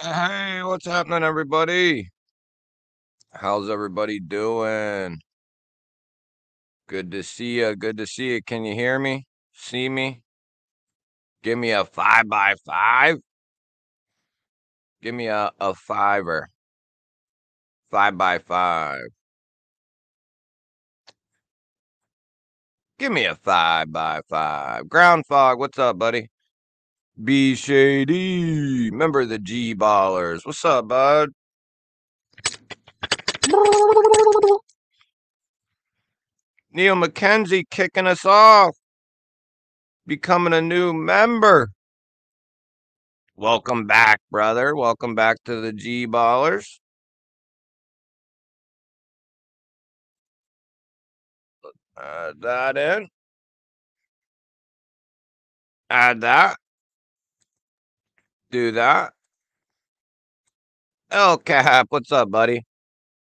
Hey, what's happening, everybody? How's everybody doing? Good to see you. Good to see you. Can you hear me? See me? Give me a five by five. Give me a, a fiver. Five by five. Give me a five by five. Ground fog, what's up, buddy? B Shady, member of the G Ballers. What's up, bud? Neil McKenzie kicking us off, becoming a new member. Welcome back, brother. Welcome back to the G Ballers. Add uh, that in. Add that. Do that. El Cap, what's up, buddy?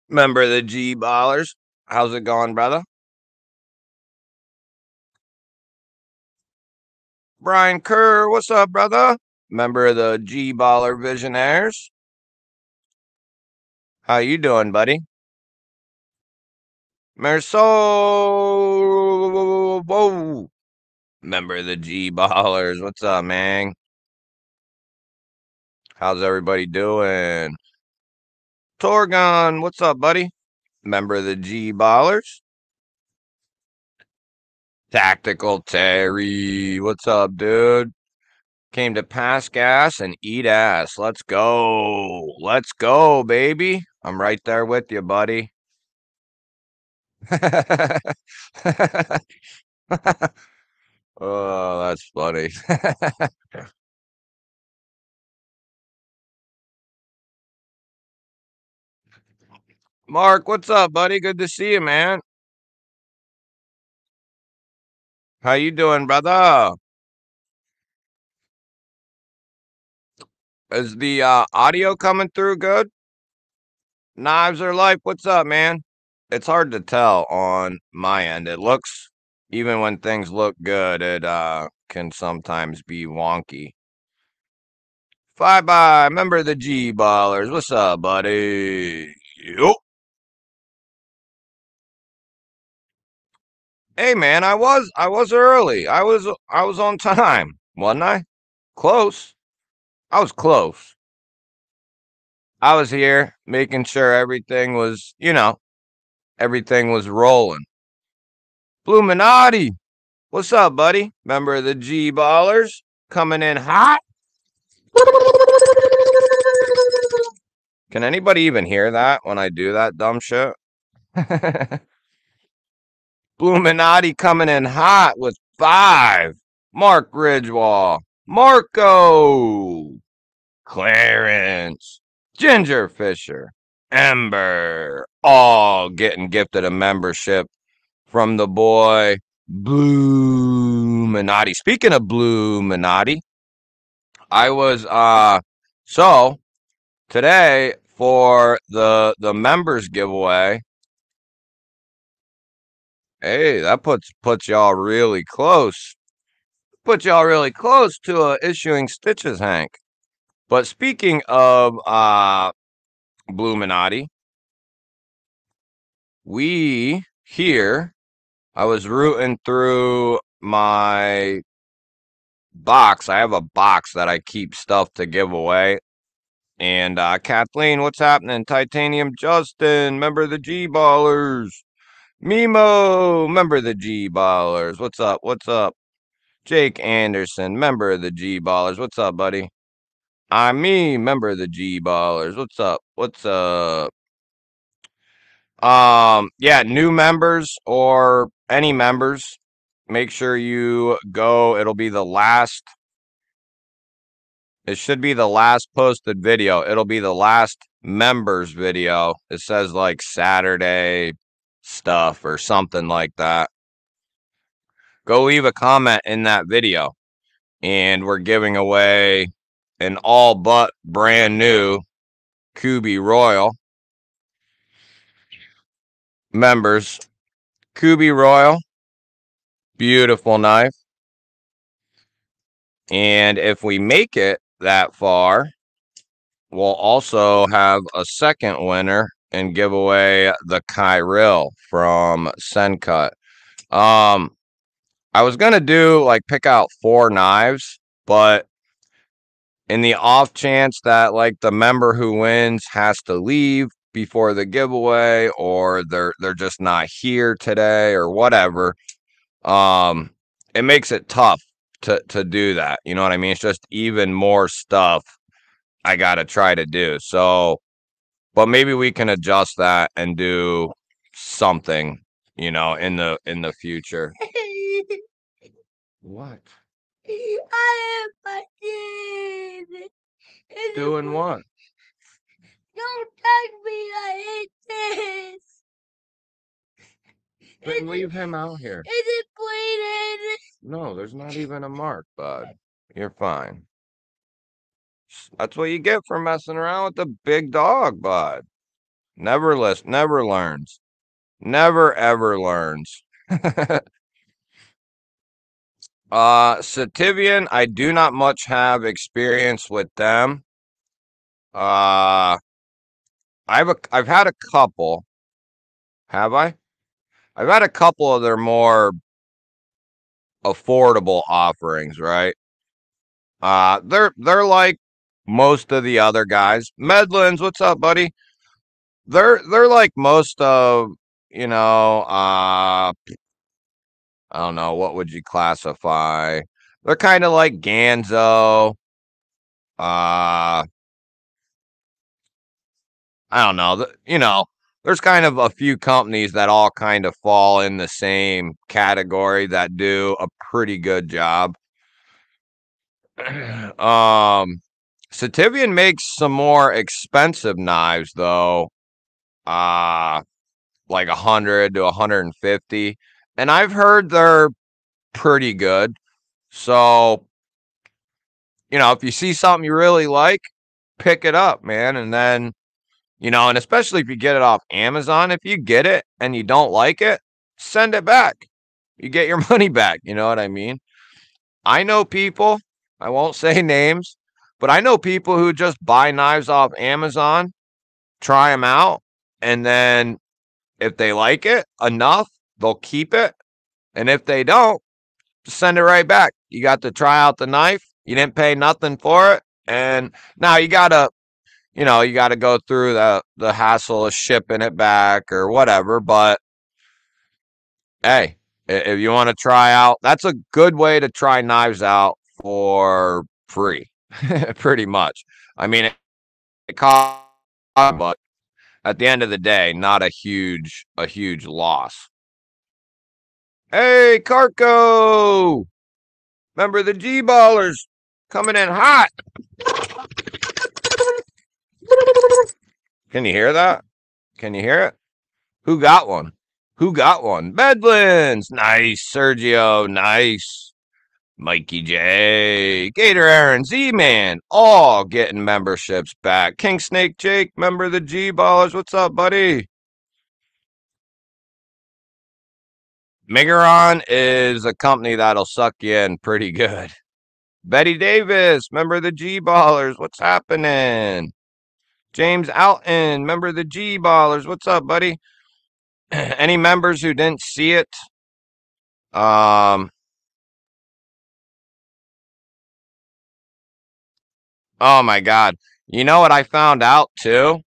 Member of the G Ballers. How's it going, brother? Brian Kerr, what's up, brother? Member of the G Baller Visionaires. How you doing, buddy? Marisol, whoa, member of the G Ballers. What's up, man? How's everybody doing? Torgon, what's up, buddy? Member of the G Ballers. Tactical Terry, what's up, dude? Came to pass gas and eat ass. Let's go. Let's go, baby. I'm right there with you, buddy. oh, that's funny. Mark, what's up, buddy? Good to see you, man. How you doing, brother? Is the uh, audio coming through good? Knives are life. What's up, man? It's hard to tell on my end. It looks even when things look good, it uh can sometimes be wonky. Bye bye, member of the G ballers. What's up, buddy? Yo. Hey man, I was I was early. I was I was on time, wasn't I? Close. I was close. I was here making sure everything was, you know, everything was rolling. Bluminati, what's up, buddy? Member of the G Ballers coming in hot. Can anybody even hear that when I do that dumb shit? Bluminati coming in hot with five. Mark Ridgewall. Marco. Clarence. Ginger Fisher. Ember. All getting gifted a membership from the boy Bluminati. Speaking of Bluminati, I was uh so today for the the members giveaway Hey, that puts puts y'all really close. Puts y'all really close to uh, issuing stitches, Hank. But speaking of uh Bluminati, we here, I was rooting through my box. I have a box that I keep stuff to give away. And uh Kathleen, what's happening? Titanium Justin, member of the G Ballers. Mimo, member of the G Ballers. What's up? What's up? Jake Anderson, member of the G Ballers. What's up, buddy? I'm me, member of the G Ballers. What's up? What's up? Um, yeah, new members or any members, make sure you go. It'll be the last. It should be the last posted video. It'll be the last members video. It says like Saturday, stuff or something like that, go leave a comment in that video. And we're giving away an all but brand new Kubey Royal members. Kubey Royal, beautiful knife. And if we make it that far, we'll also have a second winner and give away the Kyril from Sencut. Um, I was gonna do like pick out four knives, but in the off chance that like the member who wins has to leave before the giveaway or they're they're just not here today or whatever, um, it makes it tough to to do that. You know what I mean? It's just even more stuff I got to try to do. So, but maybe we can adjust that and do something, you know, in the in the future. what? I am my kid. Doing what? Don't touch me. I hate this. Then leave him out here. Is it bleeding? No, there's not even a mark, bud. You're fine. That's what you get for messing around with the big dog, bud. Never list, never learns. Never ever learns. uh Sitivien, I do not much have experience with them. Uh I've a, I've had a couple. Have I? I've had a couple of their more affordable offerings, right? Uh they're they're like most of the other guys. Medlins, what's up, buddy? They're they're like most of you know. Uh, I don't know what would you classify. They're kind of like Ganzo. Uh, I don't know. You know, there's kind of a few companies that all kind of fall in the same category that do a pretty good job. um Sitivien makes some more expensive knives though. Uh like 100 to 150 and I've heard they're pretty good. So you know, if you see something you really like, pick it up, man, and then you know, and especially if you get it off Amazon, if you get it and you don't like it, send it back. You get your money back, you know what I mean? I know people, I won't say names, but I know people who just buy knives off Amazon, try them out, and then if they like it enough, they'll keep it. And if they don't, send it right back. You got to try out the knife. You didn't pay nothing for it. And now you got to, you know, you got to go through the, the hassle of shipping it back or whatever. But hey, if you want to try out, that's a good way to try knives out for free. pretty much. I mean, it, it cost, but at the end of the day, not a huge a huge loss. Hey, Carco! Remember the G ballers coming in hot. Can you hear that? Can you hear it? Who got one? Who got one? Medlins. Nice, Sergio. Nice. Mikey J, Gator Aaron, Z Man, all getting memberships back. King Snake Jake, member of the G Ballers. What's up, buddy? Megaron is a company that'll suck you in pretty good. Betty Davis, member of the G Ballers. What's happening? James Alton, member of the G Ballers. What's up, buddy? Any members who didn't see it? Um, Oh my god. You know what I found out too?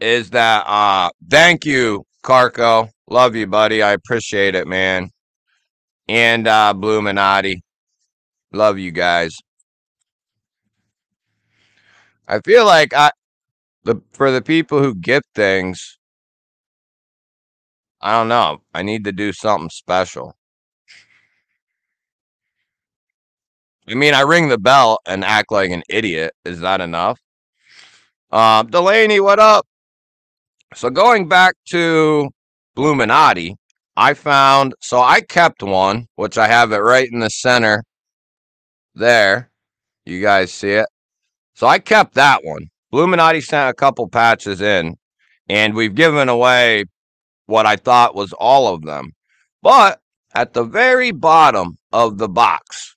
Is that uh thank you, Carco. Love you, buddy. I appreciate it, man. And uh Bluminati. Love you guys. I feel like I the for the people who get things, I don't know. I need to do something special. I mean, I ring the bell and act like an idiot. Is that enough? Uh, Delaney, what up? So going back to Bluminati, I found so I kept one, which I have it right in the center there. You guys see it? So I kept that one. Bluminati sent a couple patches in, and we've given away what I thought was all of them. But at the very bottom of the box,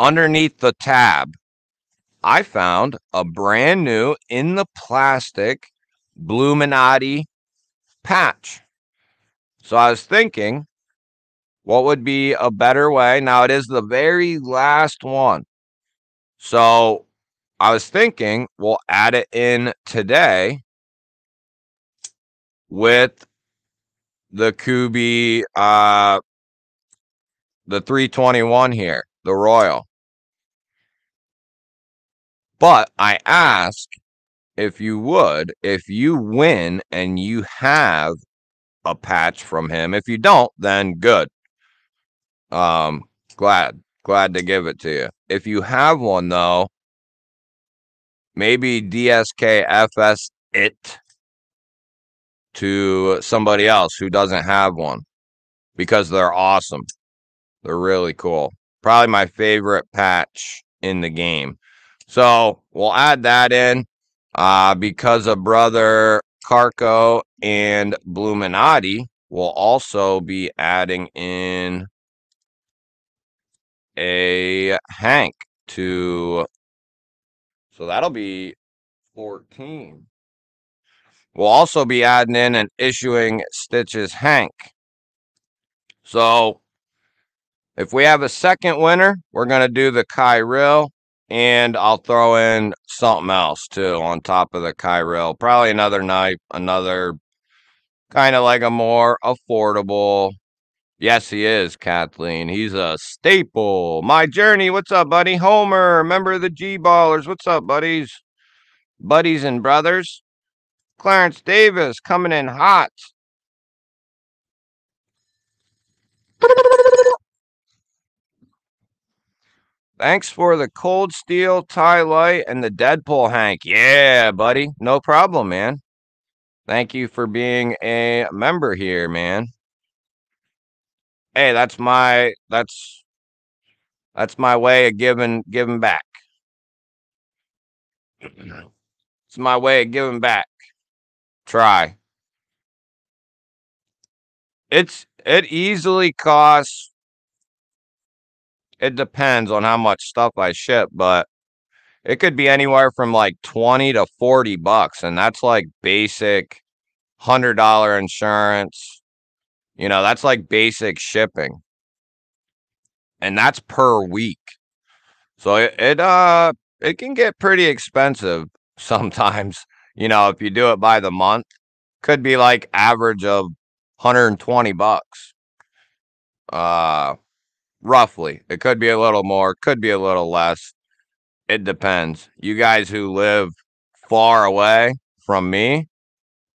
underneath the tab, I found a brand new in the plastic Bluminati patch. So I was thinking, what would be a better way? Now it is the very last one. So I was thinking we'll add it in today with the Kubey, uh, the 321 here, the Royal. But I ask if you would, if you win and you have a patch from him. If you don't, then good. Um, glad, glad to give it to you. If you have one though, maybe DSKFS it to somebody else who doesn't have one because they're awesome. They're really cool. Probably my favorite patch in the game. So we'll add that in uh, because of brother Carco and Bluminati. We'll also be adding in a Hank to, so that'll be 14. We'll also be adding in and issuing Stitches Hank. So if we have a second winner, we're going to do the Kyril and I'll throw in something else too on top of the Kyril. Probably another knife, another kind of like a more affordable. Yes, he is, Kathleen. He's a staple. My journey. What's up, buddy? Homer, member of the G Ballers. What's up, buddies? Buddies and brothers. Clarence Davis coming in hot. Thanks for the cold steel Ti-Lite and the Deadpool Hank. Yeah, buddy. No problem, man. Thank you for being a member here, man. Hey, that's my that's that's my way of giving giving back. it's my way of giving back. Try. It's it easily costs it depends on how much stuff I ship, but it could be anywhere from like 20 to 40 bucks. And that's like basic $100 insurance. You know, that's like basic shipping. And that's per week. So it, it uh it can get pretty expensive sometimes, you know, if you do it by the month. Could be like average of 120 bucks. Uh roughly. It could be a little more, could be a little less. It depends. You guys who live far away from me,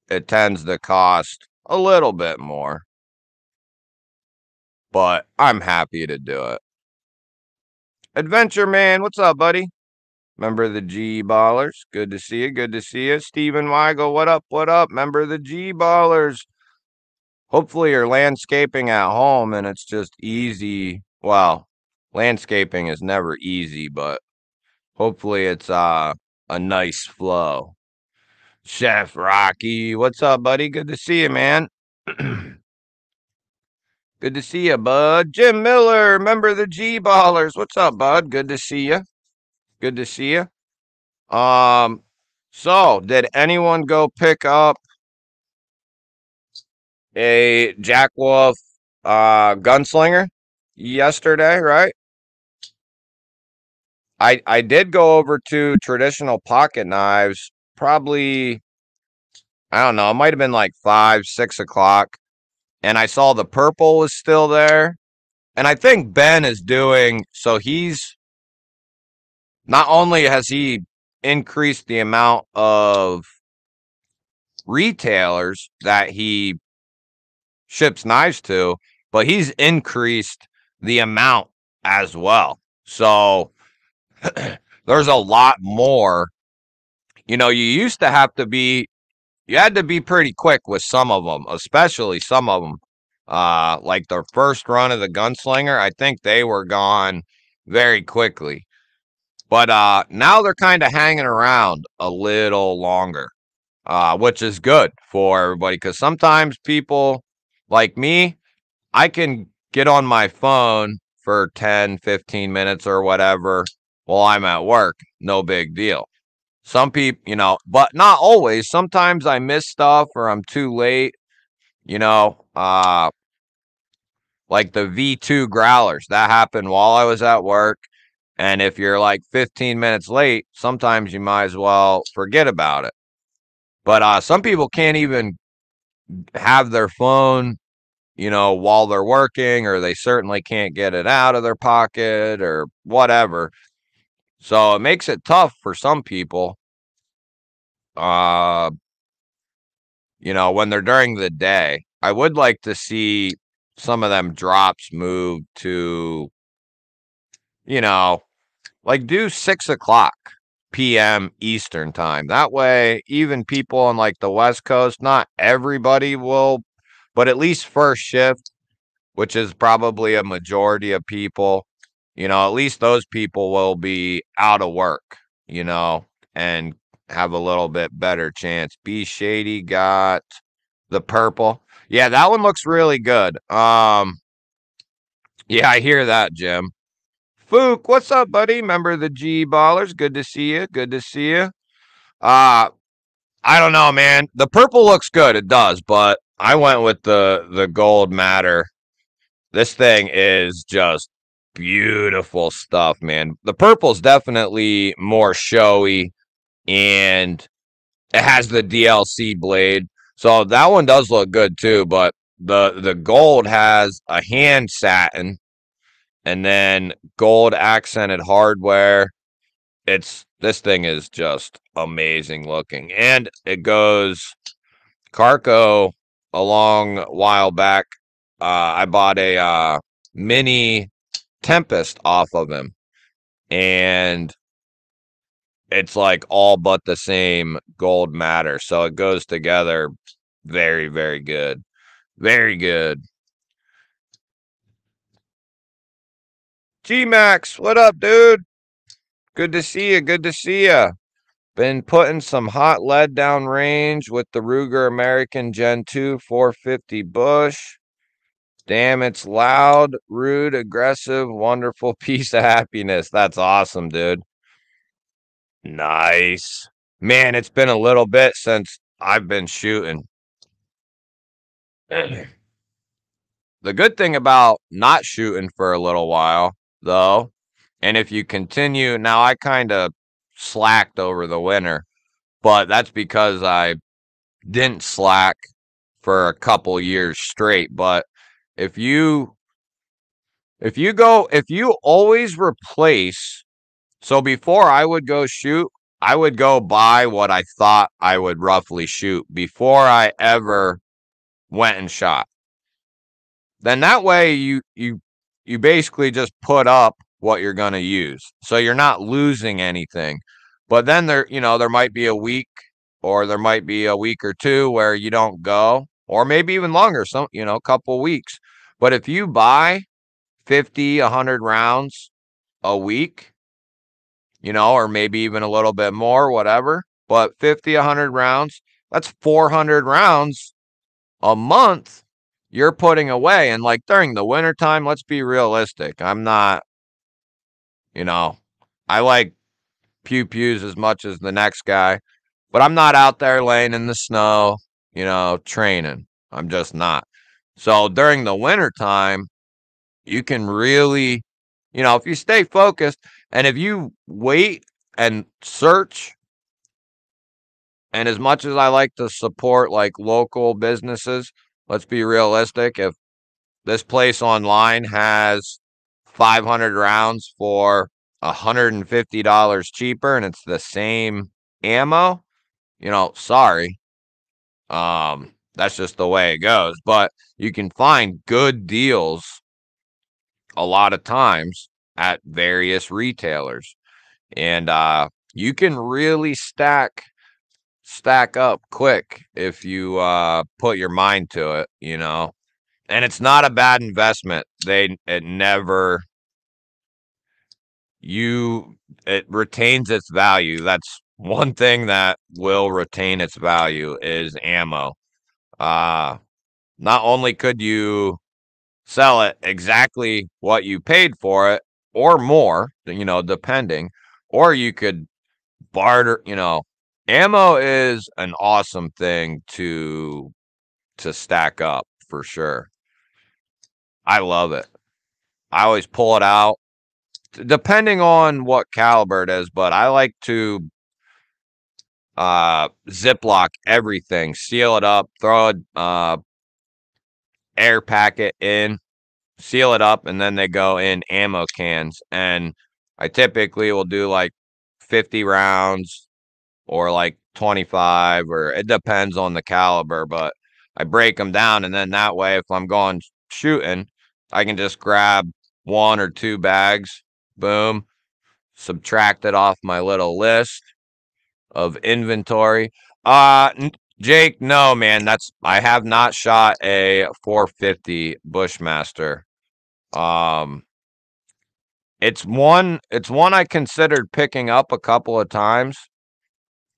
it tends to cost a little bit more. But I'm happy to do it. Adventure Man, what's up, buddy? Member of the G Ballers. Good to see you. Good to see you. Steven Weigel, what up? What up? Member of the G Ballers. Hopefully, you're landscaping at home and it's just easy well, landscaping is never easy, but hopefully it's uh, a nice flow. Chef Rocky, what's up, buddy? Good to see you, man. Good to see you, bud. Jim Miller, member of the G Ballers. What's up, bud? Good to see you. Good to see you. Um, so did anyone go pick up a Jack Wolf uh gunslinger? Yesterday, right? I I did go over to traditional pocket knives, probably I don't know, it might have been like five, six o'clock. And I saw the purple was still there. And I think Ben is doing so he's not only has he increased the amount of retailers that he ships knives to, but he's increased the amount as well. So there's a lot more. You know, you used to have to be, you had to be pretty quick with some of them, especially some of them. Uh, like the first run of the gunslinger, I think they were gone very quickly. But uh, now they're kind of hanging around a little longer, uh, which is good for everybody because sometimes people like me, I can get on my phone for 10, 15 minutes or whatever while I'm at work, no big deal. Some people, you know, but not always. Sometimes I miss stuff or I'm too late, you know, uh like the V2 growlers. That happened while I was at work. And if you're like 15 minutes late, sometimes you might as well forget about it. But uh some people can't even have their phone, you know, while they're working, or they certainly can't get it out of their pocket or whatever. So it makes it tough for some people. Uh, you know, when they're during the day, I would like to see some of them drops move to, you know, like do six o'clock p.m. Eastern time. That way, even people on like the West Coast, not everybody will, but at least first shift, which is probably a majority of people, you know, at least those people will be out of work, you know, and have a little bit better chance. Be Shady got the purple. Yeah, that one looks really good. Um yeah, I hear that, Jim. Fook, what's up, buddy? Member of the G Ballers. Good to see you. Good to see you. Uh I don't know, man. The purple looks good. It does, but I went with the the gold matter. This thing is just beautiful stuff, man. The purple's definitely more showy and it has the DLC blade. So that one does look good too, but the the gold has a hand satin and then gold accented hardware. It's this thing is just amazing looking. And it goes Carco a long while back. Uh, I bought a uh, mini Tempest off of him. And it's like all but the same gold matter. So it goes together very, very good. Very good. G Max, what up, dude? Good to see you. Good to see you. Been putting some hot lead down range with the Ruger American Gen 2 450 Bush. Damn, it's loud, rude, aggressive, wonderful piece of happiness. That's awesome, dude. Nice. Man, it's been a little bit since I've been shooting. the good thing about not shooting for a little while, though, and if you continue, now I kind of slacked over the winter, but that's because I didn't slack for a couple years straight. But if you if you go if you always replace so before I would go shoot, I would go buy what I thought I would roughly shoot before I ever went and shot. Then that way you you you basically just put up what you're going to use. So you're not losing anything. But then there, you know, there might be a week or there might be a week or two where you don't go or maybe even longer, some, you know, a couple weeks. But if you buy 50, 100 rounds a week, you know, or maybe even a little bit more, whatever. But 50, 100 rounds, that's 400 rounds a month you're putting away. And like during the wintertime, let's be realistic. I'm not, you know, I like pew pews as much as the next guy, but I'm not out there laying in the snow, you know, training. I'm just not. So during the wintertime, you can really, you know, if you stay focused, and if you wait and search, and as much as I like to support like local businesses, let's be realistic. If this place online has 500 rounds for $150 cheaper and it's the same ammo, you know, sorry. Um, that's just the way it goes. But you can find good deals a lot of times at various retailers. And uh, you can really stack stack up quick if you uh, put your mind to it, you know. And it's not a bad investment. They it never you it retains its value. That's one thing that will retain its value is ammo. Uh not only could you sell it exactly what you paid for it, or more, you know, depending, or you could barter, you know, ammo is an awesome thing to to stack up for sure. I love it. I always pull it out depending on what caliber it is, but I like to uh ziplock everything, seal it up, throw a uh air packet in, seal it up, and then they go in ammo cans. And I typically will do like 50 rounds or like 25, or it depends on the caliber, but I break them down. And then that way, if I'm going shooting, I can just grab one or two bags, boom, subtract it off my little list of inventory. Uh, Jake, no, man, that's I have not shot a 450 Bushmaster. Um, it's one, it's one I considered picking up a couple of times,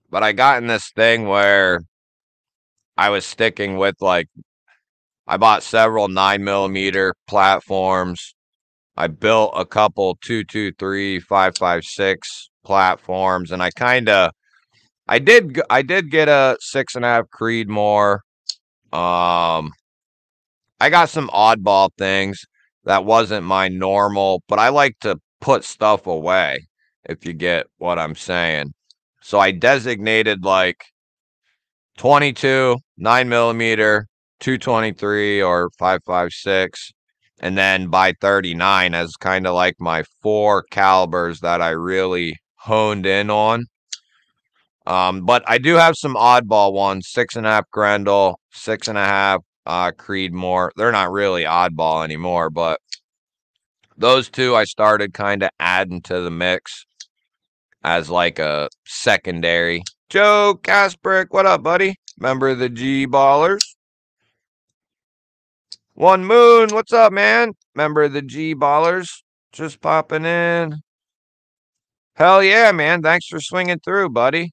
but I got in this thing where I was sticking with like I bought several nine millimeter platforms. I built a couple two two three five five six platforms, and I kind of I did I did get a six and a half Creedmoor. Um, I got some oddball things that wasn't my normal, but I like to put stuff away. If you get what I'm saying, so I designated like 22, nine millimeter, 223 or 556 and then by 39 as kind of like my four calibers that I really honed in on. Um, but I do have some oddball ones, six and a half Grendel, six and a half uh, Creedmoor. They're not really oddball anymore, but those two I started kind of adding to the mix as like a secondary. Joe Casprick, what up, buddy? Member of the G Ballers. One Moon, what's up, man? Member of the G Ballers. Just popping in. Hell yeah, man. Thanks for swinging through, buddy.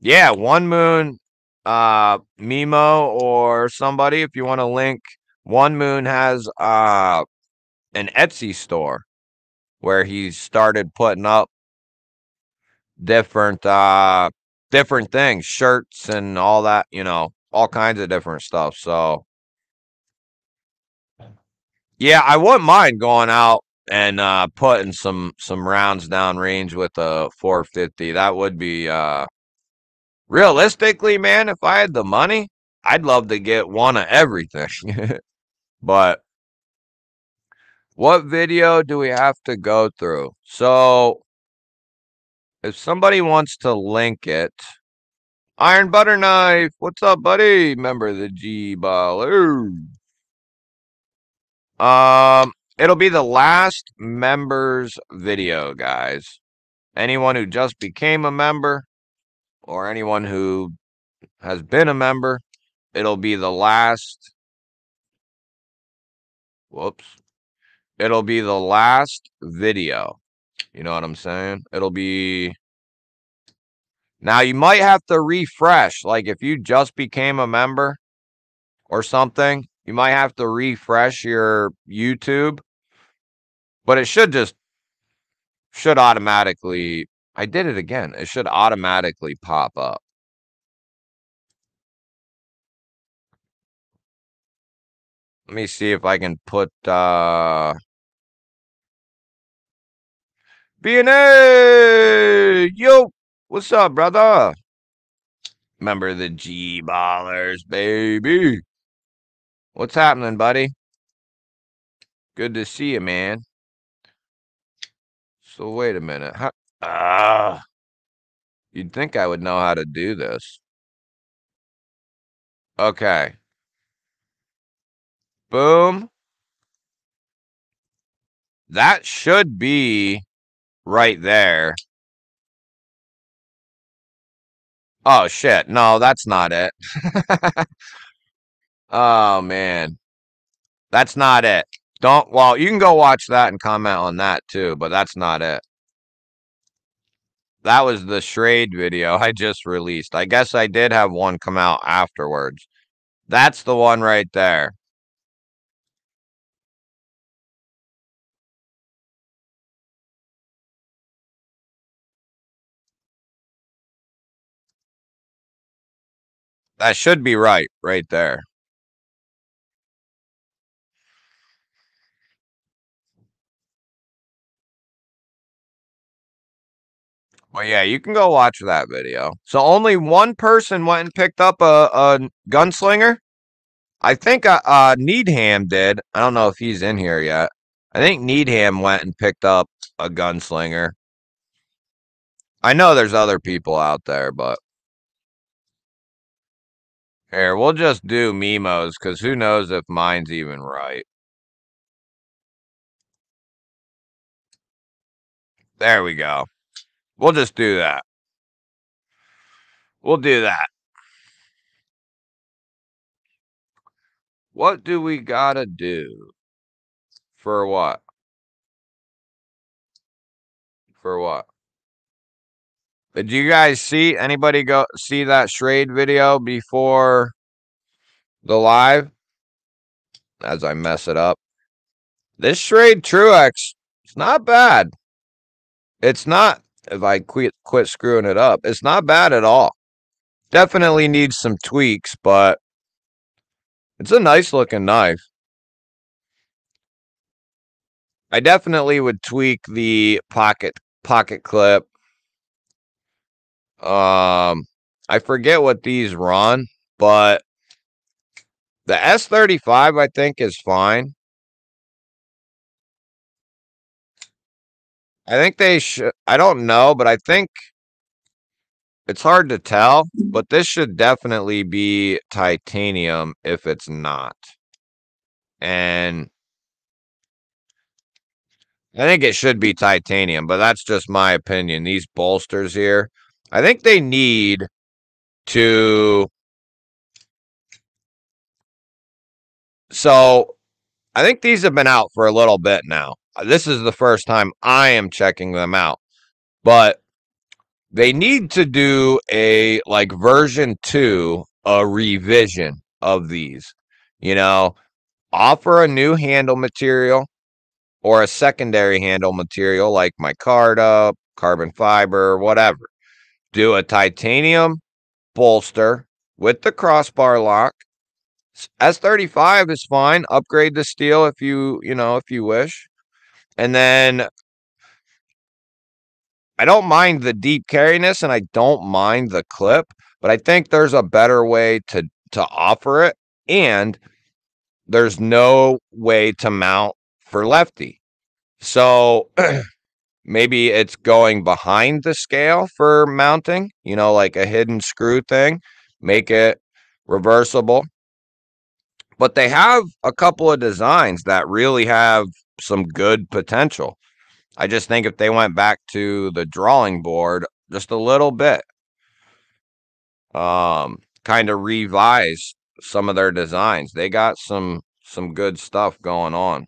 Yeah, One Moon, uh, Mimo or somebody, if you want to link. One Moon has uh an Etsy store where he started putting up different uh different things, shirts and all that, you know, all kinds of different stuff. So yeah, I wouldn't mind going out and uh putting some some rounds down range with a 450. That would be uh realistically, man, if I had the money, I'd love to get one of everything. but what video do we have to go through? So if somebody wants to link it, Iron Butter Knife, what's up, buddy? Member of the G Baller. Um, it'll be the last members video, guys. Anyone who just became a member or anyone who has been a member, it'll be the last. Whoops. It'll be the last video. You know what I'm saying? It'll be now you might have to refresh. Like if you just became a member or something, you might have to refresh your YouTube. But it should just should automatically I did it again. It should automatically pop up. Let me see if I can put uh BNA! Yo! What's up, brother? Remember the G Ballers, baby. What's happening, buddy? Good to see you, man. So wait a minute. How, uh, you'd think I would know how to do this. Okay. Boom. That should be right there. Oh shit. No, that's not it. Oh man, that's not it. Don't. Well, you can go watch that and comment on that too, but that's not it. That was the Schrade video I just released. I guess I did have one come out afterwards. That's the one right there. That should be right, right there. Well, yeah, you can go watch that video. So only one person went and picked up a, a gunslinger. I think uh, uh, Needham did. I don't know if he's in here yet. I think Needham went and picked up a gunslinger. I know there's other people out there, but here we'll just do Mimos because who knows if mine's even right. There we go. We'll just do that. We'll do that. What do we gotta do? For what? For what? Did you guys see anybody go see that Schrade video before the live? As I mess it up. This Schrade Truex, it's not bad. It's not if I quit quit screwing it up. It's not bad at all. Definitely needs some tweaks, but it's a nice looking knife. I definitely would tweak the pocket pocket clip. Um I forget what these run, but the S35 I think is fine. I think they should. I don't know, but I think it's hard to tell. Mm-hmm. But this should definitely be titanium if it's not. And I think it should be titanium, but that's just my opinion. These bolsters here, I think they need to. So I think these have been out for a little bit now. Uh, this is the first time I am checking them out. But they need to do a like version 2 a revision of these. You know, offer a new handle material or a secondary handle material like micarta, carbon fiber, whatever. Do a titanium bolster with the crossbar lock. S35 is fine. Upgrade the steel if you, you know, if you wish. And then I don't mind the deep carriness and I don't mind the clip, but I think there's a better way to to offer it and there's no way to mount for lefty. So maybe it's going behind the scale for mounting, you know, like a hidden screw thing, make it reversible. But they have a couple of designs that really have some good potential. I just think if they went back to the drawing board just a little bit, um, kind of revise some of their designs, they got some some good stuff going on.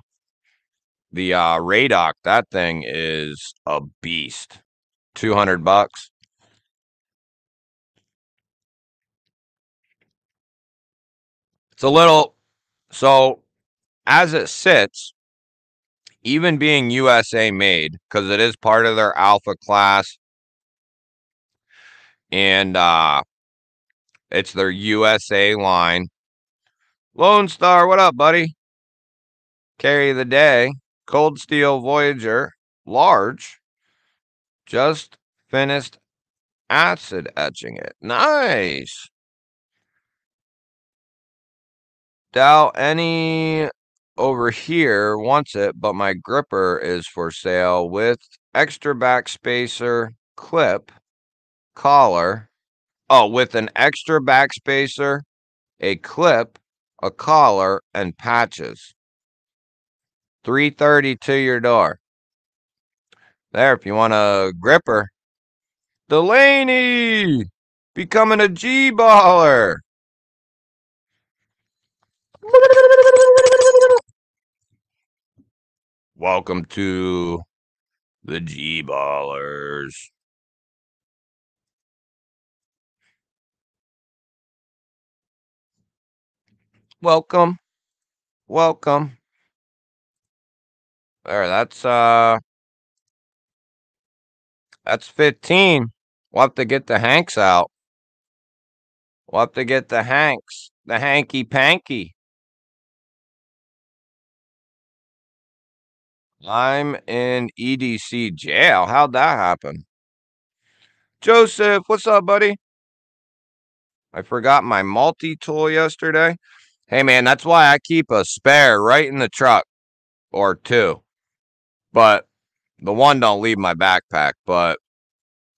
The uh, Radoc, that thing is a beast. Two hundred bucks. It's a little so as it sits, even being USA made, because it is part of their alpha class, and uh, it's their USA line. Lone Star, what up, buddy? Carry the day. Cold Steel Voyager, large. Just finished acid etching it. Nice. Dow, any over here wants it, but my gripper is for sale with extra back spacer, clip, collar. Oh, with an extra back spacer, a clip, a collar, and patches. 330 to your door. There, if you want a gripper. Delaney! Becoming a G-baller! Welcome to the G Ballers. Welcome. Welcome. There, that's uh that's 15. We'll have to get the Hanks out. We'll have to get the Hanks, the hanky panky. I'm in EDC jail. How'd that happen? Joseph, what's up, buddy? I forgot my multi tool yesterday. Hey, man, that's why I keep a spare right in the truck or two. But the one don't leave my backpack, but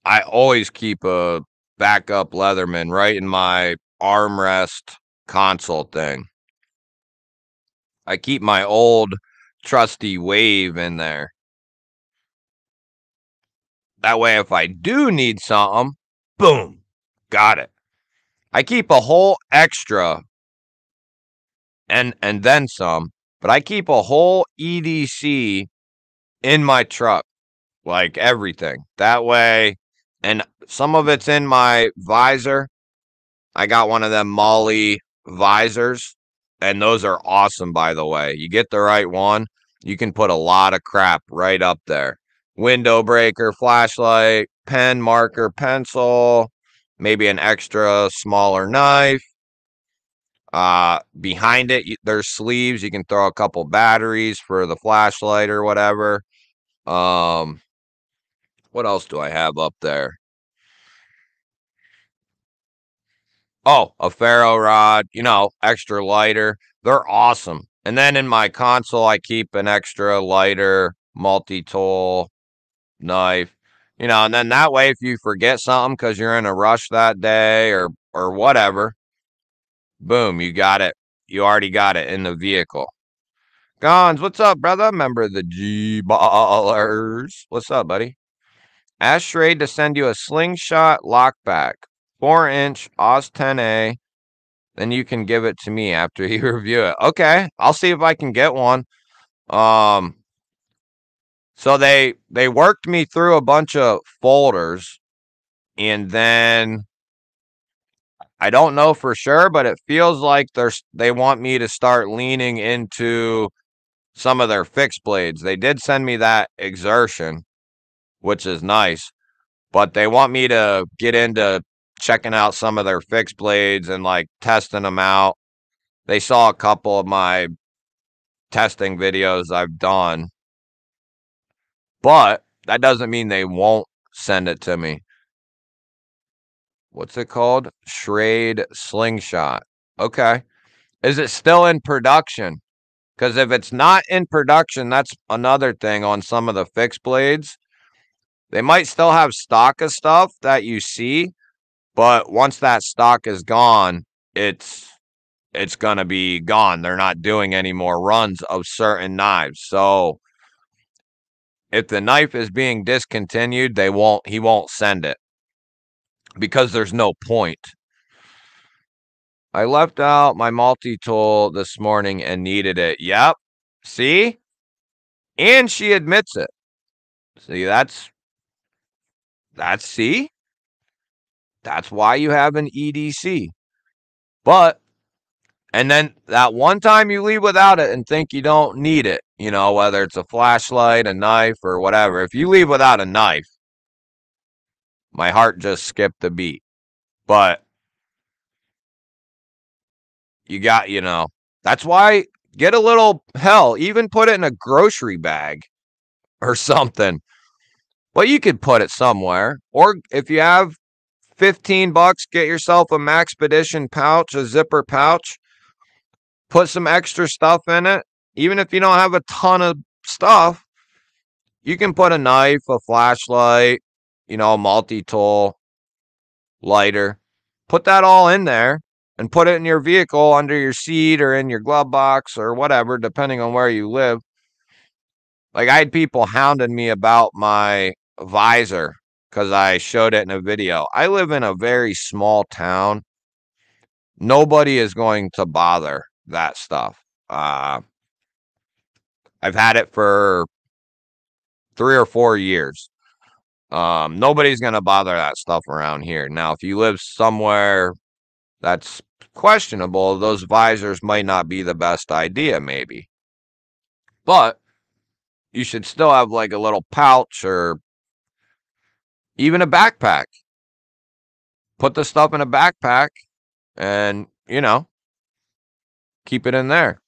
I always keep a backup Leatherman right in my armrest console thing. I keep my old trusty wave in there. That way, if I do need something, boom, got it. I keep a whole extra and and then some, but I keep a whole EDC in my truck, like everything. That way, and some of it's in my visor. I got one of them MOLLE visors, and those are awesome, by the way. You get the right one, you can put a lot of crap right up there. Window breaker, flashlight, pen, marker, pencil, maybe an extra smaller knife. Uh, behind it, there's sleeves. You can throw a couple batteries for the flashlight or whatever. Um, what else do I have up there? Oh, a ferro rod, you know, extra lighter. They're awesome. And then in my console, I keep an extra lighter, multi tool, knife, you know, and then that way, if you forget something because you're in a rush that day or or whatever, boom, you got it. You already got it in the vehicle. Gons, what's up, brother? Member of the G Ballers. What's up, buddy? Ask Schrade to send you a slingshot lockback, four inch AUS-10A. Then you can give it to me after you review it. Okay, I'll see if I can get one. Um, so they they worked me through a bunch of folders and then I don't know for sure, but it feels like they're they want me to start leaning into some of their fixed blades. They did send me that exertion, which is nice, but they want me to get into checking out some of their fixed blades and like testing them out. They saw a couple of my testing videos I've done but that doesn't mean they won't send it to me. What's it called? Schrade Slingshot. Okay. Is it still in production? Because if it's not in production, that's another thing on some of the fixed blades. They might still have stock of stuff that you see, but once that stock is gone, it's it's gonna be gone. They're not doing any more runs of certain knives. So if the knife is being discontinued, they won't he won't send it because there's no point. I left out my multi-tool this morning and needed it. Yep. See? And she admits it. See, that's that's see? That's why you have an EDC. But and then that one time you leave without it and think you don't need it, you know, whether it's a flashlight, a knife, or whatever. If you leave without a knife, my heart just skipped a beat. But you got, you know, that's why get a little hell, even put it in a grocery bag or something. Well, you could put it somewhere. Or if you have 15 bucks, get yourself a Maxpedition pouch, a zipper pouch. Put some extra stuff in it even if you don't have a ton of stuff, you can put a knife, a flashlight, you know, multi tool, lighter, put that all in there and put it in your vehicle under your seat or in your glove box or whatever, depending on where you live. Like I had people hounding me about my visor because I showed it in a video. I live in a very small town. Nobody is going to bother that stuff. Uh, I've had it for three or four years. Um, nobody's gonna bother that stuff around here. Now, if you live somewhere that's questionable, those visors might not be the best idea, maybe. But you should still have like a little pouch or even a backpack. Put the stuff in a backpack and, you know, keep it in there.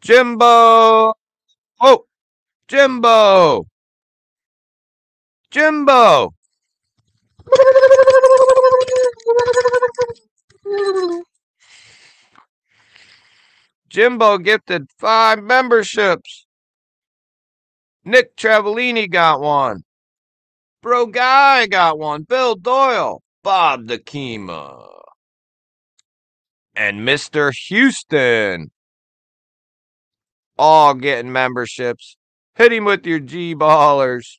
Jimbo! Oh! Jimbo! Jimbo! Jimbo gifted five memberships. Nick Travellini got one. Bro Guy got one. Bill Doyle. Bob the Kima. And Mr. Houston. All getting memberships. Hit him with your G ballers.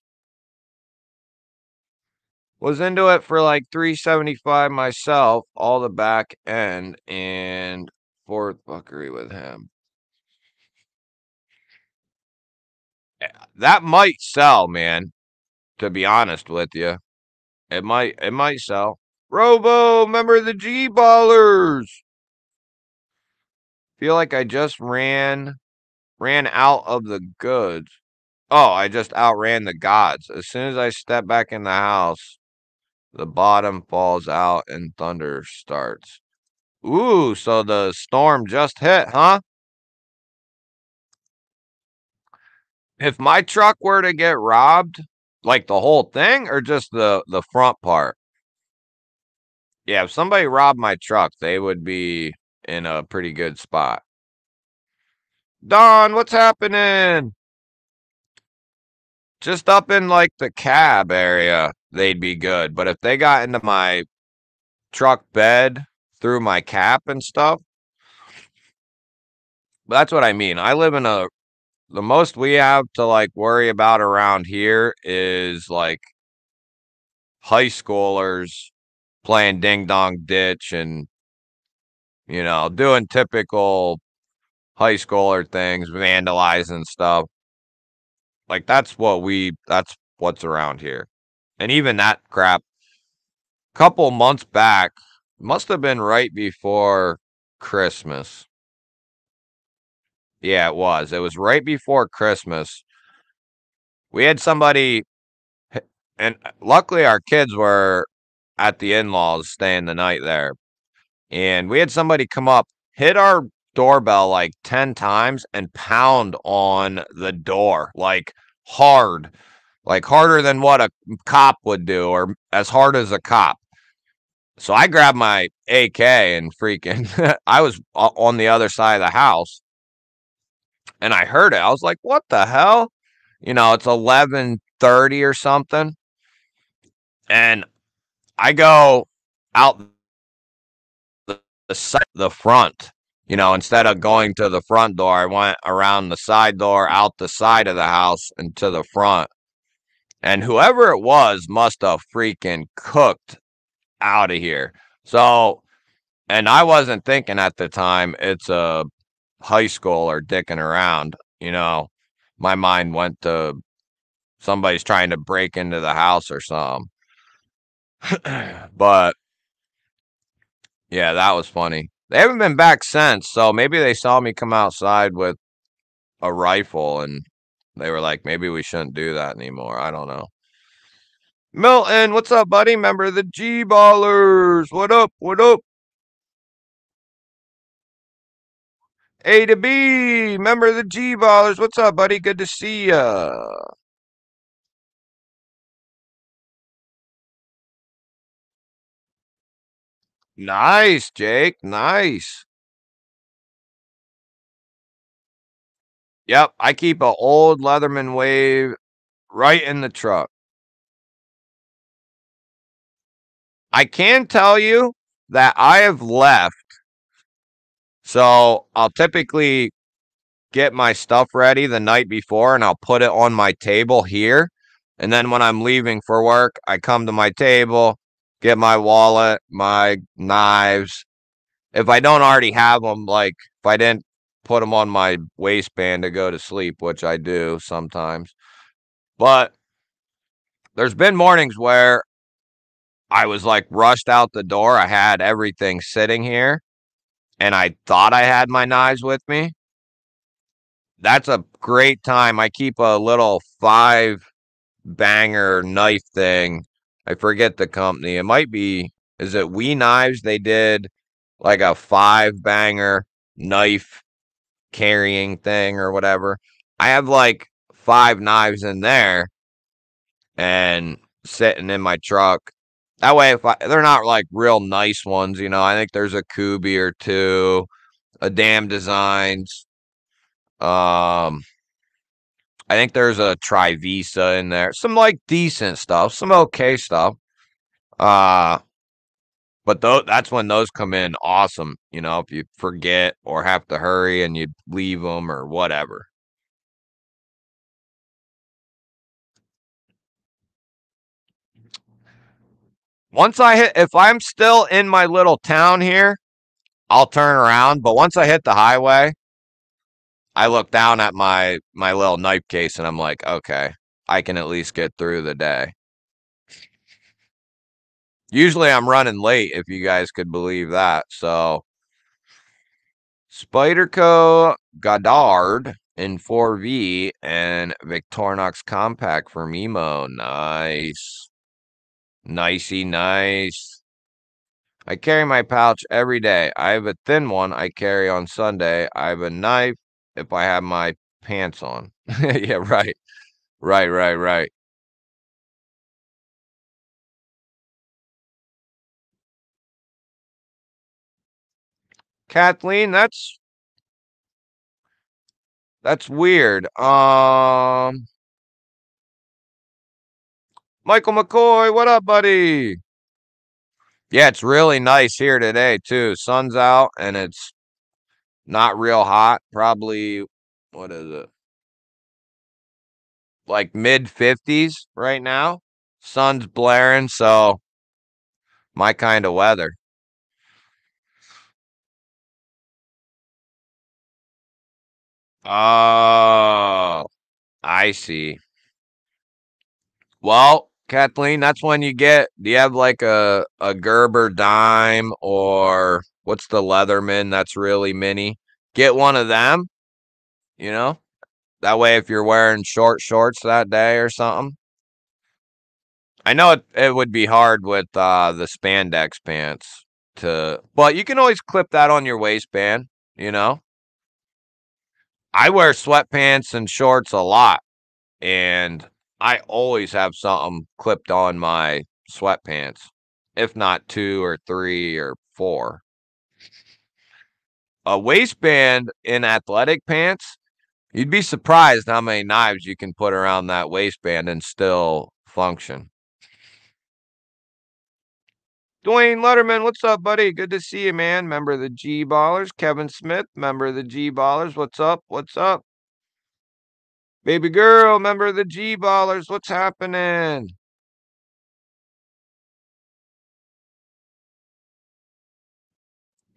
Was into it for like 375 myself, all the back end, and fourth fuckery with him. Eh, that might sell, man. To be honest with you, it might it might sell. Robo, remember the G ballers? Feel like I just ran ran out of the goods. Oh, I just outran the gods. As soon as I step back in the house, the bottom falls out and thunder starts. Ooh, so the storm just hit, huh? If my truck were to get robbed, like the whole thing or just the the front part? Yeah, if somebody robbed my truck, they would be in a pretty good spot. Don, what's happening? Just up in like the cab area, they'd be good. But if they got into my truck bed through my cap and stuff. That's what I mean. I live in a the most we have to like worry about around here is like high schoolers playing ding dong ditch and you know doing typical high schooler things vandalizing stuff like that's what we that's what's around here and even that crap A couple months back must have been right before Christmas. Yeah, it was. It was right before Christmas. We had somebody, and uh, luckily our kids were at the in laws staying the night there. And we had somebody come up, hit our doorbell like 10 times, and pound on the door like hard, like harder than what a cop would do, or as hard as a cop. So I grabbed my AK and freaking, I was on the other side of the house and I heard it. I was like, what the hell? You know, it's 1130 or something. And I go out the, the, the front, you know, instead of going to the front door, I went around the side door, out the side of the house and to the front. And whoever it was must have freaking cooked out of here. So, and I wasn't thinking at the time it's a high school or dicking around. You know, my mind went to somebody's trying to break into the house or something. but yeah, that was funny. They haven't been back since, so maybe they saw me come outside with a rifle and they were like, maybe we shouldn't do that anymore. I don't know. Milton, what's up, buddy? Member of the G Ballers. What up? What up? A to B, member of the G Ballers. What's up, buddy? Good to see ya. Nice, Jake. Nice. Yep, I keep a old Leatherman wave right in the truck. I can tell you that I have left. So I'll typically get my stuff ready the night before and I'll put it on my table here. And then when I'm leaving for work, I come to my table, get my wallet, my knives. If I don't already have them, like if I didn't put them on my waistband to go to sleep, which I do sometimes. But there's been mornings where I was like rushed out the door. I had everything sitting here and I thought I had my knives with me. That's a great time. I keep a little five banger knife thing. I forget the company. It might be, is it We Knives? They did like a five banger knife carrying thing or whatever. I have like five knives in there and sitting in my truck. That way, if I, they're not like real nice ones, you know, I think there's a Kubey or two, a Dam Designs. Um, I think there's a Trivisa in there. Some like decent stuff, some okay stuff. Uh but th- that's when those come in awesome, you know, if you forget or have to hurry and you leave them or whatever. Once I hit, if I'm still in my little town here, I'll turn around. But once I hit the highway, I look down at my my little knife case and I'm like, okay, I can at least get through the day. Usually I'm running late, if you guys could believe that. So Spyderco Goddard in 4V and Victorinox Compact for Mimo. Nice. Nicey nice. I carry my pouch every day. I have a thin one I carry on Sunday. I have a knife if I have my pants on. yeah, right. Right, right, right. Kathleen, that's that's weird. Um Michael McCoy, what up, buddy? Yeah, it's really nice here today too. Sun's out and it's not real hot. Probably what is it? Like mid 50s right now. Sun's blaring, so my kind of weather. Oh, I see. Well, Kathleen, that's when you get. Do you have like a a Gerber dime or what's the Leatherman that's really mini? Get one of them. You know, that way if you're wearing short shorts that day or something. I know it, it would be hard with uh, the spandex pants to, but you can always clip that on your waistband. You know. I wear sweatpants and shorts a lot, and I always have something clipped on my sweatpants, if not two or three or four. A waistband in athletic pants, you'd be surprised how many knives you can put around that waistband and still function. Dwayne Letterman, what's up, buddy? Good to see you, man. Member of the G Ballers. Kevin Smith, member of the G Ballers. What's up? What's up? Baby girl, member of the G Ballers. What's happening?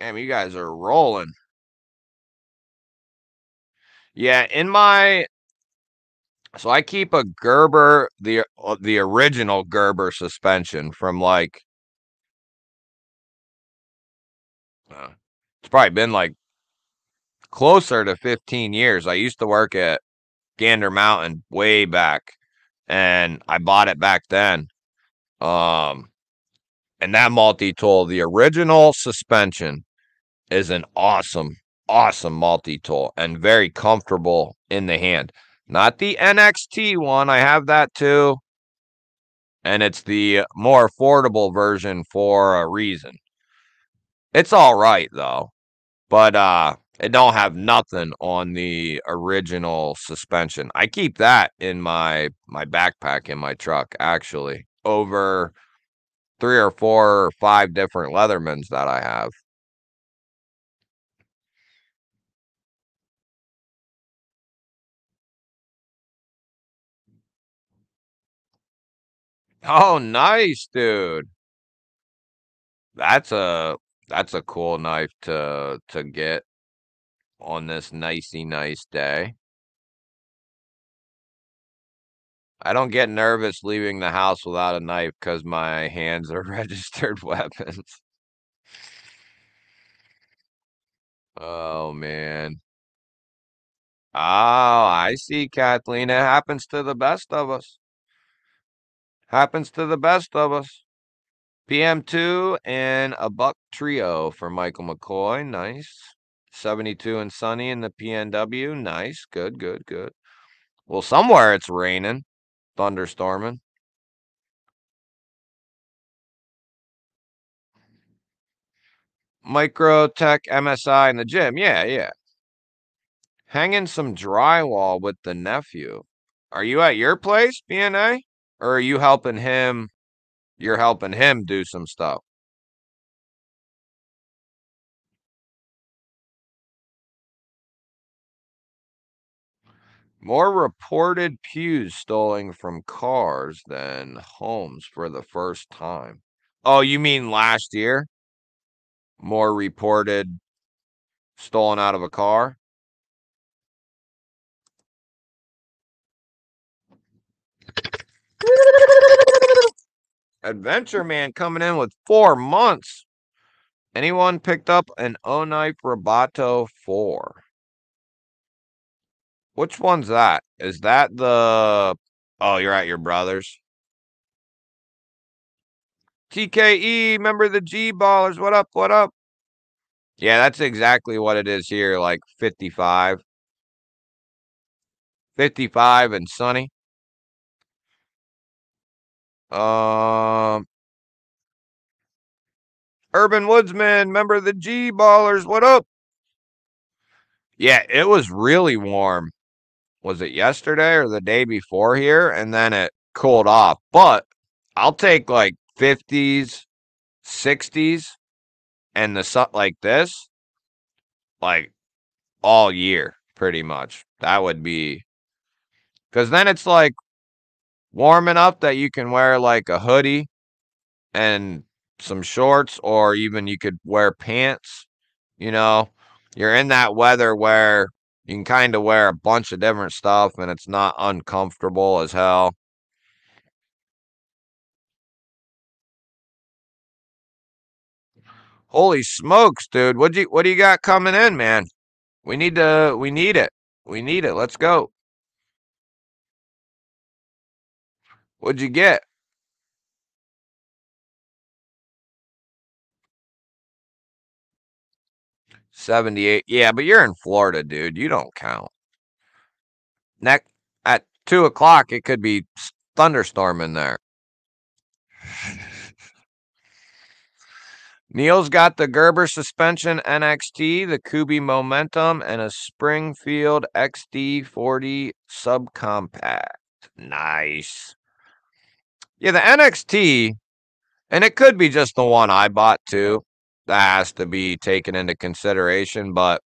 Damn, you guys are rolling. Yeah, in my so I keep a Gerber the uh, the original Gerber suspension from like uh, it's probably been like closer to 15 years. I used to work at Gander Mountain way back, and I bought it back then. Um, and that multi tool, the original suspension, is an awesome, awesome multi tool and very comfortable in the hand. Not the NXT one, I have that too. And it's the more affordable version for a reason. It's all right though. But uh it don't have nothing on the original suspension. I keep that in my my backpack in my truck actually over three or four or five different Leathermans that I have. Oh, nice, dude. That's a that's a cool knife to to get on this nicey nice day. I don't get nervous leaving the house without a knife because my hands are registered weapons. Oh man. Oh, I see, Kathleen. It happens to the best of us. Happens to the best of us. PM2 and a buck trio for Michael McCoy. Nice. 72 and sunny in the PNW. Nice. Good, good, good. Well, somewhere it's raining, thunderstorming. Microtech MSI in the gym. Yeah, yeah. Hanging some drywall with the nephew. Are you at your place, BNA? Or are you helping him? You're helping him do some stuff. More reported pews stolen from cars than homes for the first time. Oh, you mean last year? More reported stolen out of a car? Adventure Man coming in with four months. Anyone picked up an O Knife Rubato 4? Which one's that? Is that the... Oh, you're at your brother's? TKE, member the G Ballers. What up? What up? Yeah, that's exactly what it is here, like 55. 55 and sunny. Um, Urban Woodsman, member of the G Ballers. What up? Yeah, it was really warm. Was it yesterday or the day before here? And then it cooled off. But I'll take like 50s, 60s, and the sun like this, like all year, pretty much. That would be because then it's like warm enough that you can wear like a hoodie and some shorts, or even you could wear pants. You know, you're in that weather where you can kind of wear a bunch of different stuff and it's not uncomfortable as hell. Holy smokes, dude. What do you what do you got coming in, man? We need to we need it. We need it. Let's go. What'd you get? 78. Yeah, but you're in Florida, dude. You don't count. Next at two o'clock, it could be thunderstorming there. Neil's got the Gerber suspension NXT, the Kubey Momentum, and a Springfield XD40 subcompact. Nice. Yeah, the NXT, and it could be just the one I bought too. That has to be taken into consideration. But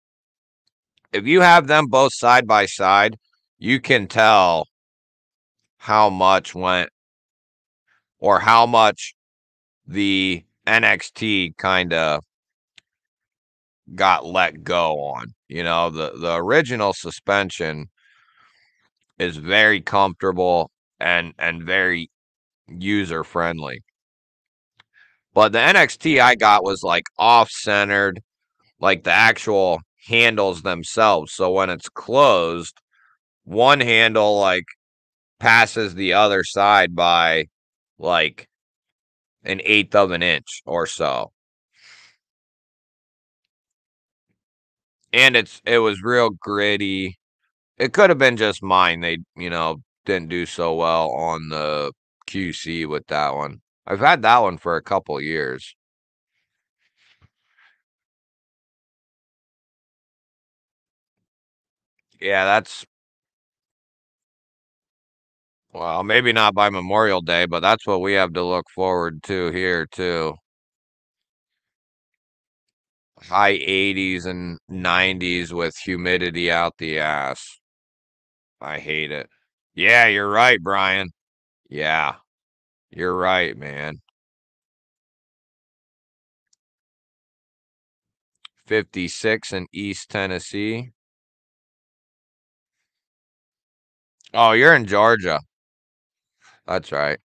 if you have them both side by side, you can tell how much went or how much the NXT kind of got let go on. You know, the the original suspension is very comfortable and and very user friendly. But the NXT I got was like off centered, like the actual handles themselves. So when it's closed, one handle like passes the other side by like an eighth of an inch or so. And it's it was real gritty. It could have been just mine. They, you know, didn't do so well on the QC with that one. I've had that one for a couple years. Yeah, that's well, maybe not by Memorial Day, but that's what we have to look forward to here too. High 80s and 90s with humidity out the ass. I hate it. Yeah, you're right, Brian. Yeah. You're right, man. 56 in East Tennessee. Oh, you're in Georgia. That's right.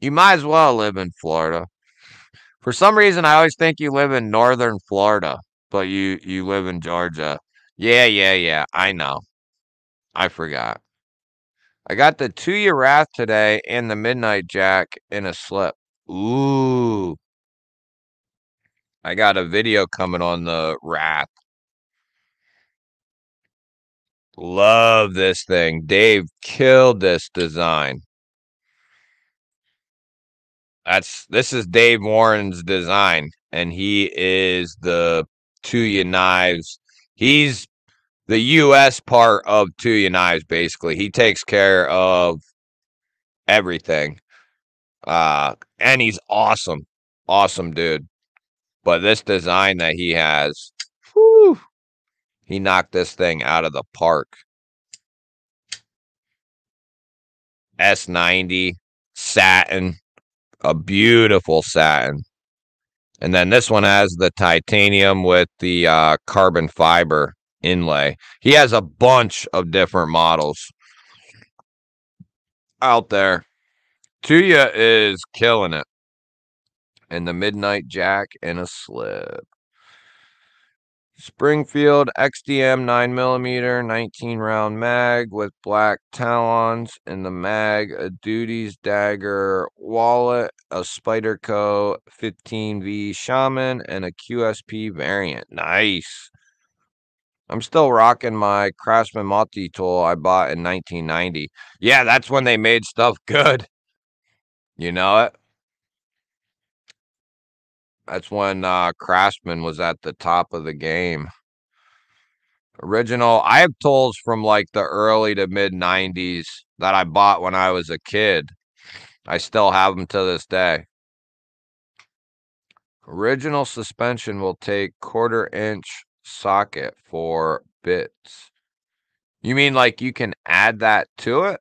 You might as well live in Florida. For some reason, I always think you live in northern Florida, but you you live in Georgia. Yeah, yeah, yeah. I know. I forgot. I got the Tuya Wrath today and the Midnight Jack in a slip. Ooh. I got a video coming on the Wrath. Love this thing. Dave killed this design. That's this is Dave Warren's design, and he is the two Tuya knives. He's the U.S. part of Tuya knives. Basically, he takes care of everything. Uh, and he's awesome, awesome dude. But this design that he has, whew, he knocked this thing out of the park. S90 satin, a beautiful satin. And then this one has the titanium with the uh, carbon fiber inlay. He has a bunch of different models out there. Tuya is killing it. And the Midnight Jack in a slip. Springfield XDM 9mm 19 round mag with black talons in the mag, a duties Dagger wallet, a Spyderco 15V Shaman, and a QSP variant. Nice. I'm still rocking my Craftsman multi tool I bought in 1990. Yeah, that's when they made stuff good. You know it? That's when uh, Craftsman was at the top of the game. Original. I have tools from like the early to mid 90s that I bought when I was a kid. I still have them to this day. Original suspension will take quarter inch socket for bits. You mean like you can add that to it?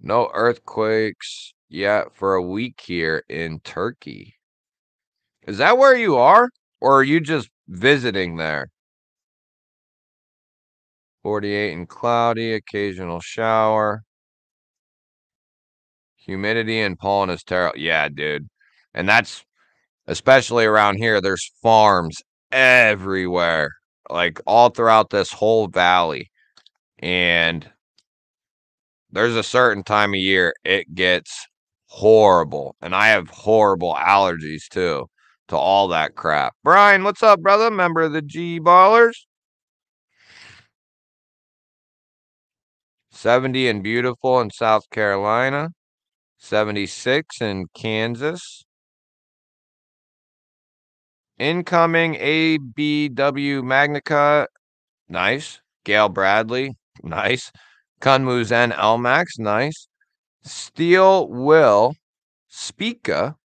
No earthquakes yet for a week here in Turkey. Is that where you are? Or are you just visiting there? 48 and cloudy, occasional shower. Humidity and pollen is terrible. Yeah, dude. And that's especially around here, there's farms everywhere, like all throughout this whole valley. And there's a certain time of year it gets horrible. And I have horrible allergies too to all that crap. Brian, what's up, brother? Member of the G Ballers? 70 and beautiful in South Carolina. 76 in Kansas. Incoming ABW Magnica. Nice. Gayle Bradley. Nice. Kunmuz N Elmax. Nice. Steel Will Spica.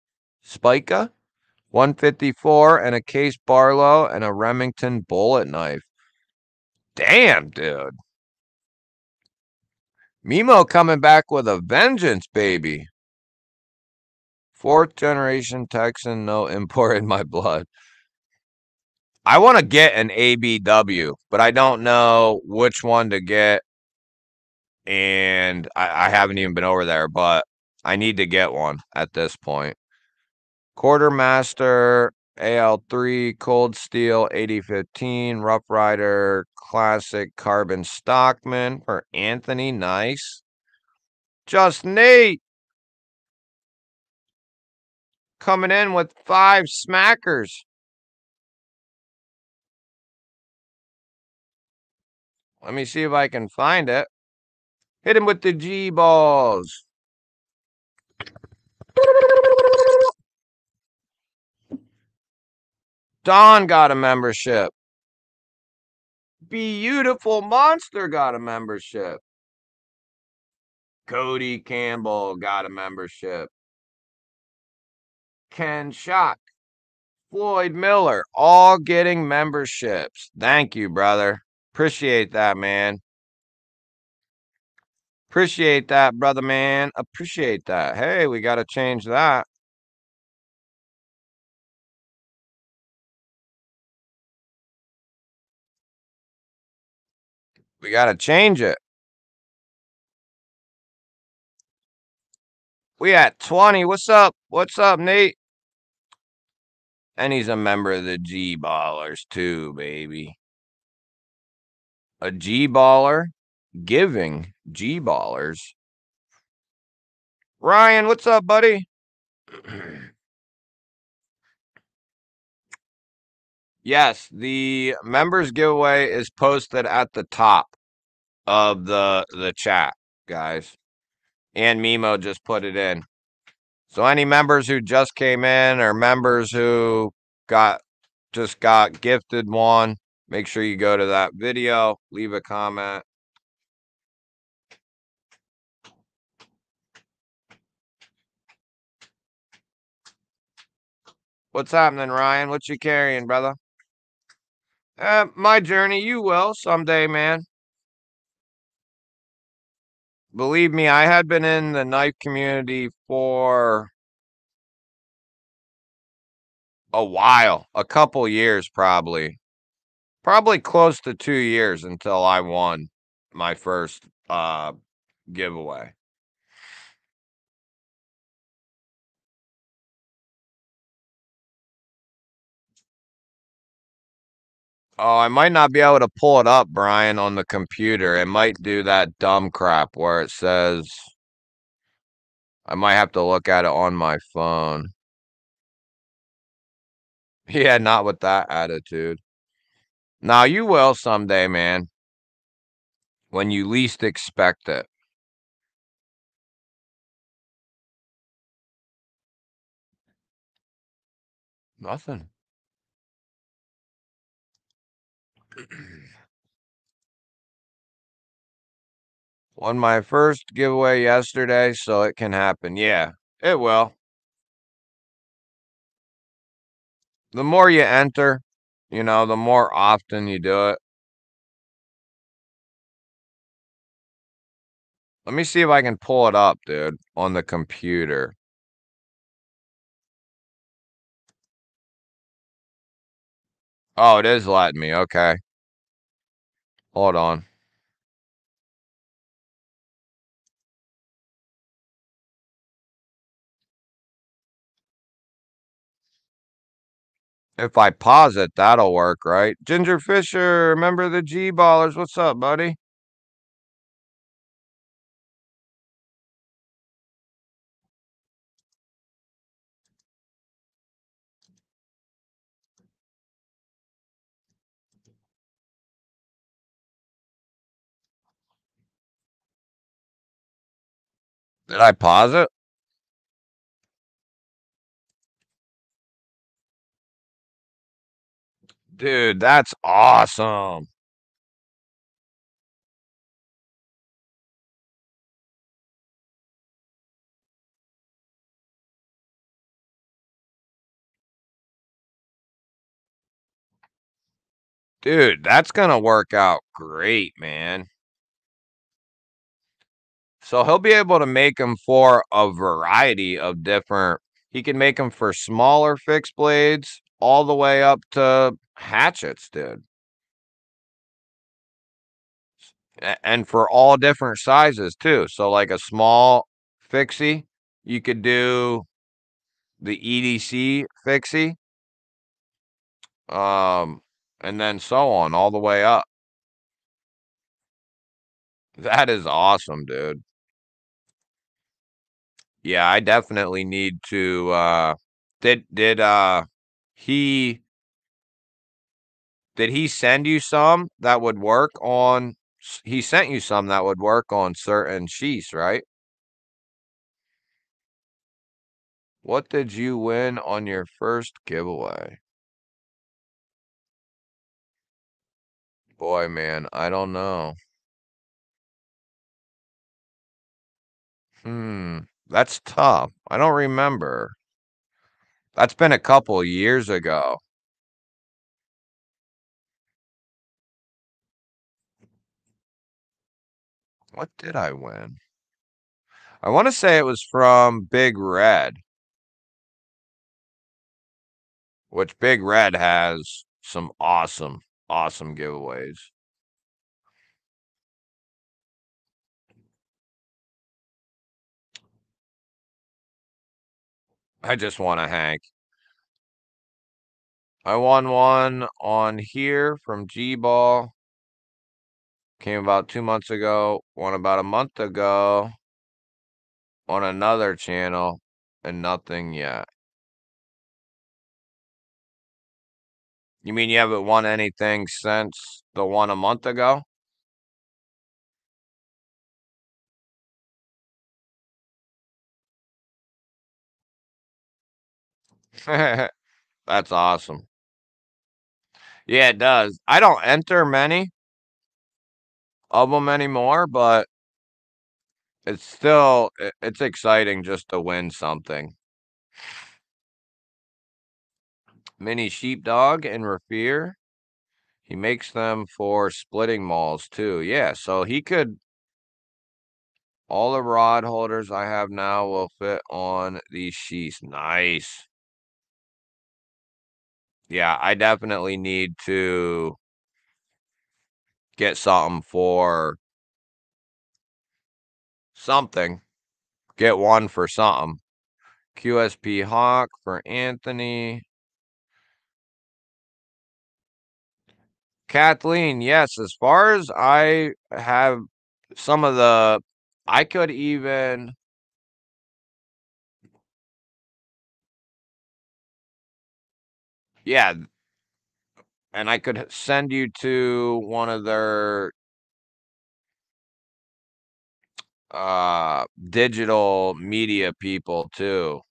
Spica. 154 and a Case Barlow and a Remington bullet knife. Damn, dude. Mimo coming back with a vengeance, baby. Fourth generation Texan, no import in my blood. I want to get an ABW, but I don't know which one to get. And I, I haven't even been over there, but I need to get one at this point. Quartermaster AL3 Cold Steel 8015 Rough Rider Classic Carbon Stockman for Anthony. Nice. Just Nate coming in with five smackers. Let me see if I can find it. Hit him with the G balls. Don got a membership. Beautiful Monster got a membership. Cody Campbell got a membership. Ken Shock. Floyd Miller, all getting memberships. Thank you, brother. Appreciate that, man. Appreciate that, brother, man. Appreciate that. Hey, we got to change that. We got to change it. We at 20. What's up? What's up, Nate? And he's a member of the G Ballers too, baby. A G Baller. giving G ballers. Ryan, what's up, buddy? yes, the members giveaway is posted at the top of the the chat, guys. And Mimo just put it in. So any members who just came in or members who got just got gifted one, make sure you go to that video, leave a comment. What's happening, Ryan? What you carrying, brother? Uh, my journey, you will someday, man. Believe me, I had been in the knife community for a while, a couple years probably. Probably close to 2 years until I won my first uh giveaway. Oh, I might not be able to pull it up, Brian, on the computer. It might do that dumb crap where it says I might have to look at it on my phone. Yeah, not with that attitude. Now you will someday, man. When you least expect it. Nothing. Won my first giveaway yesterday, so it can happen. Yeah, it will. The more you enter, you know, the more often you do it. Let me see if I can pull it up, dude, on the computer. Oh, it is letting me. Okay. Hold on. If I pause it, that'll work, right? Ginger Fisher, remember the G Ballers. What's up, buddy? Did I pause it? Dude, that's awesome. Dude, that's gonna work out great, man. So he'll be able to make them for a variety of different. He can make them for smaller fixed blades all the way up to hatchets, dude. And for all different sizes too. So like a small fixie, you could do the EDC fixie. Um, and then so on all the way up. That is awesome, dude. Yeah, I definitely need to uh did did uh he did he send you some that would work on he sent you some that would work on certain sheaths, right? What did you win on your first giveaway? Boy, man, I don't know. Hmm. That's tough. I don't remember. That's been a couple years ago. What did I win? I want to say it was from Big Red. Which Big Red has some awesome, awesome giveaways. I just want a Hank. I won one on here from G Ball. Came about two months ago. One about a month ago on another channel and nothing yet. You mean you haven't won anything since the one a month ago? That's awesome. Yeah, it does. I don't enter many of them anymore, but it's still it's exciting just to win something. Mini sheepdog and Rafir. He makes them for splitting mauls too. Yeah, so he could all the rod holders I have now will fit on these sheaths. Nice. Yeah, I definitely need to get something for something. Get one for something. QSP Hawk for Anthony. Kathleen, yes, as far as I have some of the, I could even. Yeah. And I could send you to one of their uh digital media people too.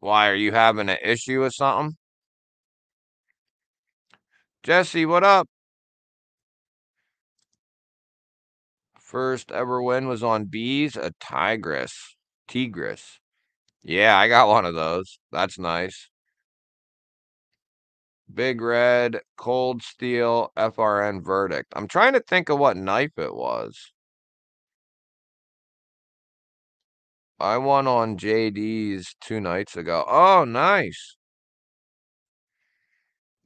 Why are you having an issue with something? Jesse, what up? First ever win was on bees, a tigress. Tigress. Yeah, I got one of those. That's nice. Big Red, Cold Steel, FRN Verdict. I'm trying to think of what knife it was. I won on JD's two nights ago. Oh, nice.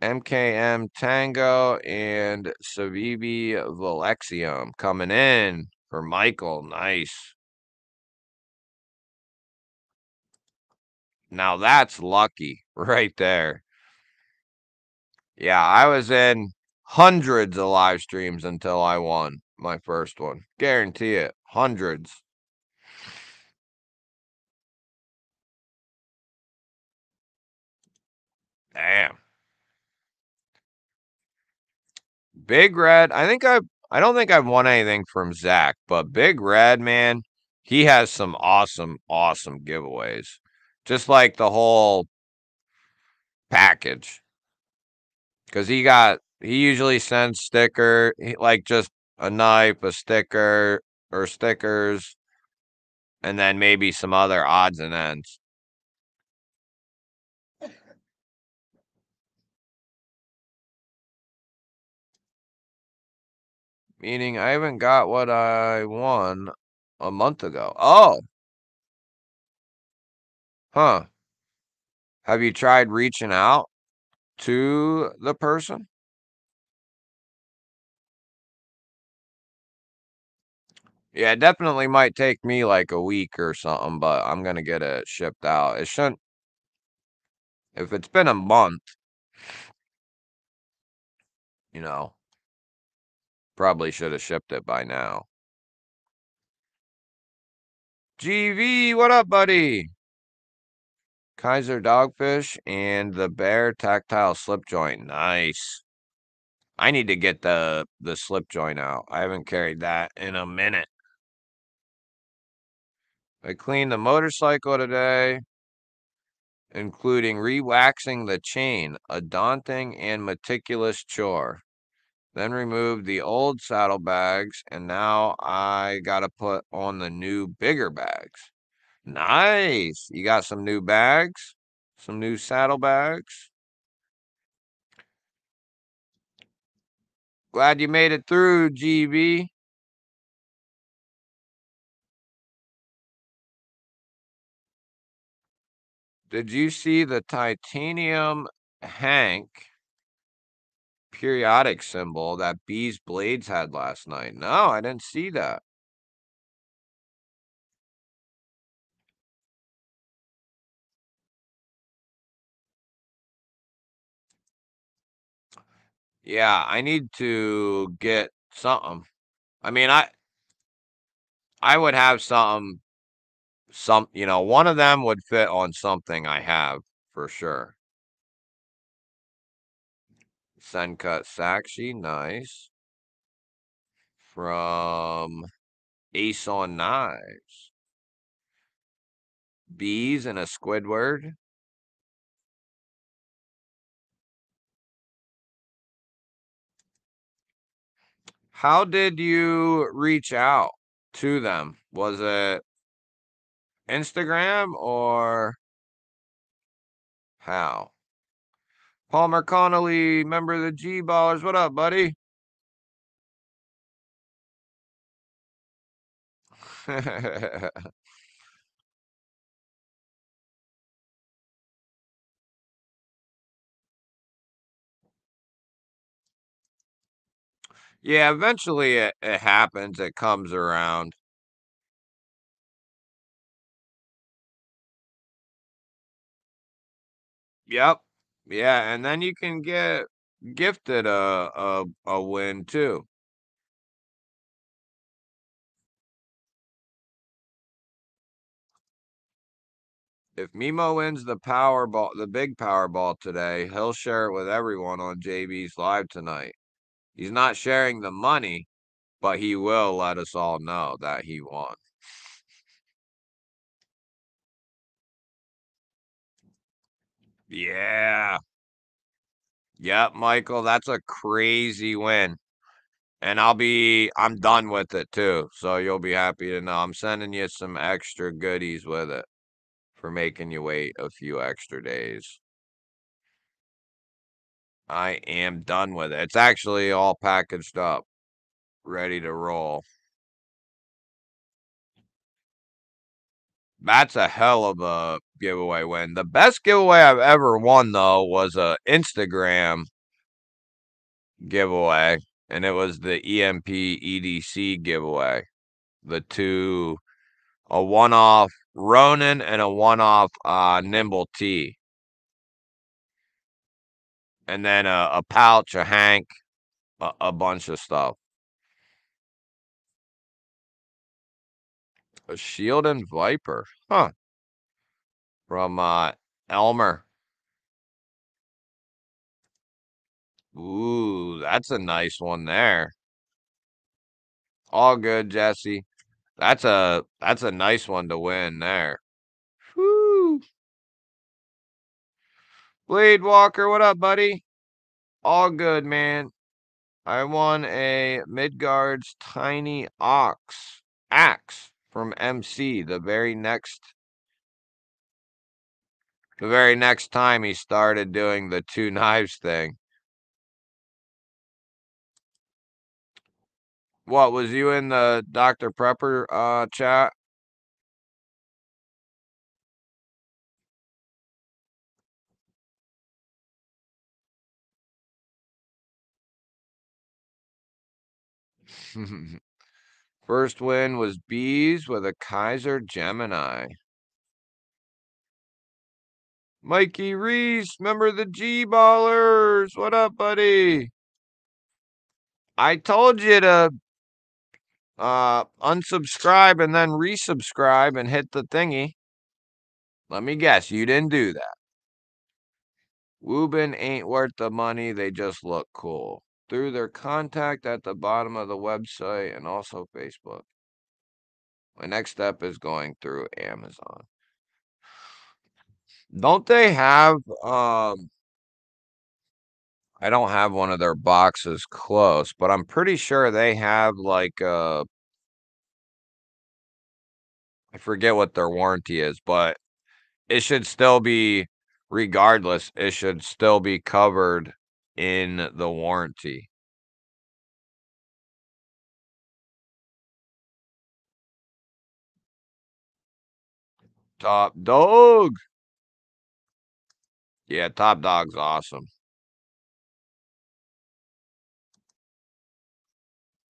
MKM Tango and Civivi Valexium coming in for Michael. Nice. Now that's lucky right there. Yeah, I was in hundreds of live streams until I won my first one. Guarantee it. Hundreds. Damn. Big Red, I think I I don't think I've won anything from Zach, but Big Red, man, he has some awesome, awesome giveaways. Just like the whole package. Cause he got he usually sends sticker like just a knife, a sticker, or stickers, and then maybe some other odds and ends. Meaning I haven't got what I won a month ago. Oh. Huh. Have you tried reaching out to the person? Yeah, it definitely might take me like a week or something, but I'm to get it shipped out. It shouldn't. If it's been a month, you know, probably should have shipped it by now. GV, what up, buddy? Kizer Dogfish and the Bear Tactile Slip Joint. Nice. I need to get the the slip joint out. I haven't carried that in a minute. I cleaned the motorcycle today, including re-waxing the chain, a daunting and meticulous chore. Then removed the old saddlebags, and now I got to put on the new bigger bags. Nice. You got some new bags, some new saddlebags. Glad you made it through, GB. Did you see the titanium Hank periodic symbol that Bees Blades had last night? No, I didn't see that. Yeah, I need to get something. I mean, I I would have something some you know, one of them would fit on something I have for sure. Sencut Sachse, nice. From Ace on Knives. Bees and a Squidward. How did you reach out to them? Was it Instagram or how? Palmer Connolly, member of the G Ballers. What up, buddy? yeah, eventually it, it happens. It comes around. Yep. Yeah, and then you can get gifted a a, a win too. If Mimo wins the Powerball, the big Powerball today, he'll share it with everyone on JB's live tonight. He's not sharing the money, but he will let us all know that he won. Yeah. Yep, Michael, that's a crazy win. And I'll be I'm done with it too. So you'll be happy to know I'm sending you some extra goodies with it for making you wait a few extra days. I am done with it. It's actually all packaged up, ready to roll. That's a hell of a giveaway win. The best giveaway I've ever won though was a Instagram giveaway, and it was the EMP EDC giveaway. The two, a one-off Ronin and a one-off uh, Nimble T, and then a, a pouch, a Hank, a, a bunch of stuff. A Shield and Viper, huh? From uh, Elmer. Ooh, that's a nice one there. All good, Jesse. That's a that's a nice one to win there. Blade Walker, what up, buddy? All good, man. I won a Midgard's Tiny Ox axe from MC the very next the very next time he started doing the two knives thing. What was you in the Dr. Prepper uh chat? First win was bees with a Kizer Gemini. Mikey Reese, member of the G Ballers. What up, buddy? I told you to uh, unsubscribe and then resubscribe and hit the thingy. Let me guess, you didn't do that. Wuben ain't worth the money, they just look cool. Through their contact at the bottom of the website and also Facebook. My next step is going through Amazon. Don't they have um I don't have one of their boxes close, but I'm pretty sure they have like uh I forget what their warranty is, but it should still be regardless, it should still be covered in the warranty. Top dog. Yeah, top dog's awesome.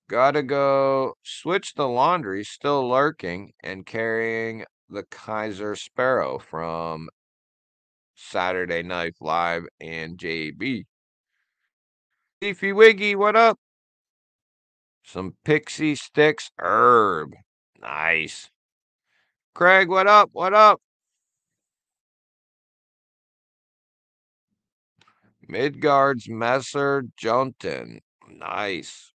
Gotta go switch the laundry, still lurking and carrying the Kizer Sparrow from Saturday Night Live and JB. Leafy Wiggy, what up? Some pixie sticks herb. Nice. Craig, what up? What up? Midgard's Messer Junton. Nice.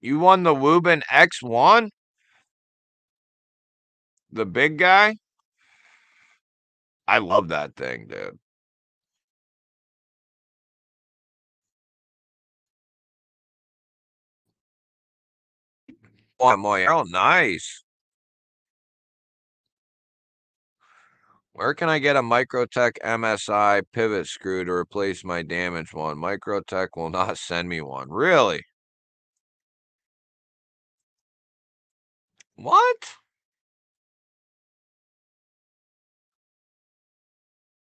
You won the Wuben X1? The big guy? I love that thing, dude. Oh, Moyero, nice. Where can I get a Microtech MSI pivot screw to replace my damaged one? Microtech will not send me one. Really? What?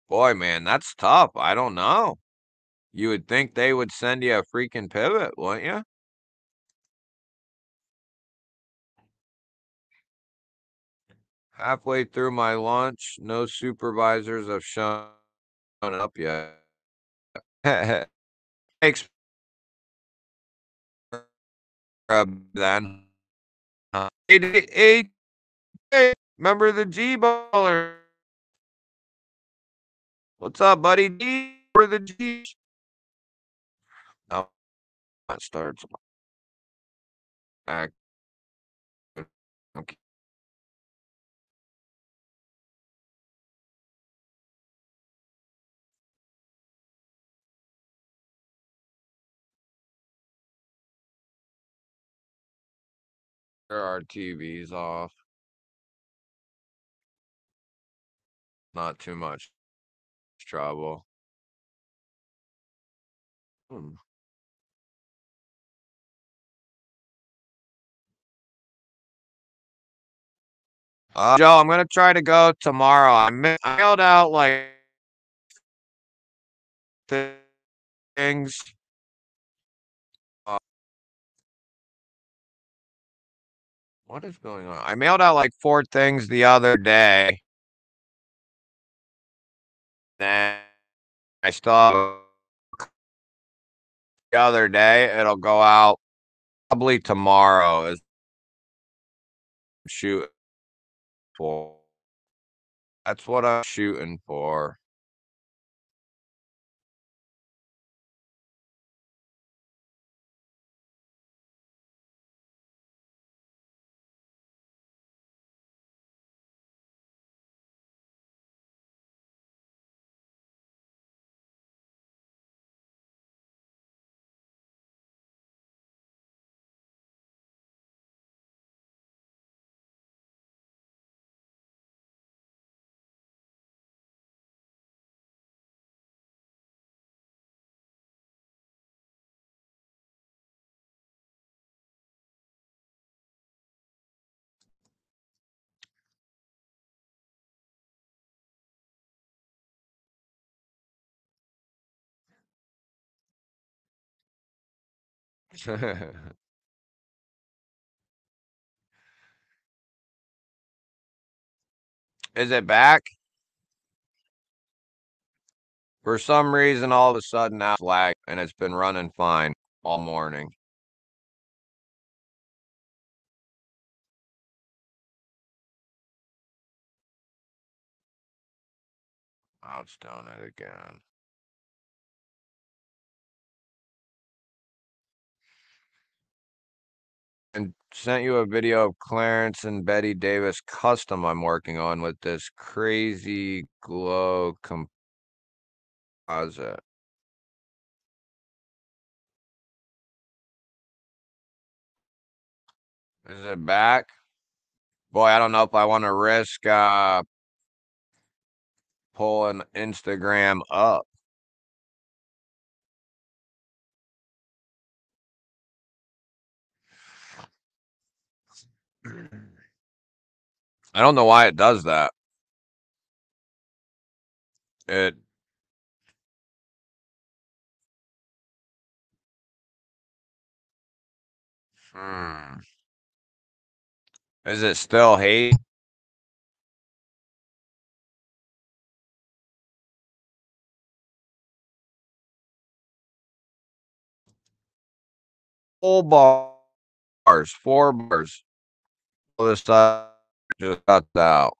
Boy, man, that's tough. I don't know. You would think they would send you a freaking pivot, wouldn't you? Halfway through my lunch, no supervisors have shown up yet. Thanks. Then. Hey, hey, hey, remember the G baller? What's up, buddy? D for the G. Oh, that starts. Okay. There are TVs off. Not too much trouble. Hmm. Uh, Joe, I'm gonna try to go tomorrow. I mailed out like things. What is going on? I mailed out like four things the other day. Then I still the other day. It'll go out probably tomorrow. Is shoot for. That's what I'm shooting for. Is it back? For some reason, all of a sudden it's lag and it's been running fine all morning. It's doing it again. and sent you a video of Clarence and Betty Davis custom I'm working on with this crazy glow composite. Is it back? Boy, I don't know if I want to risk uh pulling Instagram up. I don't know why it does that. It Hmm. Is it still hate? Full bars, four bars. This side just got out.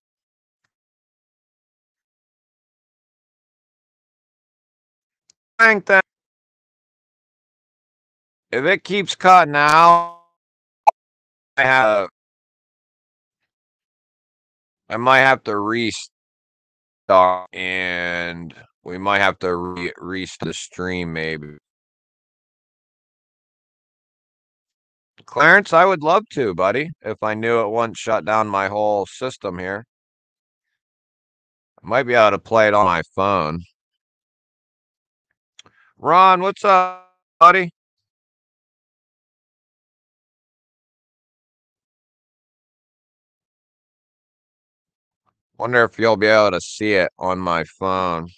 If it keeps cutting out, I have. I might have to restart, and we might have to re restart the stream, maybe. Clarence, I would love to, buddy, if I knew it wouldn't shut down my whole system here. I might be able to play it on my phone. Ron, what's up, buddy? Wonder if you'll be able to see it on my phone.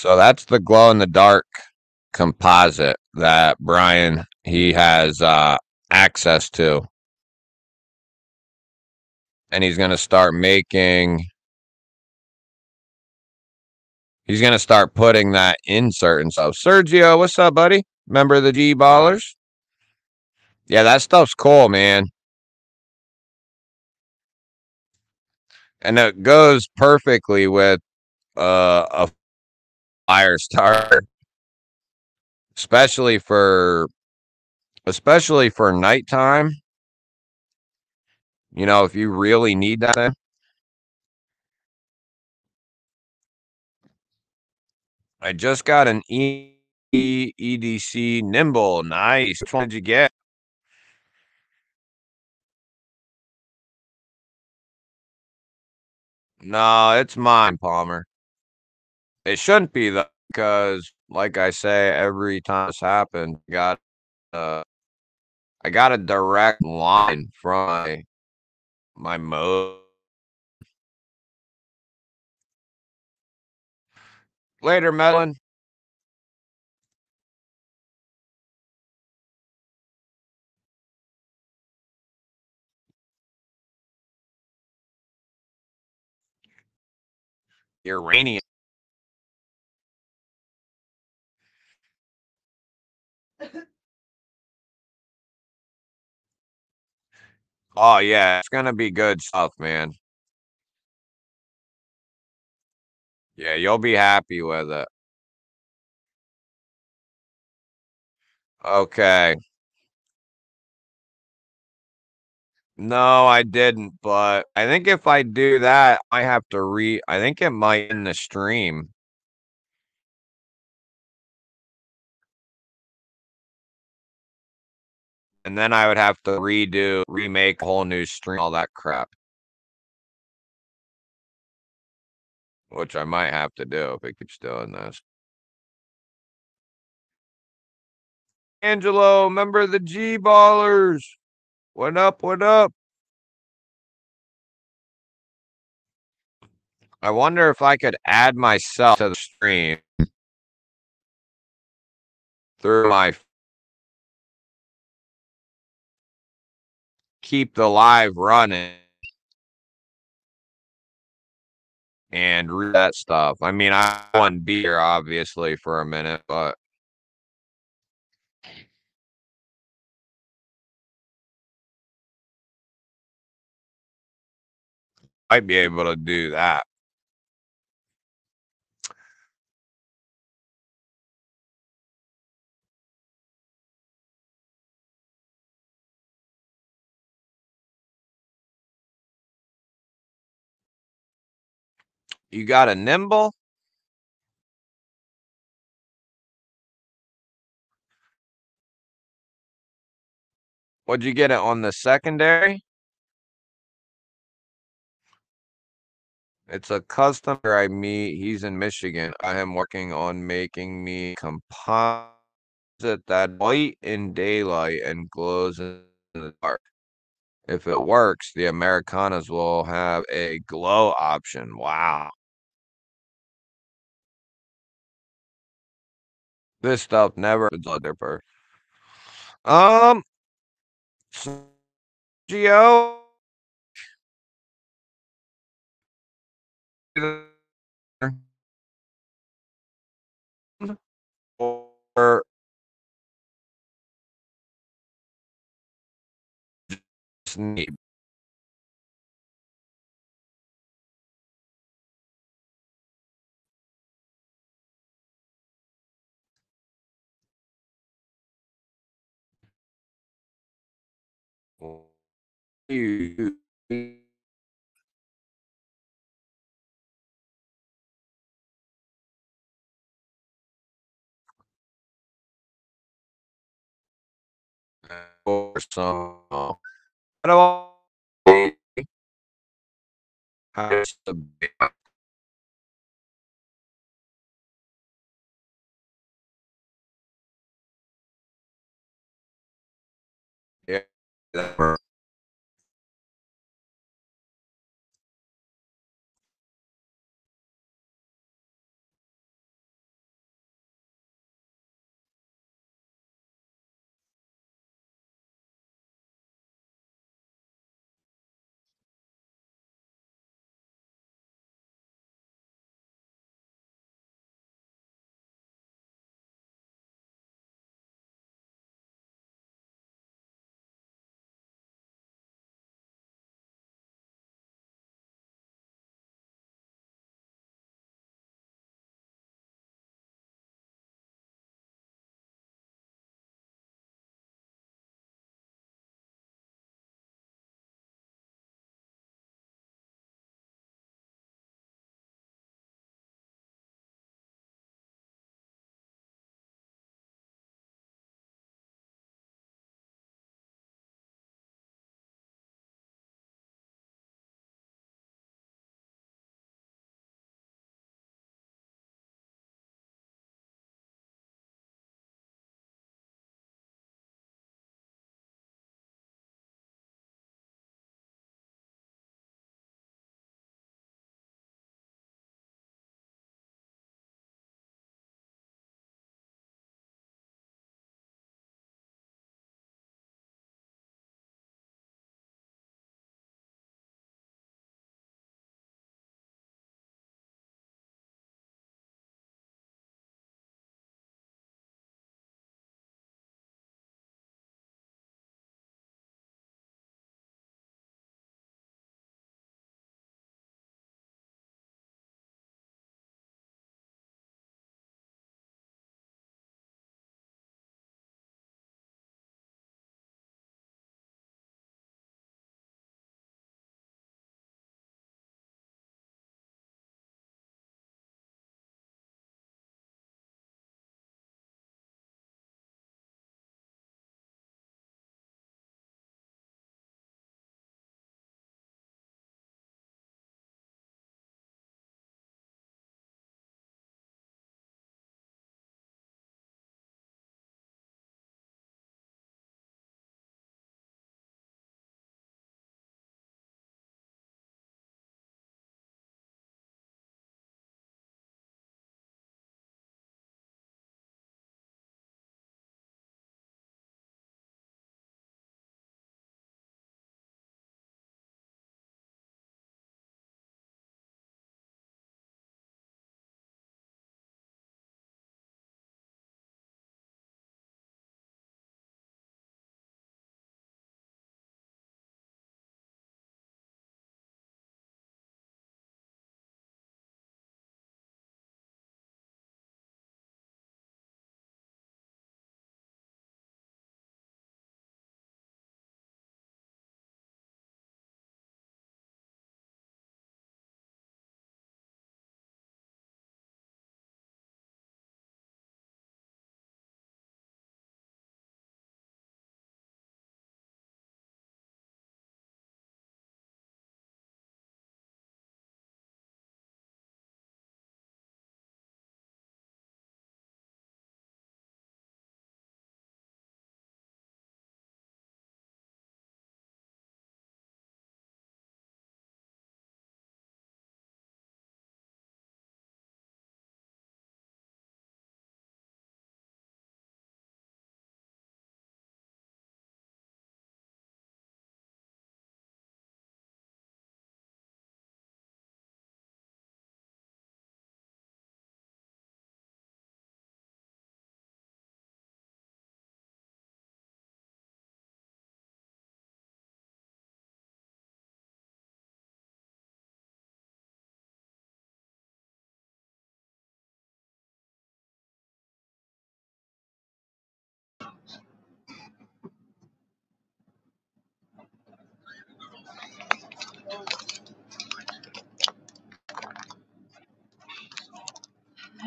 So that's the glow in the dark composite that Brian he has uh, access to. And he's going to start making He's going to start putting that insert and stuff. Sergio, what's up, buddy? Member of the G Ballers? Yeah, that stuff's cool, man. And it goes perfectly with uh, a fire starter, especially for especially for nighttime. You know, if you really need that. I just got an E EDC Nimble. Nice. Which one did you get? No, it's mine, Palmer. It shouldn't be though, because like I say, every time this happened, got uh I got a direct line from my, my mode. Later, Melon. Uranium. Oh yeah, it's gonna be good stuff, man. Yeah, you'll be happy with it. Okay. No, I didn't, but I think if I do that, I have to re I think it might in the stream. And then I would have to redo, remake a whole new stream, all that crap. Which I might have to do if it keeps doing this. Angelo, member of the G Ballers. What up? What up? I wonder if I could add myself to the stream through my keep the live running and read that stuff. I mean, I wouldn't be here obviously for a minute, but I'd be able to do that. You got a nimble? What'd you get it on the secondary? It's a customer I meet. He's in Michigan. I am working on making me composite that white in daylight and glows in the dark. If it works, the Americanas will have a glow option. Wow. This stuff never is differ. Um, Geo. Or need you or some how do I how does the yeah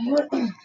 よいしょ。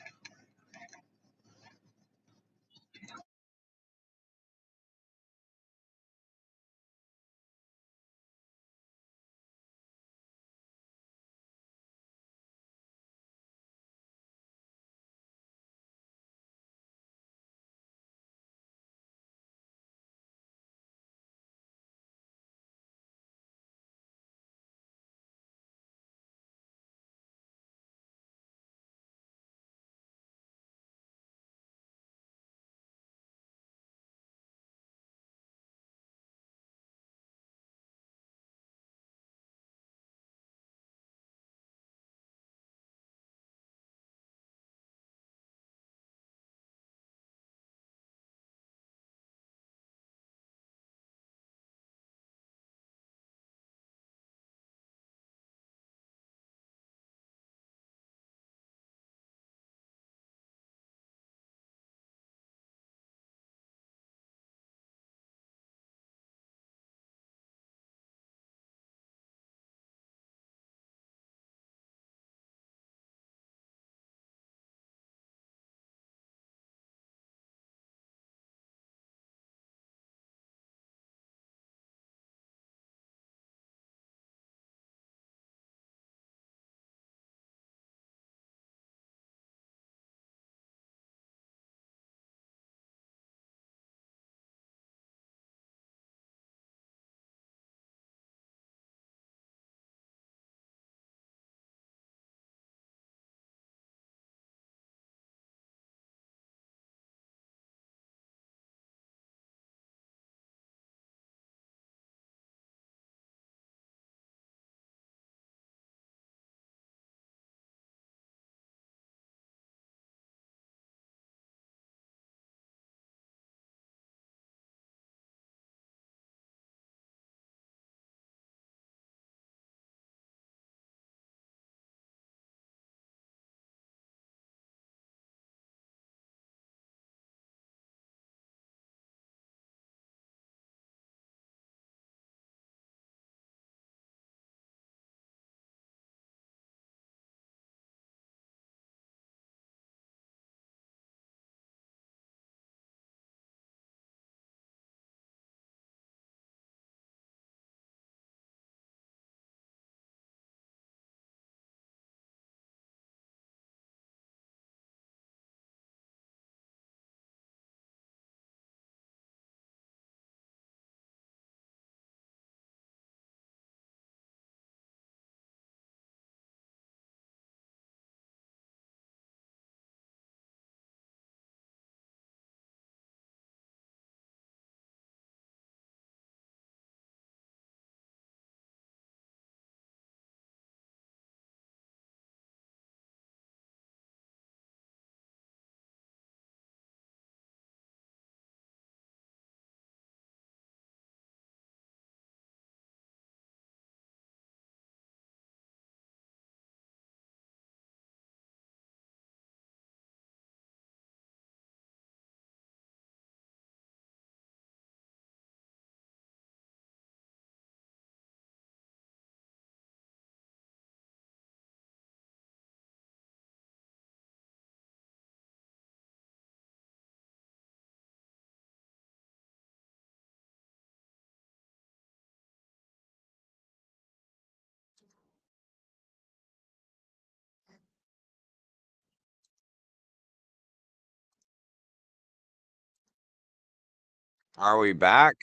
Are we back?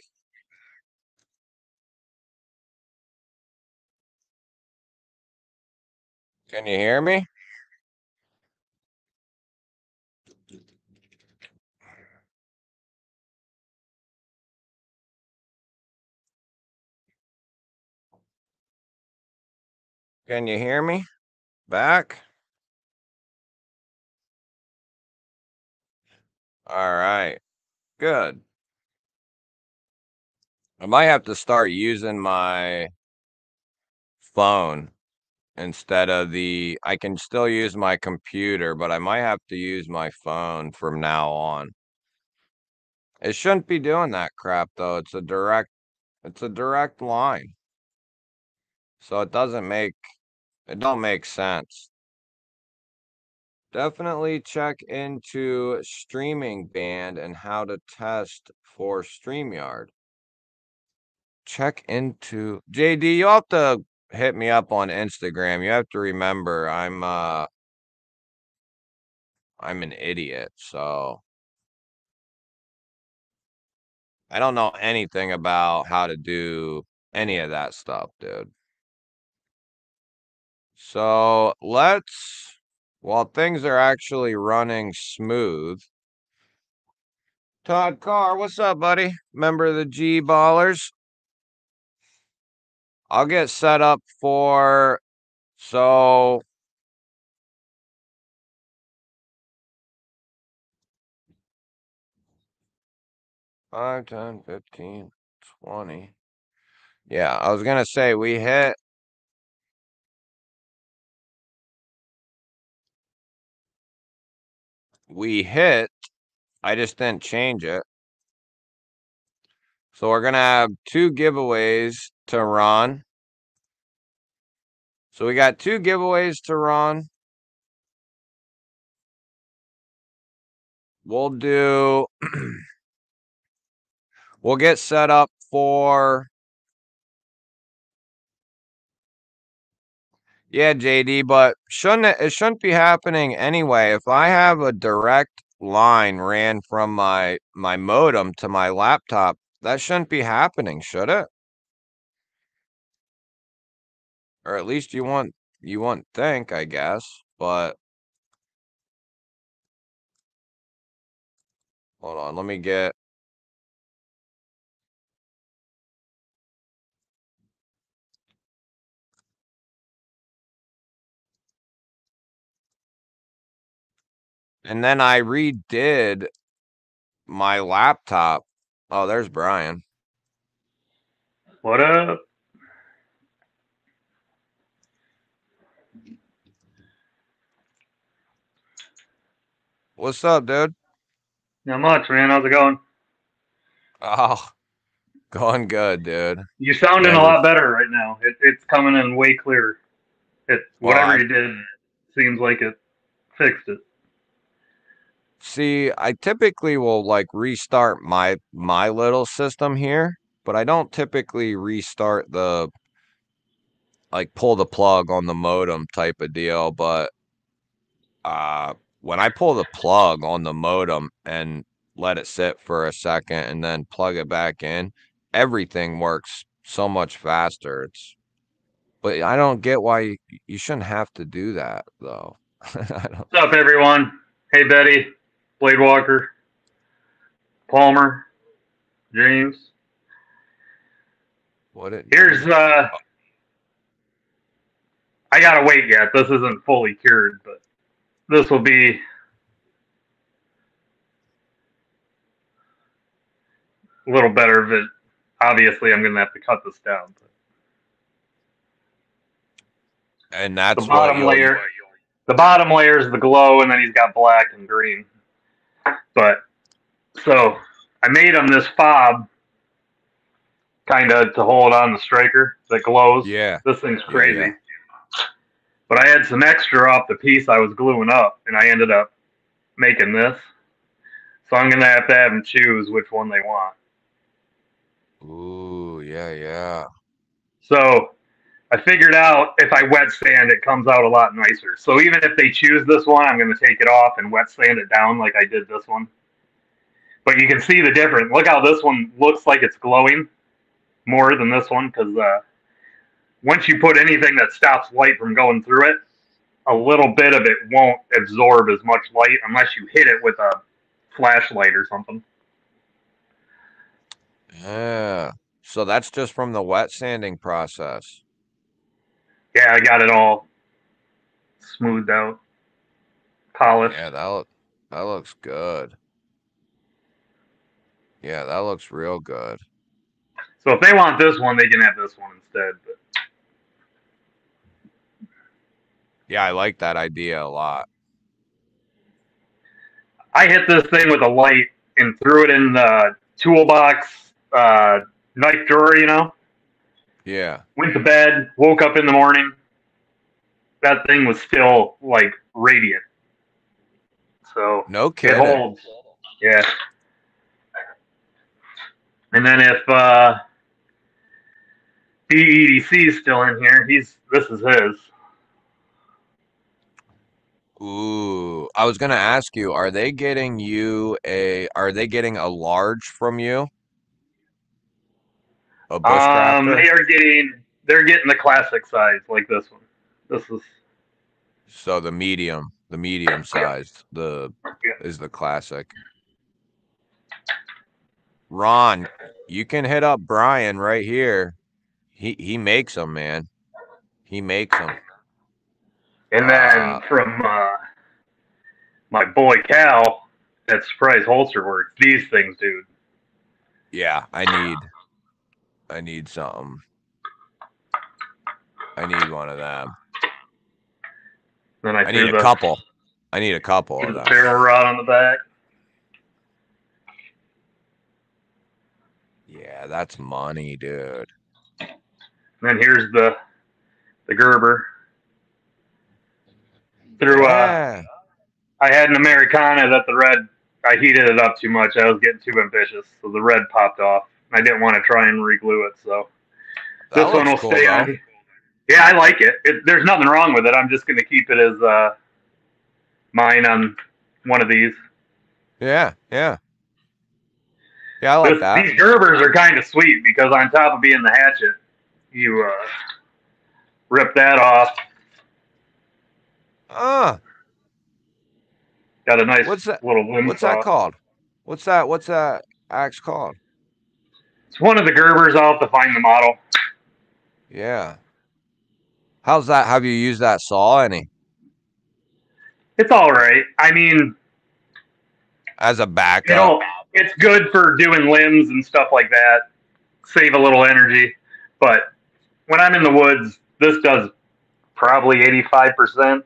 Can you hear me? Can you hear me? Back? All right. Good. I might have to start using my phone instead of the I can still use my computer, but I might have to use my phone from now on. It shouldn't be doing that crap though. It's a direct it's a direct line. So it doesn't make it don't make sense. definitely check into Streaming Band and how to test for StreamYard. Check into JD, you have to hit me up on Instagram. You have to remember I'm uh I'm an idiot, so I don't know anything about how to do any of that stuff, dude. So let's, while things are actually running smooth, Todd Carr, what's up, buddy? Member of the G Ballers. I'll get set up for, so Five, 10, 15, 20. Yeah, I was to say we hit. We hit. I just didn't change it. So we're to have two giveaways to run. So we got two giveaways to Ron. We'll do. We'll get set up for. Yeah, JD, but shouldn't it shouldn't be happening anyway. If I have a direct line ran from my my modem to my laptop, that shouldn't be happening, should it? Or at least you want you want think, I guess, but hold on, let me get And then I redid my laptop. Oh, there's Brian. What up? What's up, dude? Not much, man. How's it going? Oh, going good, dude. You're sounding Yeah, a lot better right now. It, it's coming in way clearer. It Well, whatever I- you did seems like it fixed it. See, I typically will like restart my my little system here, but I don't typically restart the like pull the plug on the modem type of deal, but uh when I pull the plug on the modem and let it sit for a second and then plug it back in, everything works so much faster. It's but I don't get why you, you shouldn't have to do that though. What's up, everyone? Hey, Betty, Blade Walker, Palmer, James. what it Here's uh. I gotta wait yet. This isn't fully cured, but this will be a little better of it. Obviously, I'm gonna have to cut this down. But and that's the bottom layer, the bottom layer is the glow, and then he's got black and green. But so I made him this fob, kind of to hold on the striker that glows. Yeah. This thing's Yeah, crazy. yeah. But I had some extra off the piece I was gluing up, and I ended up making this. So I'm gonna have to have them choose which one they want. Ooh, yeah, yeah. So I figured out if I wet sand, it comes out a lot nicer. So even if they choose this one, I'm gonna take it off and wet sand it down like I did this one. But you can see the difference. Look how this one looks like it's glowing more than this one, because uh, once you put anything that stops light from going through it, a little bit of it won't absorb as much light unless you hit it with a flashlight or something. Yeah. So that's just from the wet sanding process. Yeah, I got it all smoothed out, polished. Yeah, that look, that looks good. Yeah, that looks real good. So if they want this one, they can have this one instead. But Yeah, I like that idea a lot. I hit this thing with a light and threw it in the toolbox uh, knife drawer. You know, Yeah. went to bed, woke up in the morning. That thing was still like radiant. So No it kidding. holds. Yeah. And then if uh, BEDC is still in here, he's this is his. Ooh, I was gonna ask you, are they getting you a, are they getting a large from you? A Um, they are getting they're getting the classic size like this one. This is So the medium, the medium sized, the Yeah. is the classic. Ron, you can hit up Brian right here. He he makes them, man. He makes them. And then from uh, my boy Cal at Surprise Holster Works, these things, dude. Yeah, I need I need something. I need one of them. Then I, I need a couple. I need a couple of them. ferro rod on the back. Yeah, that's money, dude. And then here's the the Gerber. Through uh, Yeah. I had an Americana that the red I heated it up too much. I was getting too ambitious, so the red popped off. I didn't want to try and reglue it, so That this one will cool, stay though. on. Yeah, I like it. it. There's nothing wrong with it. I'm just going to keep it as uh, mine on one of these. Yeah, yeah. Yeah, I like This- that. These Gerbers are kind of sweet because on top of being the hatchet, you uh, rip that off. Ah, Got a nice What's that- little what's that called? What's that? What's that axe called? It's one of the Gerbers. I'll have to find the model. Yeah. How's that? Have you used that saw any It's all right. I mean, as a you backup? know, it's good for doing limbs and stuff like that. Save a little energy. But when I'm in the woods, this does probably 85%.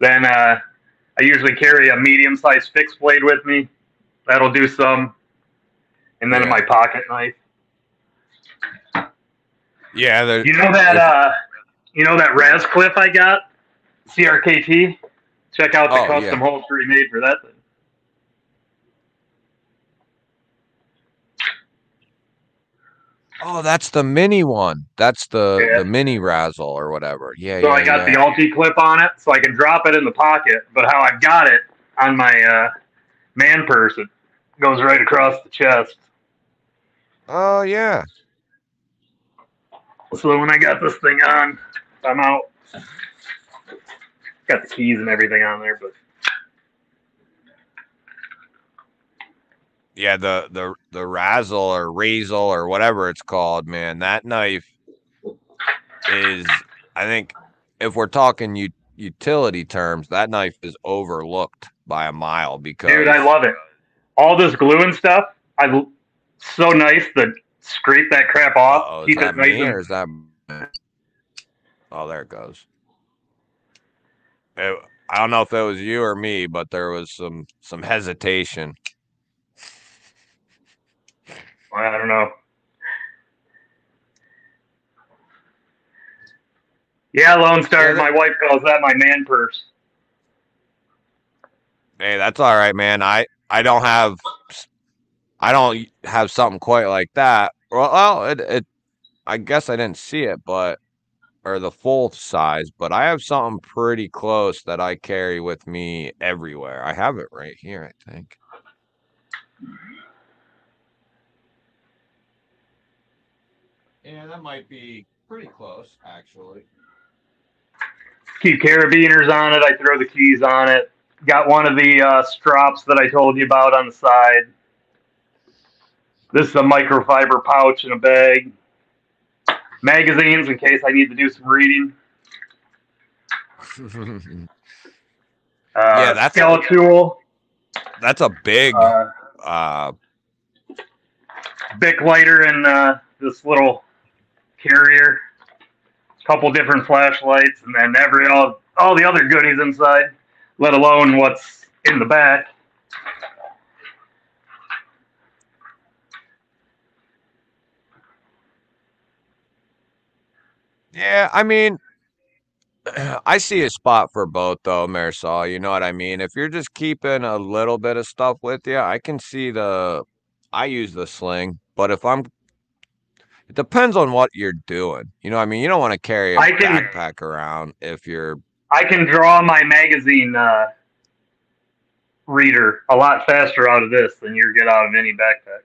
Then uh, I usually carry a medium sized fixed blade with me. That'll do some. And then Yeah. my pocket knife. yeah, there, You know that uh, you know that Raz Cliff I got? CRKT? Check out the Oh, custom yeah. holster he made for that thing. Oh, that's the mini one. That's the Yeah. the mini Razel or whatever. Yeah, yeah. So yeah, I got yeah. the Alti clip on it, so I can drop it in the pocket. But how I've got it on my uh, man purse, it goes right across the chest. Oh yeah. So when I got this thing on, I'm out. Got the keys and everything on there, but Yeah, the the the Razel or Razel or whatever it's called, man. That knife is I think if we're talking u- utility terms, that knife is overlooked by a mile because dude, I love it. All this glue and stuff, I so nice to scrape that crap off, Uh-oh, is keep that me or is that Oh, there it goes. It- I don't know if it was you or me, but there was some some hesitation. I don't know. Yeah, Lone Star. Yeah, my wife calls that my man purse. Hey, that's all right, man. I I don't have I don't have something quite like that. Well, well, it, it I guess I didn't see it, but or the full size, but I have something pretty close that I carry with me everywhere. I have it right here, I think. Yeah, that might be pretty close, actually. Keep carabiners on it. I throw the keys on it. Got one of the uh, strops that I told you about on the side. This is a microfiber pouch in a bag. Magazines in case I need to do some reading. Uh, Yeah, that's a- Skeletool. That's a big Uh, uh Bic lighter and uh, this little carrier, a couple different flashlights, and then every all all the other goodies inside, let alone what's in the back. Yeah, I mean, I see a spot for both though, Marisol. You know what I mean? If you're just keeping a little bit of stuff with you, I can see the I use the sling, but if I'm it depends on what you're doing. You know what I mean? You don't want to carry a I can- backpack around if you're I can draw my magazine uh, reader a lot faster out of this than you get out of any backpack.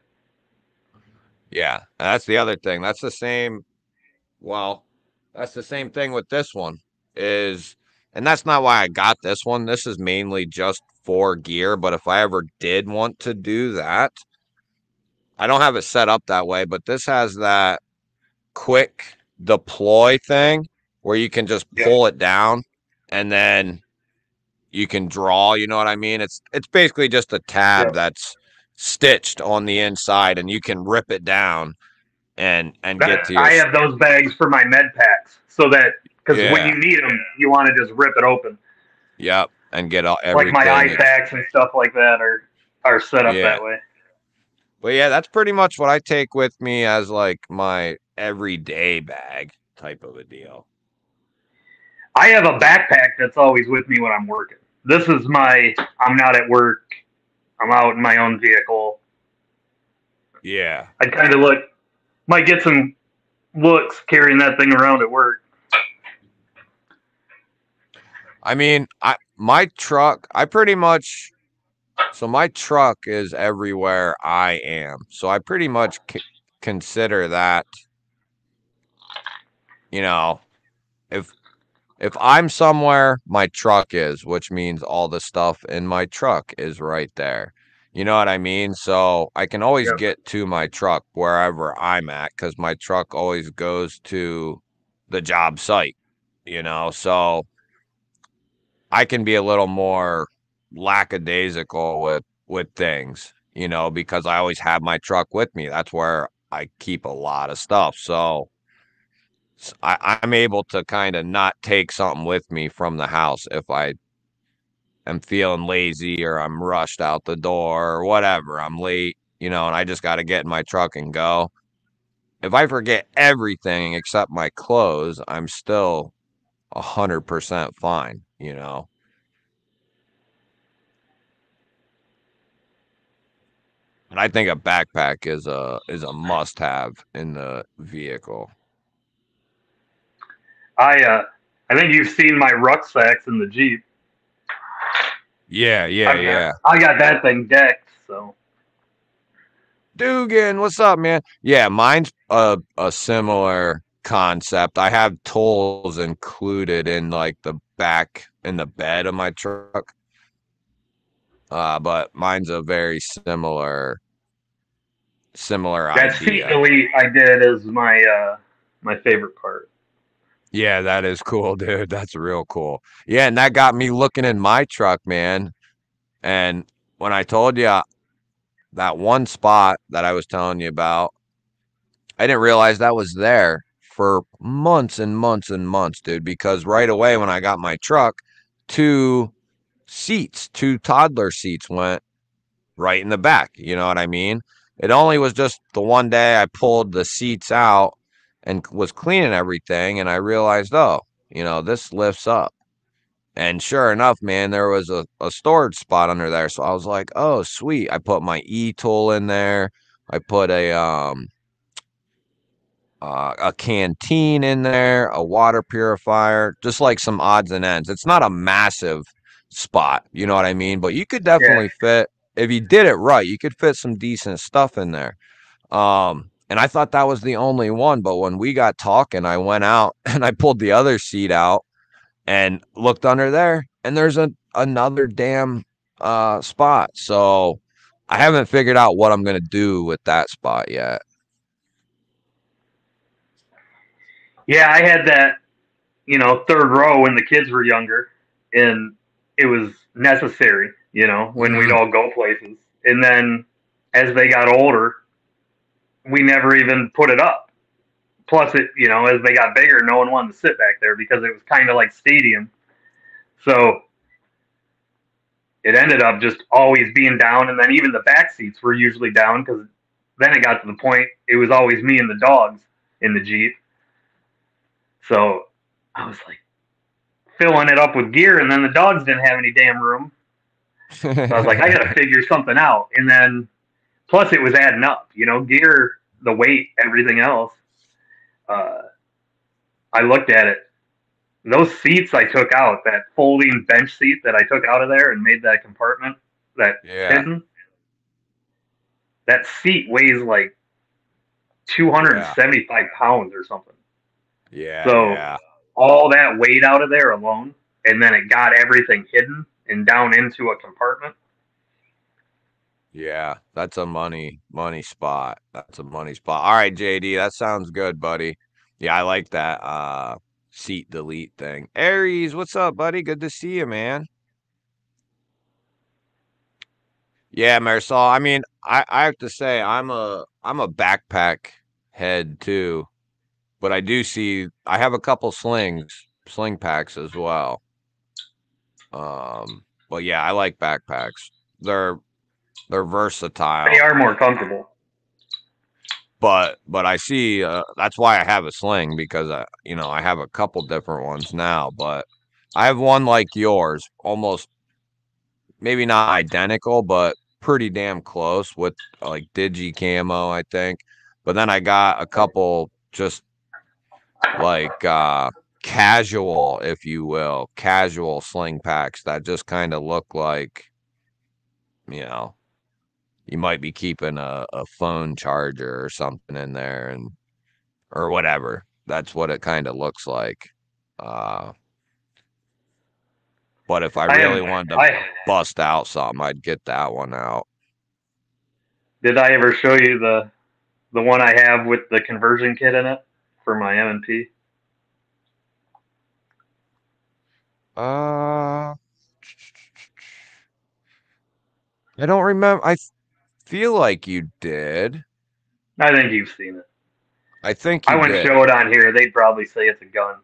Yeah, that's the other thing. That's the same. Well, that's the same thing with this one. Is and that's not why I got this one. This is mainly just for gear. But if I ever did want to do that, I don't have it set up that way. But this has that quick deploy thing where you can just Yeah. pull it down and then you can draw. You know what I mean? It's it's basically just a tab Yeah. that's stitched on the inside and you can rip it down and and get to your I have those bags for my med packs so that because Yeah. when you need them, you want to just rip it open. yep and get all everything like my eye packs and stuff like that are are set up Yeah. that way. But yeah that's pretty much what i take with me as like my everyday bag type of a deal I have a backpack that's always with me when I'm working. This is my I'm not at work. I'm out in my own vehicle. yeah I kind of look might get some looks carrying that thing around at work. i mean i my truck i pretty much so my truck is everywhere i am so i pretty much c- consider that you know if if i'm somewhere my truck is which means all the stuff in my truck is right there. You know what i mean? So i can always Yep. get to my truck wherever i'm at because my truck always goes to the job site you know? So i can be a little more lackadaisical with with things you know because i always have my truck with me that's where i keep a lot of stuff so I, I'm able to kind of not take something with me from the house if i am feeling lazy or i'm rushed out the door or whatever i'm late you know and i just got to get in my truck and go. If i forget everything except my clothes i'm still a hundred percent fine you know And I think a backpack is a is a must have in the vehicle. I uh I think you've seen my rucksacks in the Jeep. Yeah, yeah, I've got- yeah. I got that thing decked, so Dugan, what's up, man? Yeah, mine's a a similar concept. I have tools included in like the back in the bed of my truck. Uh, but mine's a very similar similar that idea. delete I did is my uh my favorite part. Yeah, that is cool, dude. That's real cool. Yeah, and that got me looking in my truck, man. And when I told you that one spot that I was telling you about, I didn't realize that was there for months and months and months, dude. Because right away when I got my truck, two seats, two toddler seats went right in the back. You know what I mean? It only was just the one day I pulled the seats out and was cleaning everything and I realized, oh, you know, this lifts up. And sure enough, man, there was a, a storage spot under there. So I was like, oh, sweet. I put my e tool in there. I put a um uh, a canteen in there, a water purifier, just like some odds and ends. It's not a massive spot, you know what I mean? But you could definitely fit if you did it right, you could fit some decent stuff in there. Um, and I thought that was the only one, but when we got talking, I went out and I pulled the other seat out and looked under there, and there's a another damn uh spot. So I haven't figured out what I'm gonna do with that spot yet. Yeah, I had that, you know, third row when the kids were younger, and it was necessary, you know, when we'd Mhm. all go places. And then as they got older, we never even put it up. Plus, it, you know, as they got bigger, no one wanted to sit back there because it was kind of like stadium. So it ended up just always being down, and then even the back seats were usually down because then it got to the point it was always me and the dogs in the Jeep. So I was like, filling it up with gear, and then the dogs didn't have any damn room. So I was like, I got to figure something out. And then, plus, it was adding up. You know, gear, the weight, everything else. Uh, I looked at it. Those seats I took out, that folding bench seat that I took out of there and made that compartment, that yeah. hidden, that seat weighs like 275 pounds or something. Yeah. So- yeah. All that weight out of there alone, and then it got everything hidden and down into a compartment. Yeah, that's a money money spot. That's a money spot. All right, JD, that sounds good, buddy. Yeah, I like that uh seat delete thing. Aries, what's up, buddy? Good to see you, man. Yeah, Marisol. I mean, I, I have to say I'm a I'm a backpack head too. But I do see I have a couple slings, sling packs as well. Um, but yeah, I like backpacks. They're they're versatile. They are more comfortable. but but I see uh, that's why I have a sling because I you know I have a couple different ones now, but I have one like yours, almost maybe not identical, but pretty damn close with like digi camo, I think. But then I got a couple just like uh casual, if you will, casual sling packs that just kind of look like you know you might be keeping a, a phone charger or something in there and or whatever. That's what it kind of looks like uh but if i I really wanted to I bust out something i'd get that one out. Did I ever show you the the one I have with the conversion kit in it for my M and P? uh i don't remember I feel like you did I think you've seen it. i think you I wouldn't did. show it on here. They'd probably say it's a gun.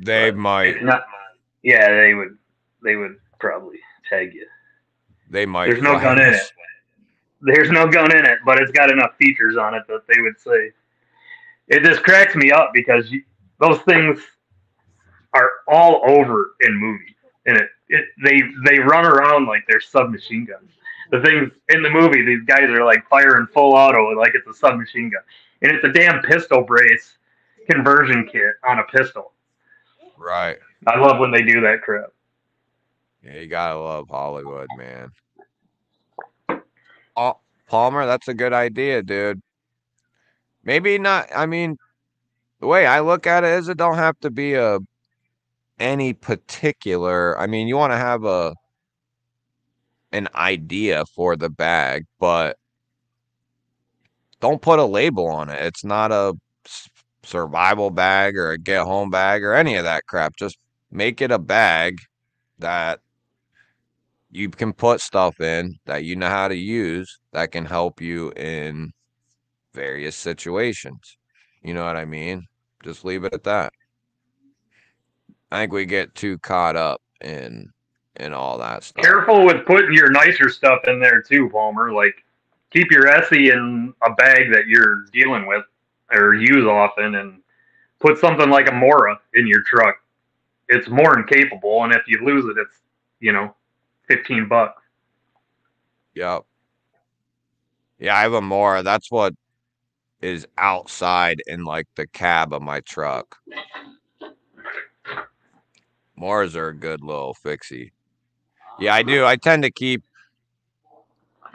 they but might not. Yeah, they would. They would probably tag you. they might There's no gun in it. There's no gun in it, but it's got enough features on it that they would say. It just cracks me up because you, those things are all over in movies, and it, it they they run around like they're submachine guns. The things in the movie, these guys are like firing full auto like it's a submachine gun, and it's a damn pistol brace conversion kit on a pistol. right I love when they do that crap. Yeah, you gotta love Hollywood, man. Oh, Palmer, that's a good idea, dude. Maybe not. I mean, the way I look at it is, it don't have to be a any particular. I mean, you want to have a an idea for the bag, but don't put a label on it. It's not a survival bag or a get home bag or any of that crap. Just make it a bag that you can put stuff in that you know how to use that can help you in various situations. You know what I mean? Just leave it at that. I think we get too caught up in in all that stuff. Careful with putting your nicer stuff in there too, Palmer. Like keep your ESEE in a bag that you're dealing with or use often, and put something like a Mora in your truck. It's more than capable, and if you lose it, it's you know, fifteen bucks. Yep. Yeah, I have a Mora. That's what is outside in like the cab of my truck. Moras are a good little fixie. Yeah, I do. I tend to keep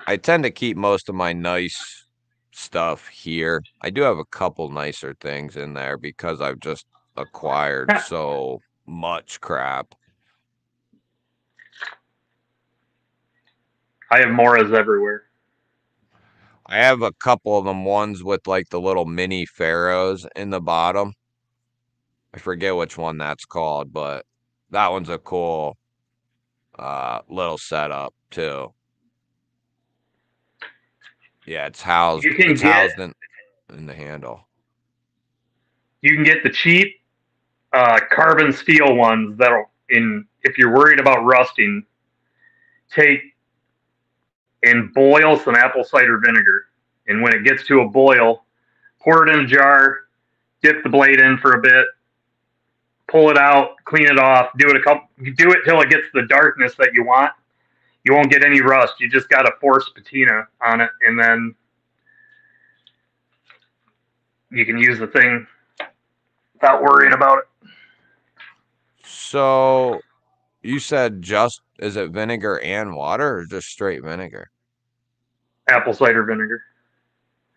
I tend to keep most of my nice stuff here. I do have a couple nicer things in there because I've just acquired so much crap. I have Moras everywhere. I have a couple of them ones with like the little mini ferros in the bottom. I forget which one that's called, but that one's a cool uh little setup too. Yeah, it's housed You can it's get- housed in, in the handle. You can get the cheap uh, carbon steel ones that'll in if you're worried about rusting, take and boil some apple cider vinegar. And when it gets to a boil, pour it in a jar, dip the blade in for a bit, pull it out, clean it off, do it a couple, do it till it gets the darkness that you want. You won't get any rust. You just got to force patina on it, and then you can use the thing without worrying about it. So you said just is it vinegar and water or just straight vinegar? Apple cider vinegar.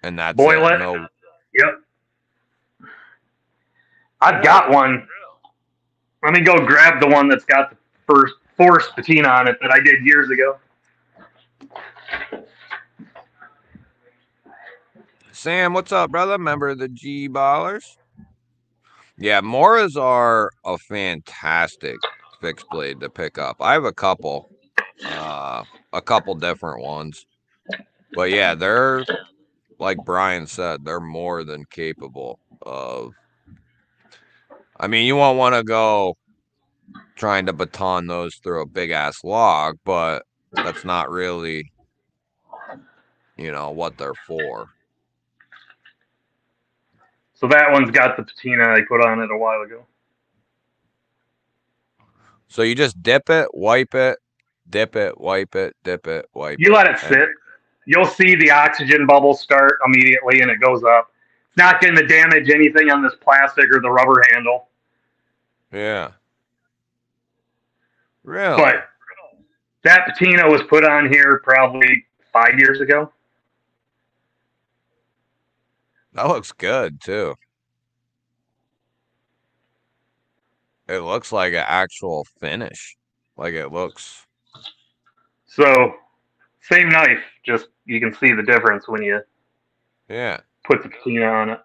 And that's Boil it. No, Yep. I've got one. Let me go grab the one that's got the first force patina on it that I did years ago. Sam, what's up, brother? Member of the G Ballers? Yeah, Moras are a fantastic fixed blade to pick up. I have a couple, uh, a couple different ones, but yeah, they're like Brian said, they're more than capable of. I mean, you won't want to go trying to baton those through a big ass log, but that's not really, you know, what they're for. So that one's got the patina I put on it a while ago. So you just dip it, wipe it, dip it, wipe it, dip it, wipe You it. You let it sit. You'll see the oxygen bubbles start immediately and it goes up. It's not going to damage anything on this plastic or the rubber handle. Yeah. Really? But that patina was put on here probably five years ago. that looks good too. It looks like an actual finish. Like it looks. So same knife, just you can see the difference when you Yeah. put the patina on it.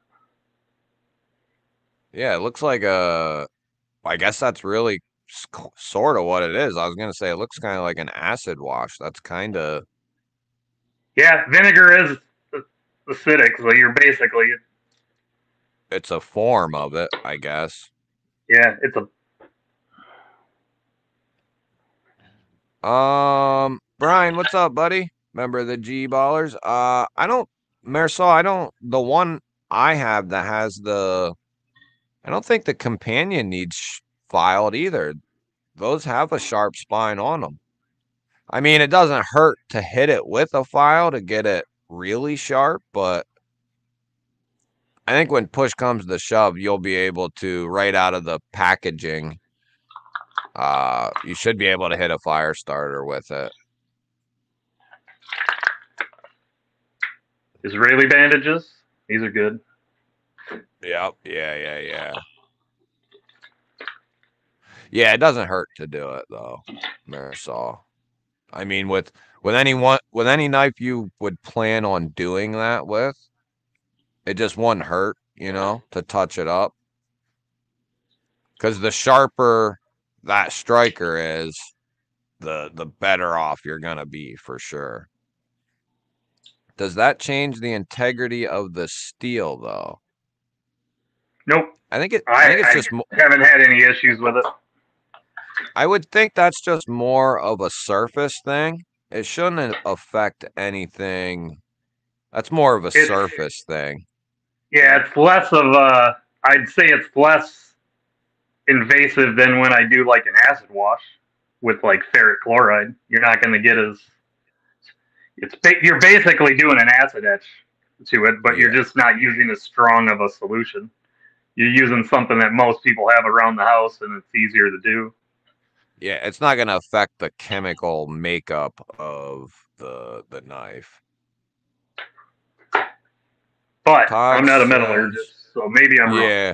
Yeah. It looks like a. I guess that's really sort of what it is. I was gonna say it looks kind of like an acid wash. That's kind of. Yeah, vinegar is acidic, so you're basically It's a form of it, I guess. yeah, it's a Um, Brian, what's up, buddy? Member of the G Ballers. Uh, I don't, Marisol, I don't, the one I have that has the, I don't think the companion needs filed either. Those have a sharp spine on them. I mean, it doesn't hurt to hit it with a file to get it really sharp, but I think when push comes to shove, you'll be able to, right out of the packaging, uh, you should be able to hit a fire starter with it. Israeli bandages. These are good. Yep. Yeah. Yeah. Yeah. Yeah. It doesn't hurt to do it though, Marisol. I mean, with with any one with any knife you would plan on doing that with, it just wouldn't hurt, you know, to touch it up. Because the sharper that striker is, the the better off you're gonna be for sure. Does that change the integrity of the steel though? Nope, I think it. I, I, think it's I just. haven't had any issues with it. I would think that's just more of a surface thing. It shouldn't affect anything. That's more of a It's- surface thing. Yeah, it's less of a. I'd say it's less invasive than when I do like an acid wash with like ferric chloride. You're not going to get as. It's you're basically doing an acid etch to it, but you're just not using as strong of a solution. You're using something that most people have around the house, and it's easier to do. Yeah, it's not going to affect the chemical makeup of the the knife. But I'm not a metallurgist, so maybe I'm wrong. Yeah,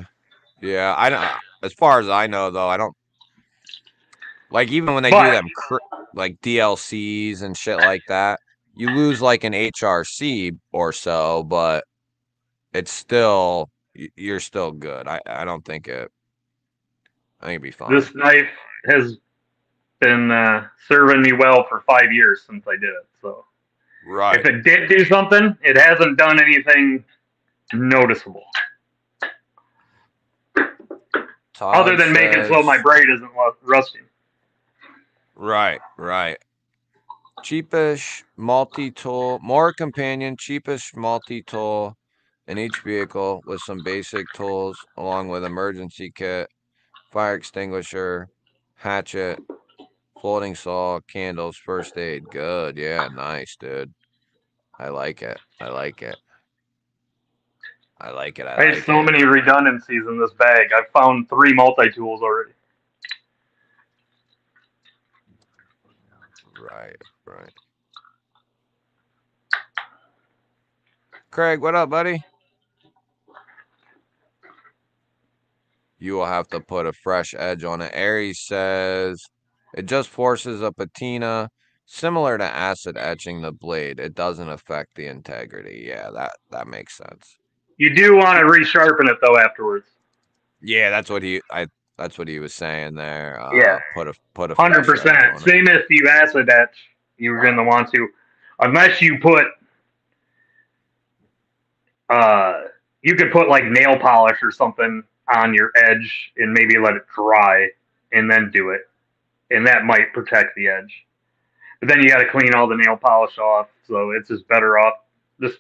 yeah. I don't. As far as I know, though, I don't. Like even when they do them cr- like DLCs and shit like that, you lose like an HRC or so, but it's still you're still good. I I don't think it. I think it'd be fine. This knife has been uh, serving me well for five years since I did it. So right. if it did do something, it hasn't done anything noticeable other Todd than making so my braid isn't rusting. Right, right. Cheapish multi tool, Mora companion, cheapish multi tool in each vehicle with some basic tools along with emergency kit fire extinguisher, hatchet, folding saw, candles, first aid. Good. Yeah, nice, dude. I like it. I like it. I like it. I, I like have so it. many redundancies in this bag. I've found three multi tools already. Right, right. Craig, what up, buddy? You will have to put a fresh edge on it. Aries says it just forces a patina similar to acid etching the blade. It doesn't affect the integrity. Yeah, that that makes sense. You do want to resharpen it though afterwards. Yeah, that's what he I that's what he was saying there. Uh, Yeah. put a put a hundred percent. Same as you acid that, you were gonna want to, unless you put, uh, you could put like nail polish or something on your edge and maybe let it dry and then do it, and that might protect the edge. But then you got to clean all the nail polish off, so it's just better off just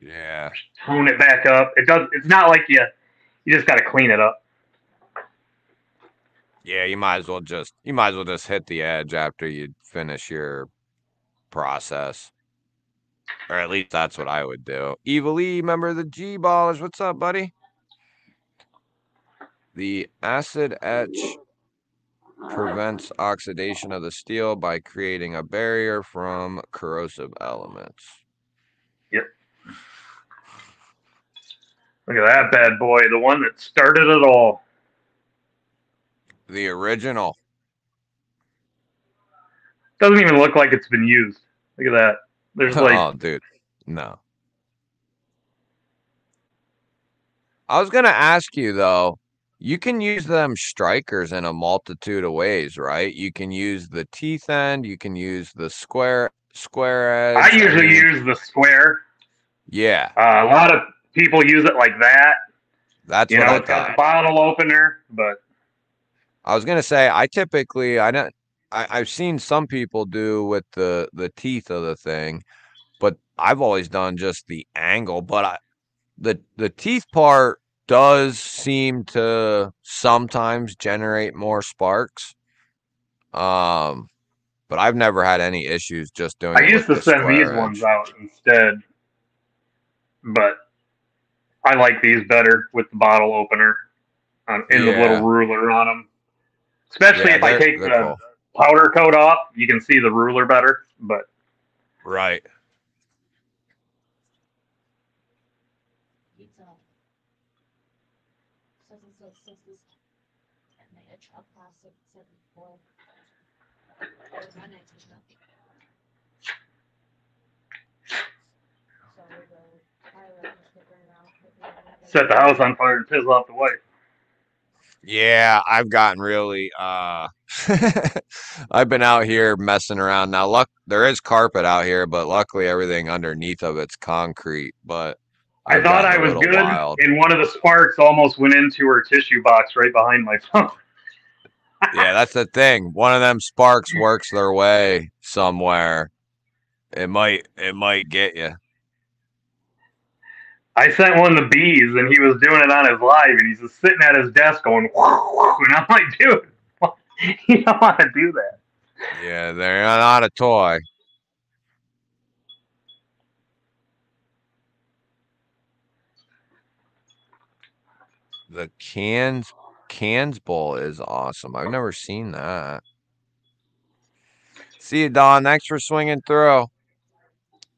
Yeah. tone it back up. It does. It's not like you, you just got to clean it up. Yeah, you might as well just you might as well just hit the edge after you finish your process. Or at least that's what I would do. Evil E, member of the G Ballers. What's up, buddy? The acid etch prevents oxidation of the steel by creating a barrier from corrosive elements. Yep. Look at that bad boy, the one that started it all. The original. Doesn't even look like it's been used. Look at that. There's like oh, dude. No. I was gonna ask you though. You can use them strikers in a multitude of ways, right? You can use the teeth end. You can use the square square edge. I usually use the square. Yeah, Uh, a lot of people use it like that. that's You what know, I it's thought. the bottle opener, but I was gonna say I typically I don't I, I've seen some people do with the the teeth of the thing, but I've always done just the angle. But I the the teeth part does seem to sometimes generate more sparks. Um but I've never had any issues just doing I used to the send these square ones out instead. But I like these better with the bottle opener um, and the little ruler on them. Especially Yeah, if I take the cool. powder coat off, you can see the ruler better. But Right. Pizza. Says it says sixties. And they had truck plastic seventy-four. That was my next email. So the pilot was figuring out what they were gonna set the house on fire and piss off the wife. Yeah, I've gotten really uh I've been out here messing around. Now luck there is carpet out here, but luckily everything underneath of it's concrete, but I I've thought I was good, wild. and one of the sparks almost went into her tissue box right behind my phone. Yeah, that's the thing. One of them sparks works their way somewhere. It might it might get you. I sent one to bees, and he was doing it on his live, and he's just sitting at his desk going, and I'm like, dude, you don't want to do that. Yeah, they're not a toy. The cans Kansbol is awesome. I've never seen that. See you, Don. Thanks for swinging through.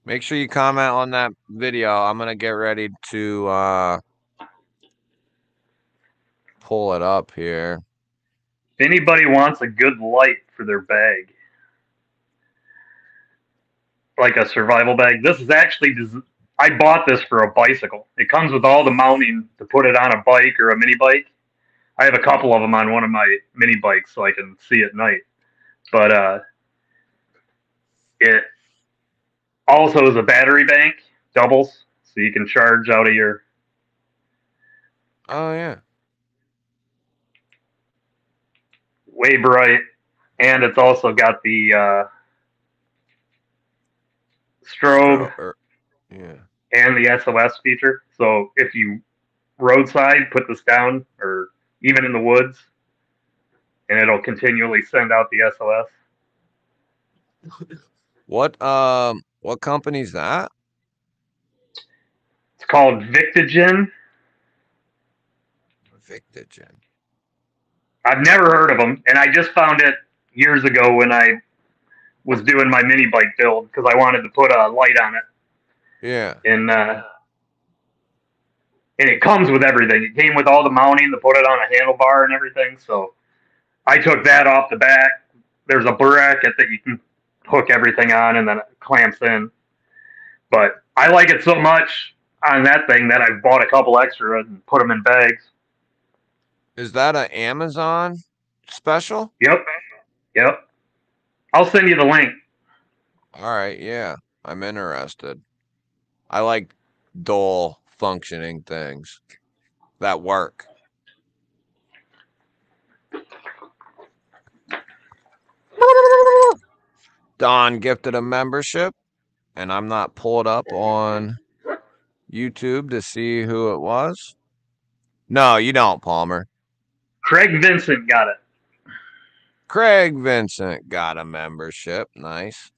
Make sure you comment on that video. I'm gonna get ready to uh, pull it up here. If anybody wants a good light for their bag, like a survival bag, this is actually I bought this for a bicycle. It comes with all the mounting to put it on a bike or a mini bike. I have a couple of them on one of my mini bikes so I can see at night. But uh, it also is a battery bank, doubles, so you can charge out of your Oh yeah. way bright, and it's also got the uh, strobe Or- yeah. and the SOS feature. So if you roadside put this down, or even in the woods, and it'll continually send out the SOS. What um what company's that? It's called Victogen. Victogen. I've never heard of them, and I just found it years ago when I was doing my mini bike build because I wanted to put a light on it, Yeah. and uh, and it comes with everything. It came with all the mounting to put it on a handlebar and everything. So I took that off the back. There's a bracket that you can hook everything on, and then it clamps in. But I like it so much on that thing that I've bought a couple extra and put them in bags. Is that an Amazon special? Yep. Yep. I'll send you the link. All right, yeah. I'm interested. I like dull functioning things that work. Don gifted a membership, and I'm not pulled up on YouTube to see who it was. No, you don't, Palmer. Craig Vincent got it. Craig Vincent got a membership. Nice.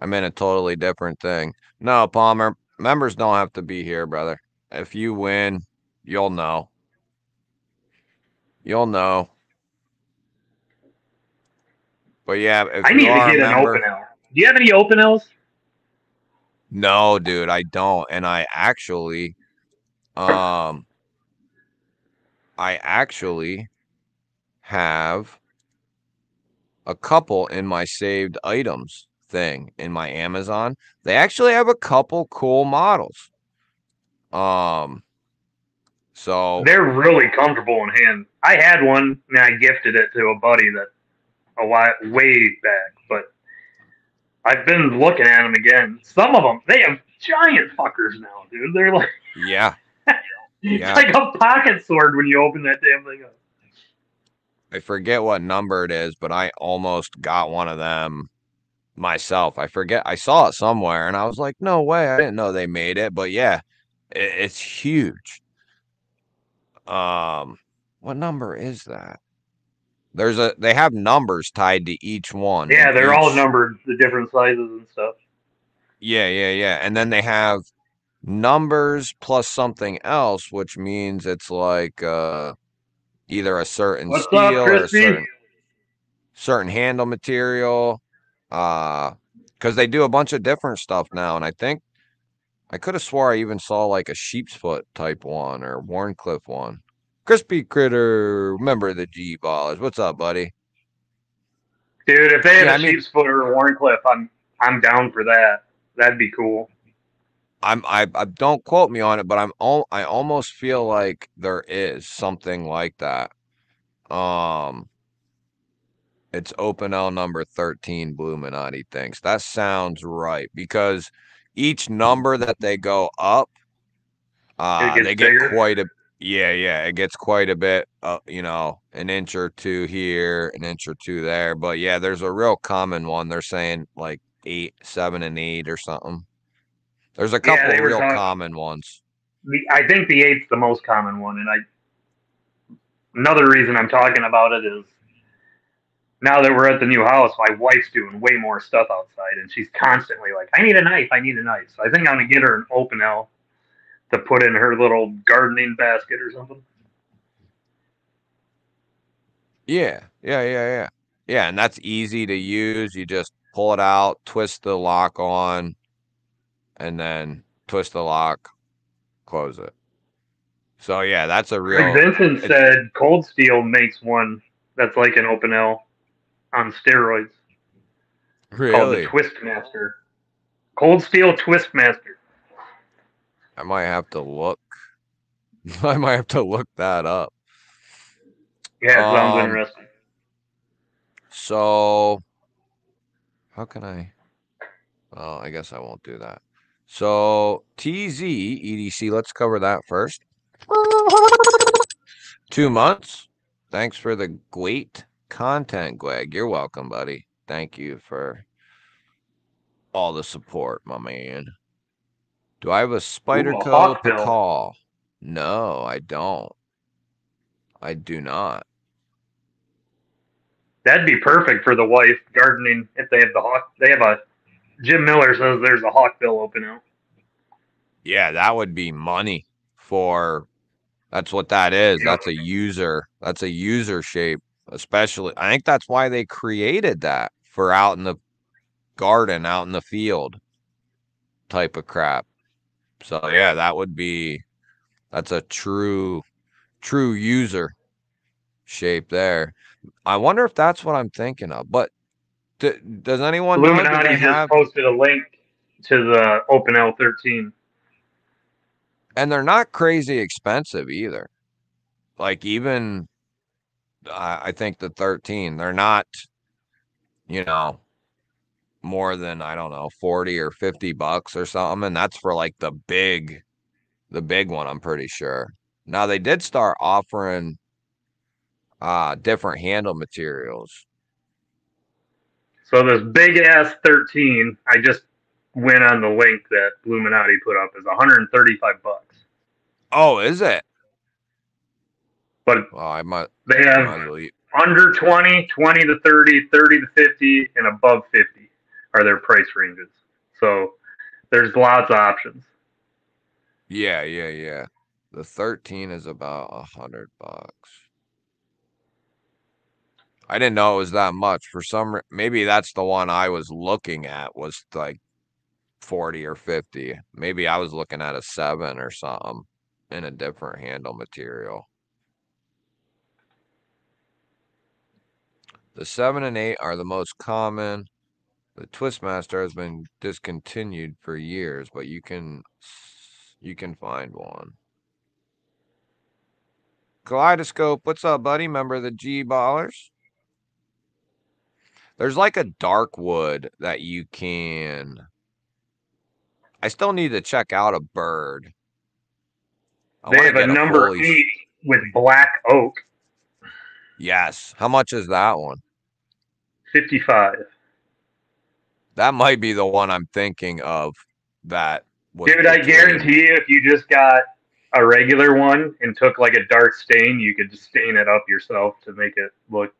I'm in a totally different thing. No, Palmer, members don't have to be here, brother. If you win, you'll know. You'll know. But yeah, if I need to get an Opinel. Do you have any Opinel's? No, dude, I don't. And I actually um I actually have a couple in my saved items thing in my Amazon. They actually have a couple cool models. Um so They're really comfortable in hand. I had one and I gifted it to a buddy that a while way back, but I've been looking at them again. Some of them they have giant fuckers now, dude. They're like yeah, Yeah. it's like a pocket sword when you open that damn thing up. I forget what number it is, but I almost got one of them myself. I forget I saw it somewhere and I was like, no way, I didn't know they made it. But yeah, i it's huge. Um, what number is that? There's a they have numbers tied to each one. Yeah, they're all numbered, the different sizes and stuff. Yeah, yeah, yeah. And then they have numbers plus something else, which means it's like uh either a certain What's steel up, or a certain certain handle material. Uh because they do a bunch of different stuff now, and I think I could have swore I even saw like a sheep's foot type one or a Wharncliffe one. Crispy critter, remember the G ballers. What's up, buddy? Dude, if they had Yeah, a I mean- sheep's foot or a Wharncliffe, I'm I'm down for that. That'd be cool. I'm I, I don't quote me on it, but I'm all I almost feel like there is something like that. Um it's Opinel number 13 Bluminati thinks. That sounds right because each number that they go up uh they get bigger? quite a yeah, yeah, it gets quite a bit uh, you know, an inch or two here, an inch or two there. But yeah, there's a real common one. They're saying like eight, seven, and eight or something. There's a couple were real talking- common ones. The, I think the eight's the most common one, and I. Another reason I'm talking about it is now that we're at the new house, my wife's doing way more stuff outside, and she's constantly like, "I need a knife, I need a knife." So I think I'm gonna get her an Opinel to put in her little gardening basket or something. Yeah, yeah, yeah, yeah. Yeah, and that's easy to use. You just pull it out, twist the lock on, and then twist the lock, close it. So yeah, that's a real Like Vincent said, Cold Steel makes one that's like an Opinel on steroids called really. the Twist Master. Cold Steel Twist Master. I might have to look. I might have to look that up. Yeah, it sounds Um, interesting. So, how can I? Well, I guess I won't do that. So, TZ EDC, let's cover that first. Two months. Thanks for the great content, Greg. You're welcome, buddy. Thank you for all the support, my man. Do I have a spider Ooh, a code to hawkbill. call? No, I don't. I do not. That'd be perfect for the wife gardening if they have the hawk. They have a Jim Miller says there's a hawk bill open out. Yeah, that would be money for that's what that is. Yeah. That's a user. That's a user shape, especially. I think that's why they created that for out in the garden, out in the field type of crap. So yeah, that would be that's a true true user shape there. I wonder if that's what I'm thinking of. But d- does anyone Illuminati just have, posted a link to the Opinel 13. and they're not crazy expensive either. Like even I I think the 13, they're not, you know, more than I don't know, 40 or 50 bucks or something. And that's for like the big, the big one, I'm pretty sure. Now they did start offering uh different handle materials. So this big ass 13, I just went on the link that Illuminati put up is 135 bucks. Oh, is it? But Well, I might, they have might as well eat- under 20, 20 to 30, 30 to 50, and above 50 are their price ranges. So there's lots of options. Yeah, yeah, yeah. The 13 is about a hundred bucks. I didn't know it was that much. For some, maybe that's the one I was looking at was like 40 or 50. Maybe I was looking at a seven or something in a different handle material. The seven and eight are the most common. The Twistmaster has been discontinued for years, but you can you can find one. Kaleidoscope, what's up, buddy? Member of the G Ballers? There's like a dark wood that you can. I still need to check out a bird. I they have a number fully eight with black oak, Yes. How much is that one? 55. That might be the one I'm thinking of. That Dude, I guarantee you, if you just got a regular one and took like a dark stain, you could just stain it up yourself to make it look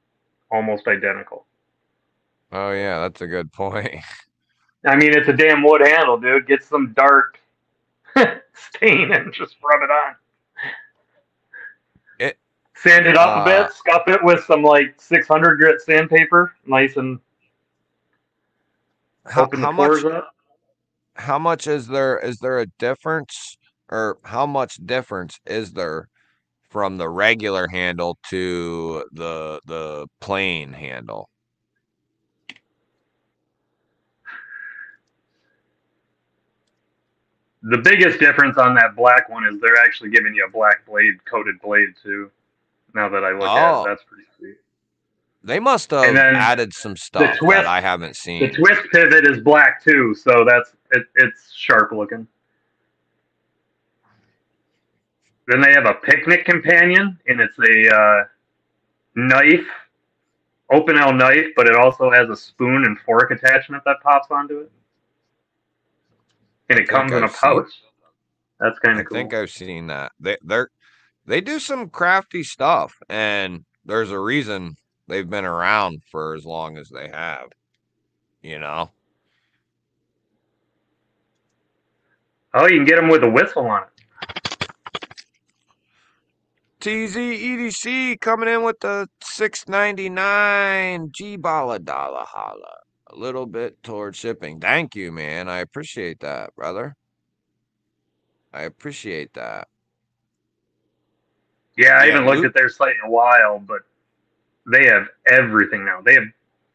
almost identical. Oh yeah, that's a good point. I mean, it's a damn wood handle, dude. Get some dark stain and just rub it on. It- Sand it up uh, a bit, scuff it with some like 600 grit sandpaper, nice and How, how much? up. How much is there? Is there a difference, or how much difference is there from the regular handle to the the plain handle? The biggest difference on that black one is they're actually giving you a black blade, coated blade too. Now that I look at Oh. it, that's pretty sweet. They must have added some stuff twist- that I haven't seen. The twist pivot is black too, so that's it, it's sharp looking. Then they have a picnic companion, and it's a uh, knife, Opinel knife, but it also has a spoon and fork attachment that pops onto it, and it comes in a I've seen- pouch. That's kind of cool. think I've seen that. They they're they do some crafty stuff, and there's a reason they've been around for as long as they have. You know. oh, you can get them with a whistle on it. TZ EDC coming in with the 699 G Bala Dollar Holla. A little bit towards shipping. Thank you, man. I appreciate that, brother. I appreciate that. Yeah, I Yeah, haven't looked Luke- at their site in a while, but they have everything now. They have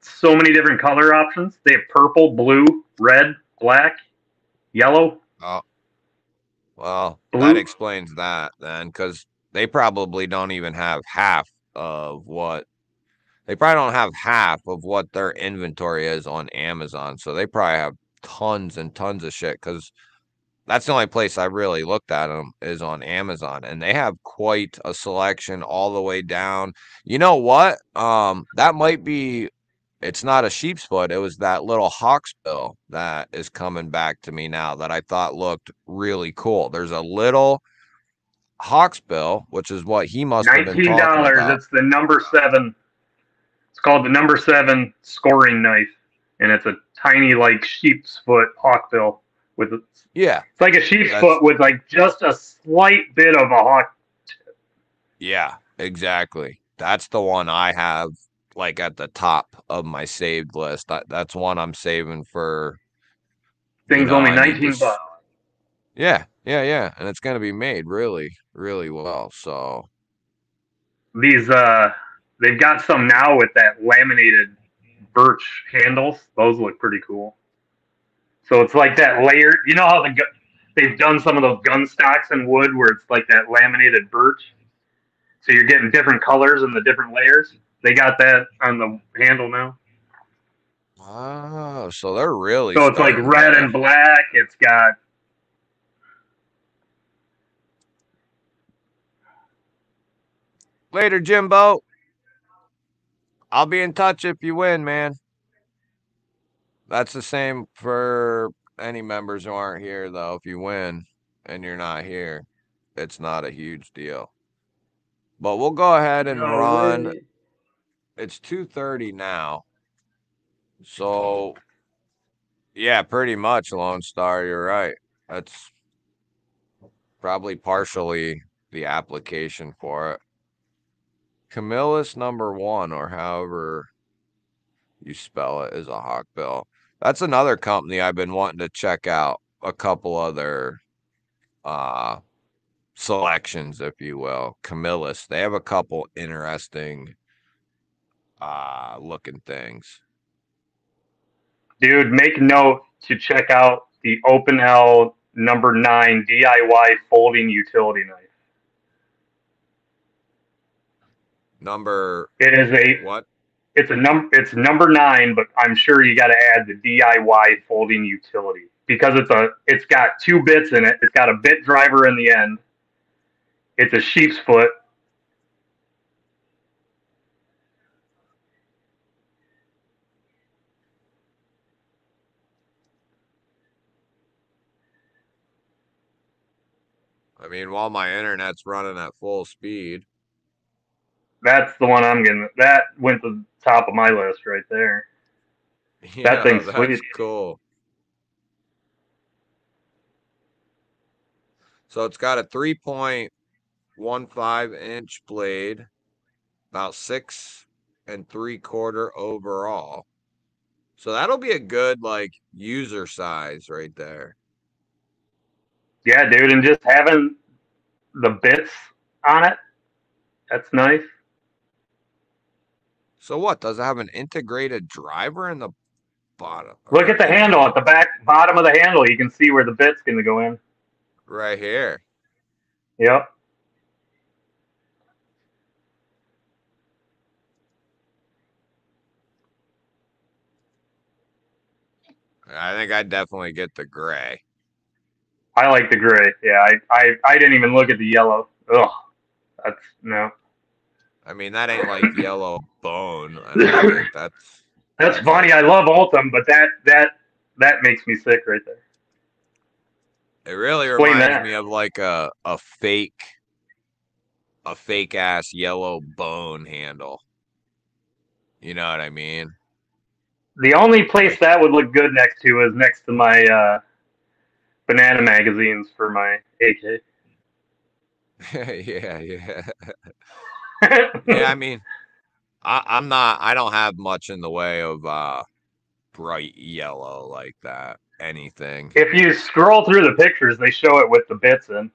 so many different color options. They have purple, blue, red, black, yellow. Oh, Well, Blue? that explains that then, because they probably don't even have half of what they probably don't have half of what their inventory is on Amazon. So they probably have tons and tons of shit. Because that's the only place I really looked at them is on Amazon, and they have quite a selection all the way down. You know what? Um, that might be. It's not a sheep's foot. It was that little hawksbill that is coming back to me now that I thought looked really cool. There's a little hawksbill, which is what he must have been Nineteen dollars. It's the number seven. It's called the number seven scoring knife, and it's a tiny like sheep's foot hawkbill with Yeah, It's like a sheep's That's- foot with like just a slight bit of a hawk. yeah, exactly. That's the one I have like at the top of my saved list. That, that's one I'm saving for. you Thing's know, only I need to nineteen s- bucks. Yeah, yeah, yeah, and it's gonna be made really, really well. So These uh, they've got some now with that laminated birch handles. Those look pretty cool. So it's like that layered. You know how the gu- they've done some of those gun stocks in wood where it's like that laminated birch. So you're getting different colors and the different layers. They got that on the handle now. Oh, so they're really So it's like red and black. It's got Later, Jimbo. I'll be in touch if you win, man. That's the same for any members who aren't here, though. If you win and you're not here, it's not a huge deal. But we'll go ahead and run. It's two thirty now. So, yeah, pretty much, Lone Star. You're right. That's probably partially the application for it. Camillus number one, or however you spell it, is a hawkbill. That's another company I've been wanting to check out. A couple other uh selections, if you will. Camillus. They have a couple interesting uh looking things. Dude, make note to check out the Opinel number nine DIY folding utility knife. Number It is a what? It's a number it's number nine, but I'm sure you got to add the DIY folding utility because it's a it's got two bits in it. It's got a bit driver in the end. It's a sheep's foot. I mean, while my internet's running at full speed. That's the one I'm getting. That went to the top of my list right there. Yeah, thing's that's sweet. cool. So it's got a 3.15 inch blade, about six and three quarter overall. So that'll be a good like user size right there. Yeah, dude, and just having the bits on it, that's nice. So what? Does it have an integrated driver in the bottom? Look at the handle at the back bottom of the handle. You can see where the bit's going to go in. right here. Yep. I think I'd definitely get the gray. I like the gray. Yeah, I, I, I didn't even look at the yellow. Ugh. That's no. I mean, that ain't like yellow bone. I don't that's That's funny. I love Ultem, but that that that makes me sick right there. It really Explain reminds that. me of like a a fake a fake ass yellow bone handle. You know what I mean? The only place that would look good next to is next to my uh, banana magazines for my AK. yeah, yeah. Yeah, I mean I, I'm not I don't have much in the way of uh bright yellow like that. Anything. if you scroll through the pictures, they show it with the bits in.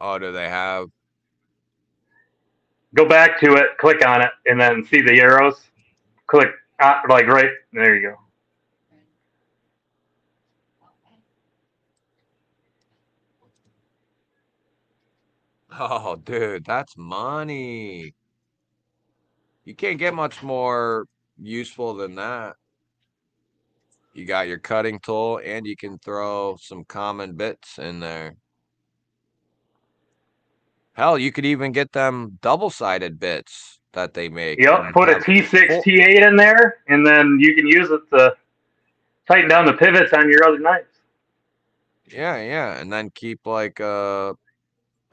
Oh, do they have Go back to it, click on it, and then see the arrows. Click uh, like right there. You go. Oh, dude, that's money. You can't get much more useful than that. You got your cutting tool and you can throw some common bits in there. Hell, you could even get them double-sided bits that they make. Yep. Put a have- T6, full- T8 in there, and then you can use it to tighten down the pivots on your other knives. Yeah, yeah, and then keep like uh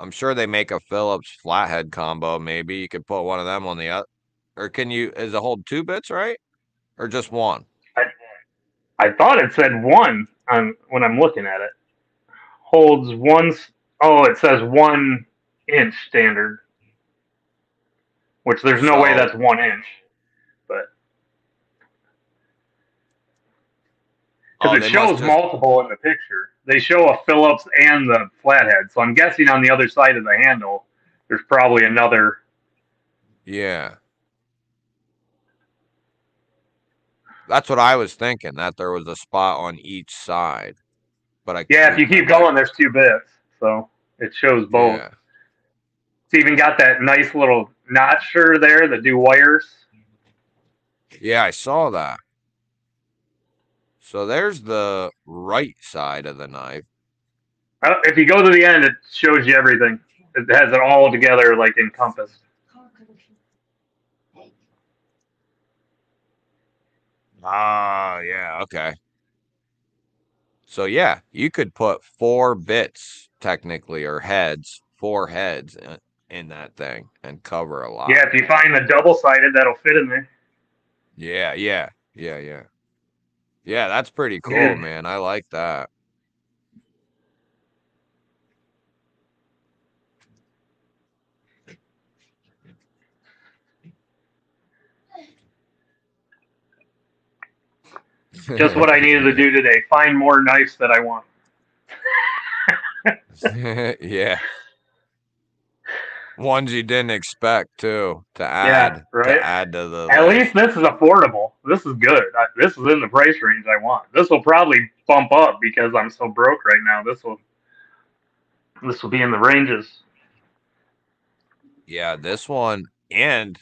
I'm sure they make a Phillips flathead combo. Maybe you could put one of them on the o- Or can you? Is it hold two bits, right? Or just one? I thought it said one on when I'm looking at it. Holds one. Oh, it says one inch standard, which there's no way that's one inch. But Oh, because they it shows just- multiple in the picture. They show a Phillips and the flathead, so I'm guessing on the other side of the handle, there's probably another. Yeah. That's what I was thinking. That there was a spot on each side, but I Yeah, if you keep going, there's two bits, so it shows both. Yeah. It's even got that nice little notcher there that do wires. Yeah, I saw that. So there's the right side of the knife. Uh, if you go to the end, it shows you everything. It has it all together, like encompassed. Ah, yeah, okay. So yeah, you could put four bits technically or heads, four heads in, in that thing and cover a lot. Yeah, if you find the double sided, that'll fit in there. Yeah, yeah, yeah, yeah. Yeah, that's pretty cool, Yeah. man. I like that. Just what I needed to do today. Find more knives that I want. yeah. Ones you didn't expect too to add right? to add to the At list. least this is affordable. This is good. I, this is in the price range I want. This will probably bump up because I'm so broke right now. This will. This will be in the ranges. Yeah, this one and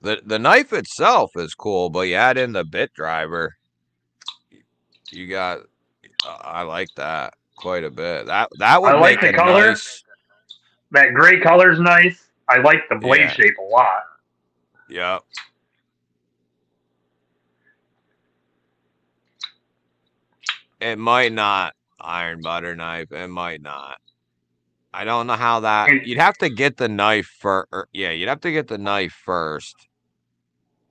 the the knife itself is cool, but you add in the bit driver. You got uh, I like that quite a bit. That that would I like make the a color. nice That gray color's nice. I like the blade Yeah. shape a lot. Yep. It might not iron butter knife. It might not. I don't know how that. You'd have to get the knife for. Er, yeah, you'd have to get the knife first,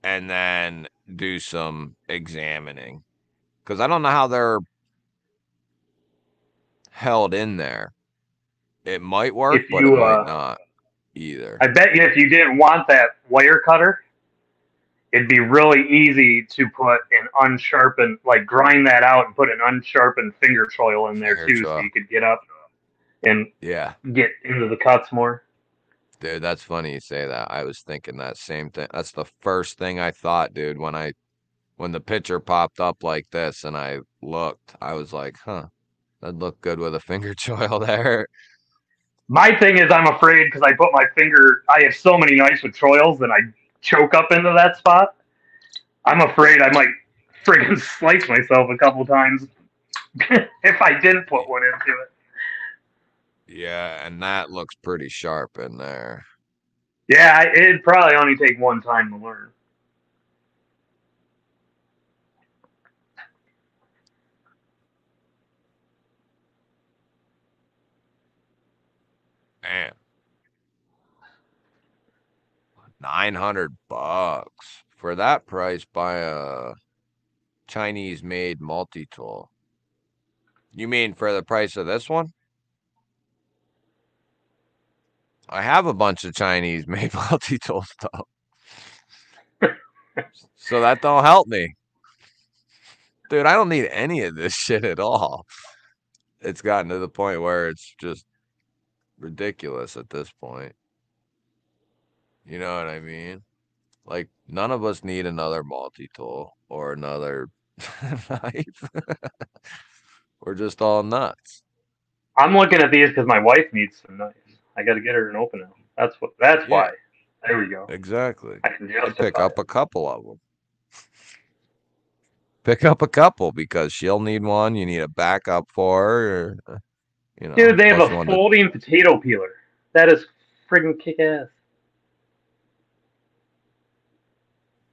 and then do some examining, because I don't know how they're held in there. It might work, but you, it might uh, not either. I bet you if you didn't want that wire cutter, it'd be really easy to put an unsharpened, like grind that out and put an unsharpened finger choil in there Finger too, so you could get up and yeah. get into the cuts more. Dude, that's funny you say that. I was thinking that same thing. That's the first thing I thought, dude, when I when the picture popped up like this and I looked, I was like, huh, that'd look good with a finger choil there. My thing is, I'm afraid because I put my finger. I have so many knives with choils that I choke up into that spot. I'm afraid I might friggin' slice myself a couple times if I didn't put one into it. Yeah, and that looks pretty sharp in there. Yeah, it'd probably only take one time to learn. Man. 900 bucks. For that price, buy a Chinese made multi tool. You mean for the price of this one? I have a bunch of Chinese made multi tool stuff. so that don't help me. Dude, I don't need any of this shit at all. It's gotten to the point where it's just ridiculous at this point. You know what I mean? Like none of us need another multi-tool or another knife. We're just all nuts. I'm looking at these because my wife needs some knives. I got to get her an open now. That's what. That's Yeah. why. There we go. Exactly. I can pick up a couple of them. Pick up a couple because she'll need one. You need a backup for her. You know, Dude, they have a folding potato peeler. That is friggin' kick ass.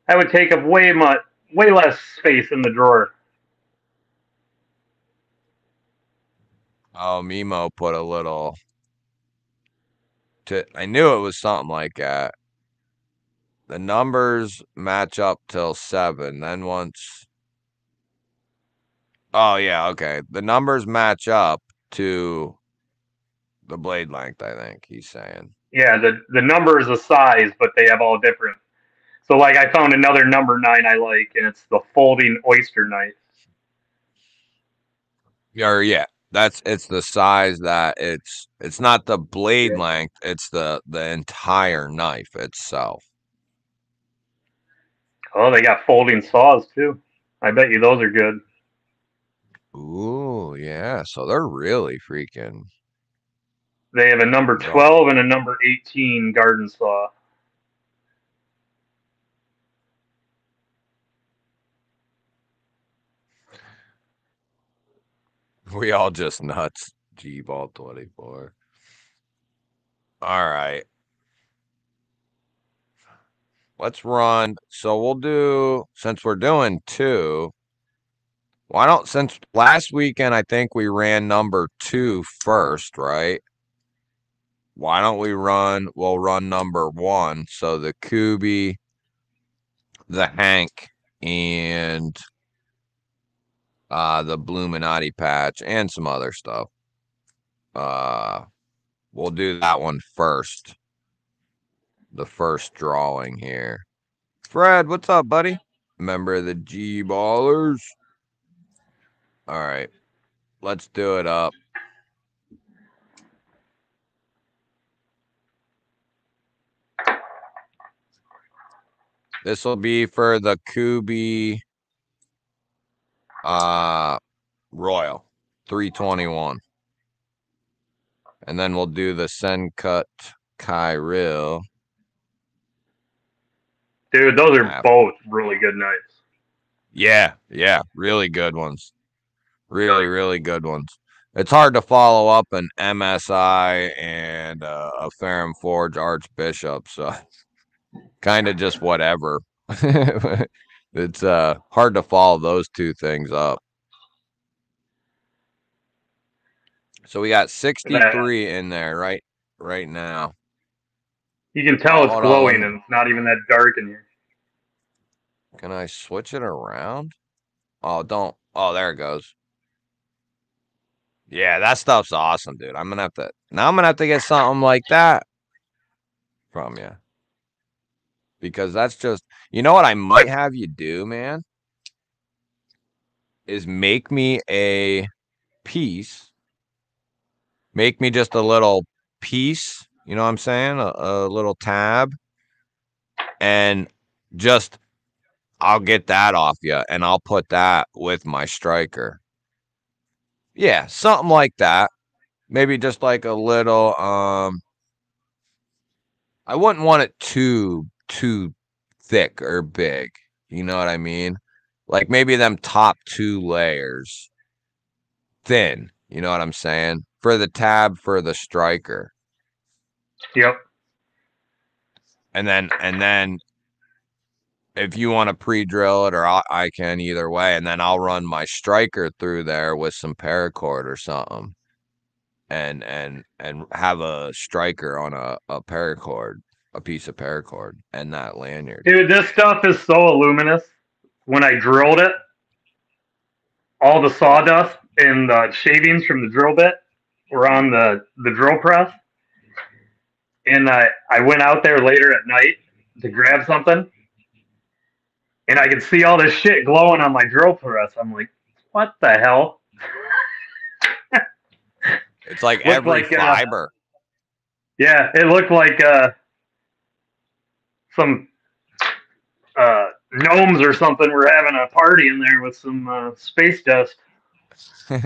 That would take up way much, way less space in the drawer. Oh, Mimo put a little. To, I knew it was something like that. the numbers match up till seven. Then once. Oh yeah, okay. The numbers match up to the blade length. I think he's saying. Yeah, the the number is a size, but they have all different. So like I found another number nine I like, and it's the folding oyster knife. Or yeah, that's it's the size that it's it's not the blade Yeah. length. It's the the entire knife itself. Oh, they got folding saws too. I bet you those are good. Ooh, yeah. So they're really freaking. They have a number twelve and a number eighteen garden saw. We all just nuts. G ball 24. All right. Let's run. So we'll do, since we're doing two, why don't, since last weekend, I think we ran number two first, right? Why don't we run, we'll run number one. So the Kubey, the Hank, and uh the Bluminati patch and some other stuff. Uh we'll do that one first. The first drawing here. Fred, what's up, buddy? Member of the G Ballers. All right. Let's do it up. This will be for the Kubey uh Royal 321. And then we'll do the Sencut Kyril. Dude, those are both really good knives. Yeah, yeah, really good ones. Really, really good ones. It's hard to follow up an MSI and uh, a Ferrum Forge Archbishop, so kind of just whatever. it's uh hard to follow those two things up. So we got 63 in there right right now. You can tell it's Hold glowing me- and it's not even that dark in here. Can I switch it around? Oh, don't. Oh, there it goes. Yeah, that stuff's awesome, dude. I'm gonna have to now. I'm gonna have to get something like that from you because that's just. You know what I might have you do, man, is make me a piece. Make me just a little piece. You know what I'm saying? A, a little tab, and just I'll get that off you and I'll put that with my striker. Yeah, something like that. Maybe just like a little um I wouldn't want it too too thick or big. You know what I mean? Like maybe them top two layers thin, you know what I'm saying? For the tab for the striker. Yep. and then and then if you want to pre-drill it or I, I can either way and then i'll run my striker through there with some paracord or something and and and have a striker on a, a paracord a piece of paracord and that lanyard Dude, this stuff is so luminous. When I drilled it, all the sawdust and the shavings from the drill bit were on the, the drill press. And I, I went out there later at night to grab something. And I can see all this shit glowing on my drill press. I'm like, what the hell? it's like Looked every like, uh, fiber Yeah, it looked like uh, some uh, gnomes or something were having a party in there with some uh, space dust. uh,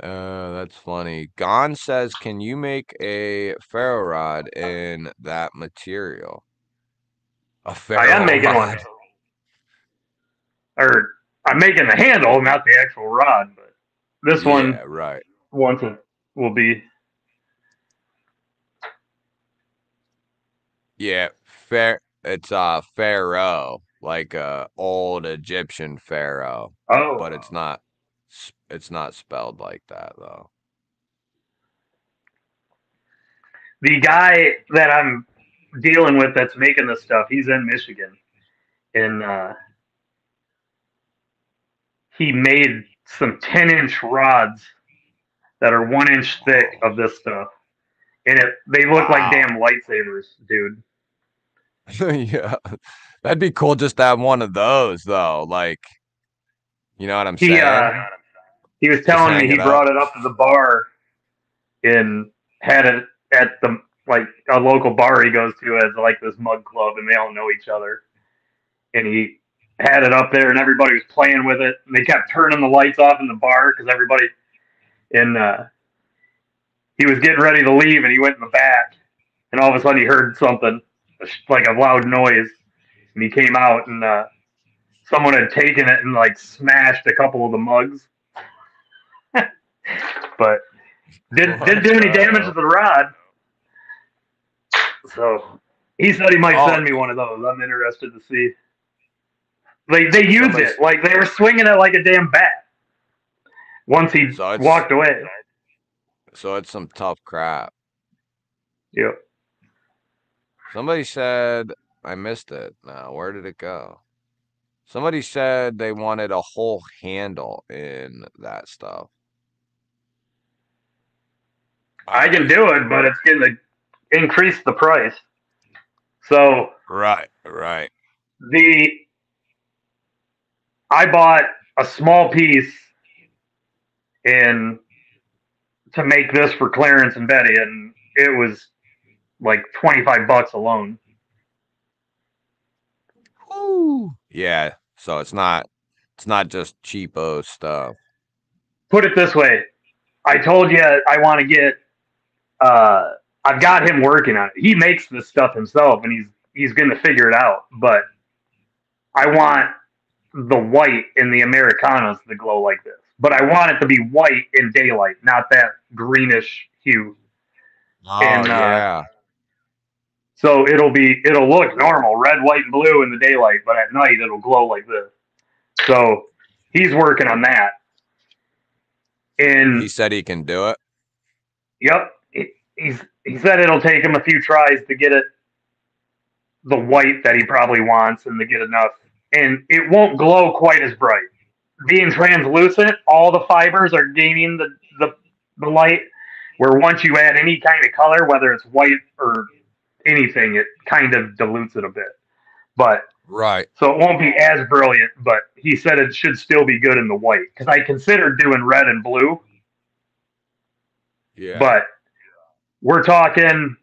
that's funny. Gon says, "Can you make a ferro rod in that material?" A I am making one. Or I'm making the handle, not the actual rod, but this one right. once it will be. Yeah, fair. It's uh pharaoh, like a old Egyptian pharaoh, Oh, but it's not. It's not spelled like that though. the guy that I'm dealing with that's making this stuff, he's in Michigan, and uh, he made some ten inch rods that are one inch thick of this stuff, and it they look Wow. like damn lightsabers, dude. yeah, that'd be cool just to have one of those though. Like, you know what I'm He saying? uh, he was telling me he it up. brought it up to the bar and had it at the like a local bar he goes to as like this mug club and they all know each other. And he had it up there and everybody was playing with it and they kept turning the lights off in the bar because everybody and uh he was getting ready to leave and he went in the back and all of a sudden he heard something like a loud noise and he came out and uh someone had taken it and like smashed a couple of the mugs but didn't didn't do any damage to the rod. So he said he might Oh. send me one of those. I'm interested to see. They they use Somebody's- it like they were swinging it like a damn bat. Once he So walked away. So it's some tough crap. Yep. Somebody said I missed it. Now where did it go? Somebody said they wanted a whole handle in that stuff. I can do it, but it's to increase the price. So Right, right. the I bought a small piece in to make this for Clarence and Betty, and it was like twenty five bucks alone. Ooh. Yeah. So it's not it's not just cheapo stuff. Put it this way, I told you I want to get. Uh, I've got him working on it. He makes this stuff himself, and he's he's going to figure it out. But I want the white in the Americanas to glow like this. But I want it to be white in daylight, not that greenish hue. Oh And, uh, yeah. So it'll be it'll look normal, red, white, and blue in the daylight, but at night it'll glow like this. So he's working on that. And He said he can do it. Yep. He, he's he said it'll take him a few tries to get it the white that he probably wants and to get enough. And it won't glow quite as bright. Being translucent, all the fibers are gaining the, the, the light. Where once you add any kind of color, whether it's white or anything, it kind of dilutes it a bit. But Right. so it won't be as brilliant, but he said it should still be good in the white. Because I considered doing red and blue, Yeah. but we're talking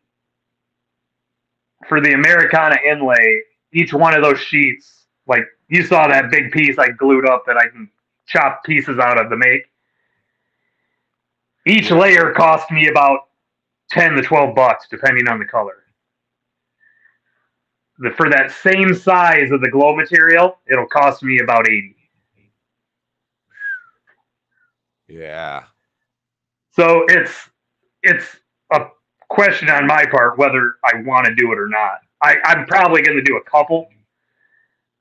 for the Americana inlay, each one of those sheets, like you saw that big piece I glued up that I can chop pieces out of to make. Each layer cost me about 10 to 12 bucks, depending on the color. The, for that same size of the glow material, it'll cost me about 80. yeah. So it's it's question on my part whether I want to do it or not. I, I'm probably going to do a couple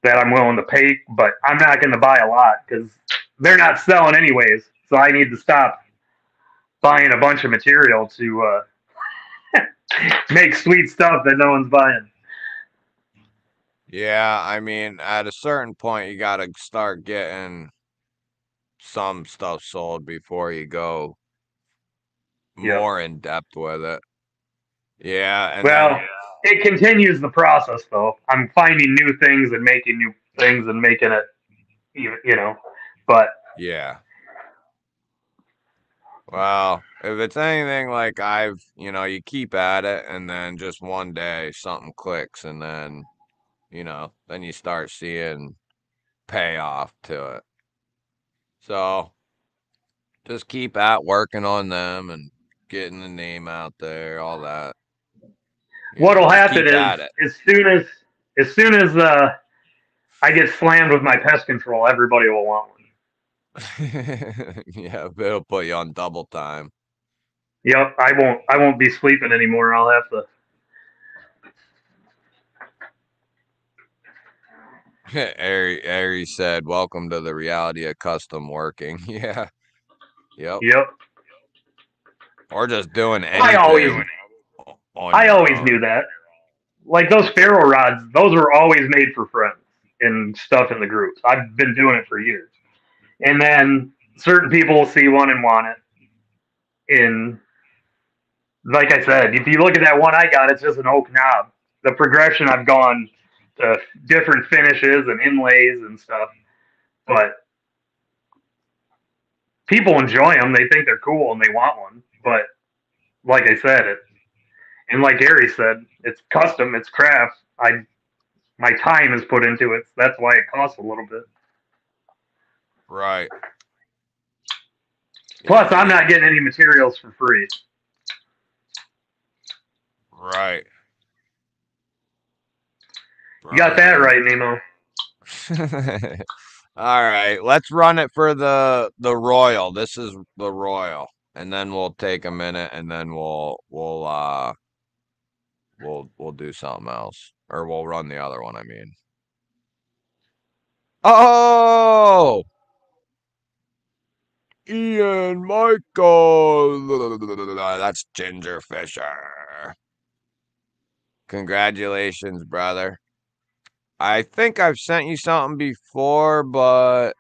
that I'm willing to pay, but I'm not going to buy a lot because they're not selling anyways. So I need to stop buying a bunch of material to uh, make sweet stuff that no one's buying. Yeah, I mean, at a certain point, you got to start getting some stuff sold before you go Yep. more in depth with it. Yeah, and Well, then- it continues the process though. I'm finding new things and making new things and making it, you you know, but yeah. Well, if it's anything like I've, you know, you keep at it, and then just one day something clicks, and then, you know, then you start seeing payoff to it. So just keep at working on them and getting the name out there, all that. What'll happen is as soon as as soon as uh I get slammed with my pest control, everybody will want one. yeah, it'll put you on double time. Yep, I won't I won't be sleeping anymore. I'll have to Ari, Ari said, "Welcome to the reality of custom working." Yeah, yep. Yep. Or just doing anything. I always I always knew that. like those ferro rods, those were always made for friends and stuff in the groups. I've been doing it for years. And then certain people will see one and want it. And like I said, if you look at that one I got, it's just an oak knob. The progression I've gone to different finishes and inlays and stuff, but people enjoy them. They think they're cool and they want one. But like I said, it and like Gary said, it's custom, it's craft. I my time is put into it. That's why it costs a little bit. Right. Plus, I'm not getting any materials for free. Right. You got that right, Nemo. All right, let's run it for the the royal. This is the royal, and then we'll take a minute, and then we'll we'll uh we'll we'll do something else, or we'll run the other one. I mean, oh, Ian Michael, that's Ginger Fisher. Congratulations, brother. I think I've sent you something before, but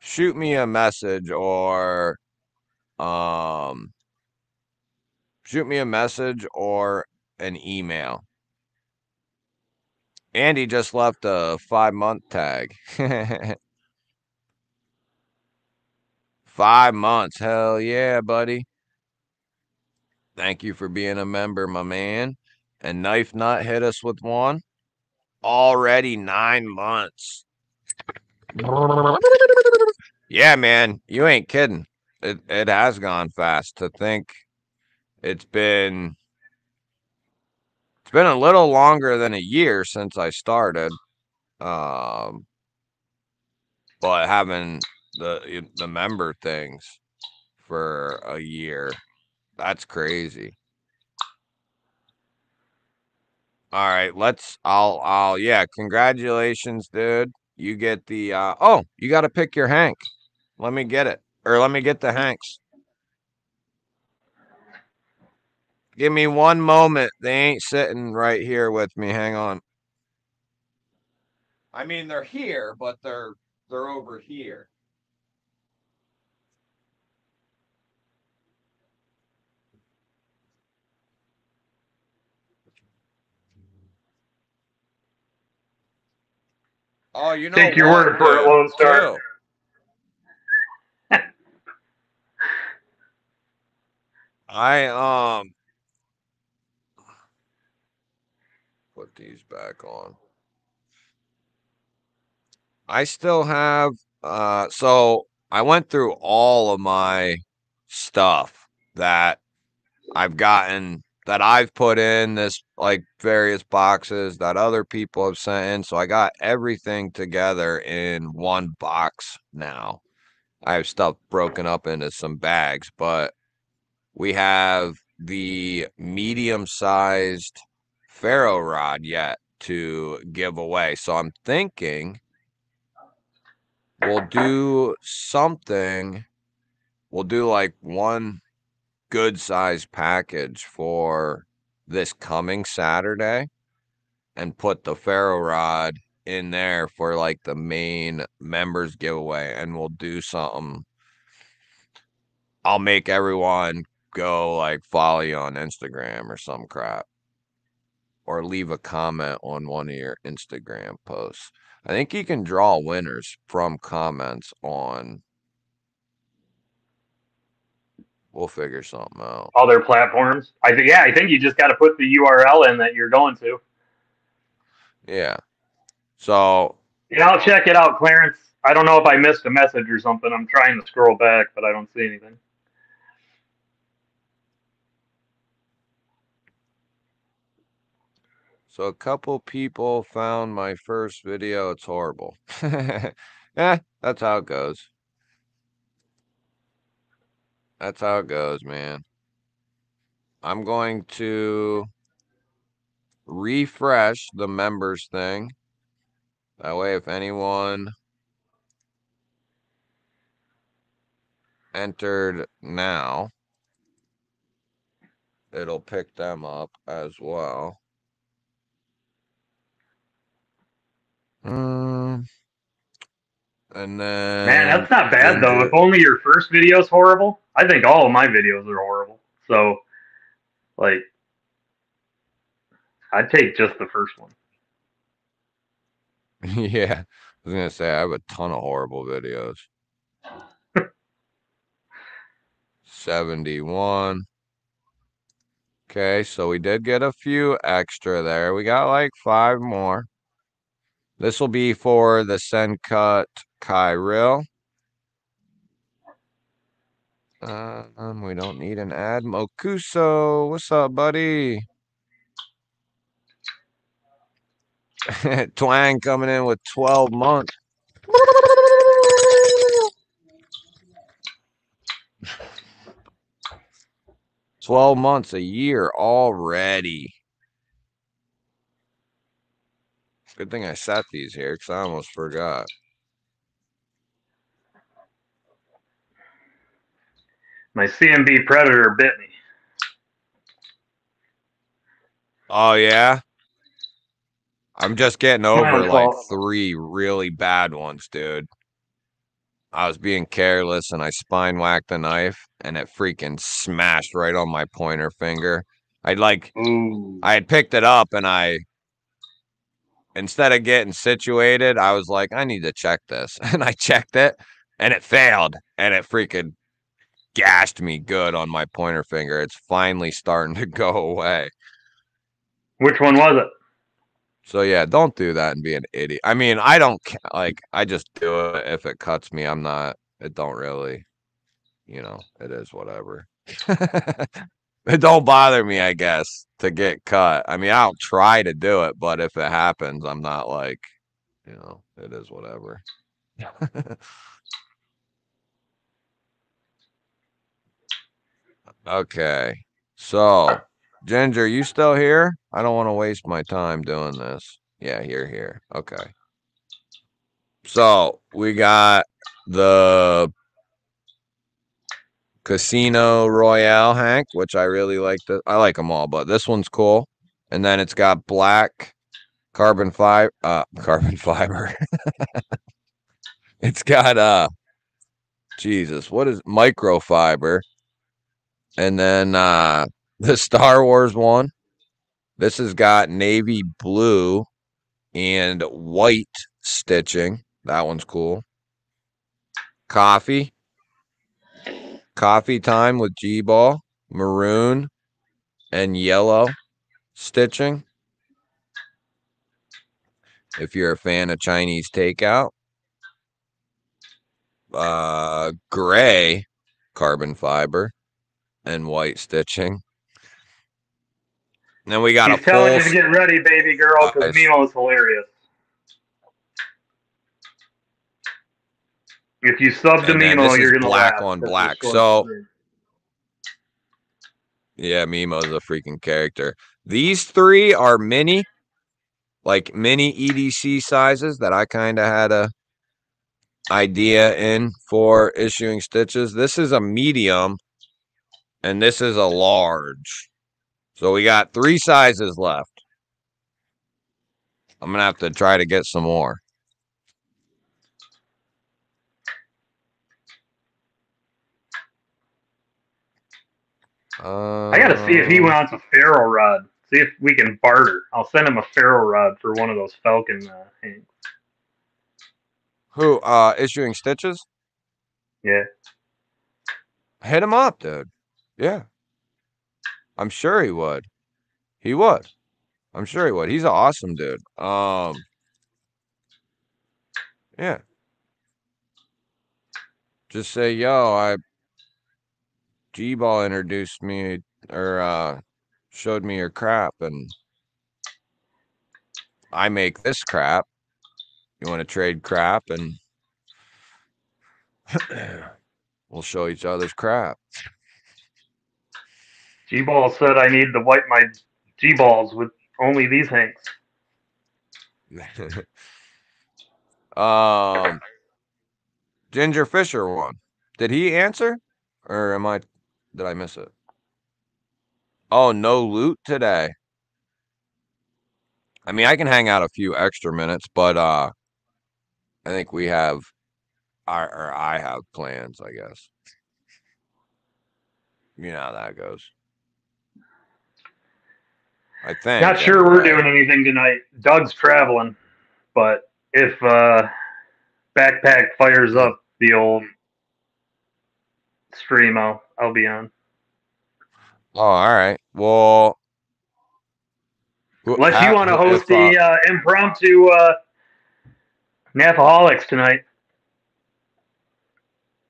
shoot me a message or um shoot me a message or an email. Andy just left a five month tag. five months. Hell yeah, buddy. Thank you for being a member, my man. And Knife Nut hit us with one. Already nine months. Yeah, man, you ain't kidding. It it has gone fast. To think it's been it's been a little longer than a year since I started. Um but having the the member things for a year, that's crazy. All right, let's I'll I'll yeah, congratulations, dude. You get the uh oh, you got to pick your Hank. Let me get it. Or let me get the Hanks. Give me one moment. They ain't sitting right here with me. Hang on. I mean, they're here, but they're they're over here. Oh, you know, Take your word for it. Lone Star. I um put these back on. I still have uh so I went through all of my stuff that I've gotten that I've put in this like various boxes that other people have sent in. So I got everything together in one box now. I have stuff broken up into some bags, but we have the medium sized ferro rod yet to give away. So I'm thinking we'll do something. We'll do like one good size package for this coming Saturday and put the ferro rod in there for like the main members giveaway and we'll do something. I'll make everyone go like follow you on Instagram or some crap. Or leave a comment on one of your Instagram posts. I think you can draw winners from comments on. We'll figure something out. Other platforms. I think yeah, I think you just got to put the URL in that you're going to. Yeah. So Yeah, I'll check it out, Clarence. I don't know if I missed a message or something. I'm trying to scroll back, but I don't see anything. So a couple people found my first video. It's horrible. yeah, that's how it goes. That's how it goes, man. I'm going to refresh the members thing. That way, if anyone entered now, it'll pick them up as well. Um, and then Man, that's not bad though. Ginger- If only your first video's horrible. I think all of my videos are horrible. So, like, I'd take just the first one. yeah. I was gonna say I have a ton of horrible videos. 71. Okay, so we did get a few extra there. We got like five more. This will be for the Sencut Kyril. Um, we don't need an ad. Mokuso, what's up, buddy? Twang coming in with 12 months. Twelve months a year already. Good thing I sat these here because I almost forgot. My CMB Predator bit me. Oh yeah. I'm just getting over like fault. three really bad ones, dude. I was being careless and I spine whacked the knife and it freaking smashed right on my pointer finger. I like Ooh. I had picked it up and I instead of getting situated, I was like, I need to check this. And I checked it and it failed and it freaking gashed me good on my pointer finger. It's finally starting to go away. Which one was it? So yeah, don't do that and be an idiot. I mean, I don't like I just do it if it cuts me. I'm not it don't really you know, it is whatever. it don't bother me, I guess, to get cut. I mean, I'll try to do it, but if it happens, I'm not like, you know, it is whatever. okay. So, Ginger, you still here? I don't want to waste my time doing this. Yeah, here, here. Okay. So we got the Casino Royale Hank, which I really like. The, I like them all, but this one's cool. And then it's got black carbon fiber. Uh, carbon fiber. it's got uh, Jesus, what is microfiber? And then uh, the Star Wars one. This has got navy blue and white stitching. That one's cool. Coffee. Coffee time with G ball, maroon and yellow stitching. If you're a fan of Chinese takeout. Uh gray carbon fiber and white stitching. And then we got He's a telling you to get ready, baby girl, because Nice. Mimo is hilarious. If you sub to And then Mimo, you're gonna black on black. So- Yeah, Mimo's a freaking character. These three are mini, like mini EDC sizes that I kind of had a idea in for issuing stitches. This is a medium, and this is a large. So we got three sizes left. I'm gonna have to try to get some more. I gotta see if he wants a ferro rod. See if we can barter. I'll send him a ferro rod for one of those Falcon uh, hands. Who uh issuing stitches? Yeah. Hit him up, dude. Yeah. I'm sure he would. He would. I'm sure he would. He's an awesome dude. Um Yeah. Just say, yo, I G ball introduced me or uh showed me your crap and I make this crap. You want to trade crap and we'll show each other's crap. G Ball said I need to wipe my G balls with only these hanks. um, Ginger Fisher one. Did he answer, or am I? Did I miss it? Oh, no loot today. I mean, I can hang out a few extra minutes, but uh, I think we have I or I have plans, I guess. You know how that goes. I think. Not sure we're doing anything tonight. Doug's traveling, but if uh, backpack fires up the old stream, I'll be on. Oh, all right. Well, Unless you want to host uh, the uh, impromptu uh, Napaholics tonight.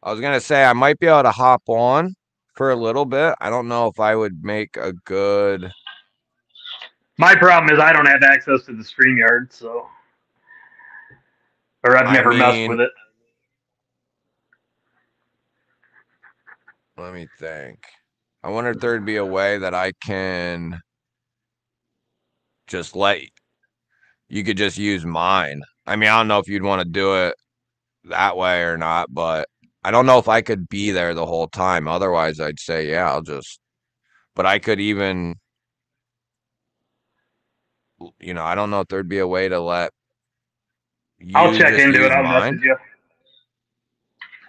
I was gonna say I might be able to hop on for a little bit. I don't know if I would make a good. My problem is I don't have access to the StreamYard, so or I've I never messed with it. Let me think. I wonder if there'd be a way that I can just let you could just use mine. I mean, I don't know if you'd want to do it that way or not, but I don't know if I could be there the whole time. Otherwise, I'd say, yeah, I'll just, but I could even, you know, I don't know if there'd be a way to let you I'll check into it. I'll mine. message you.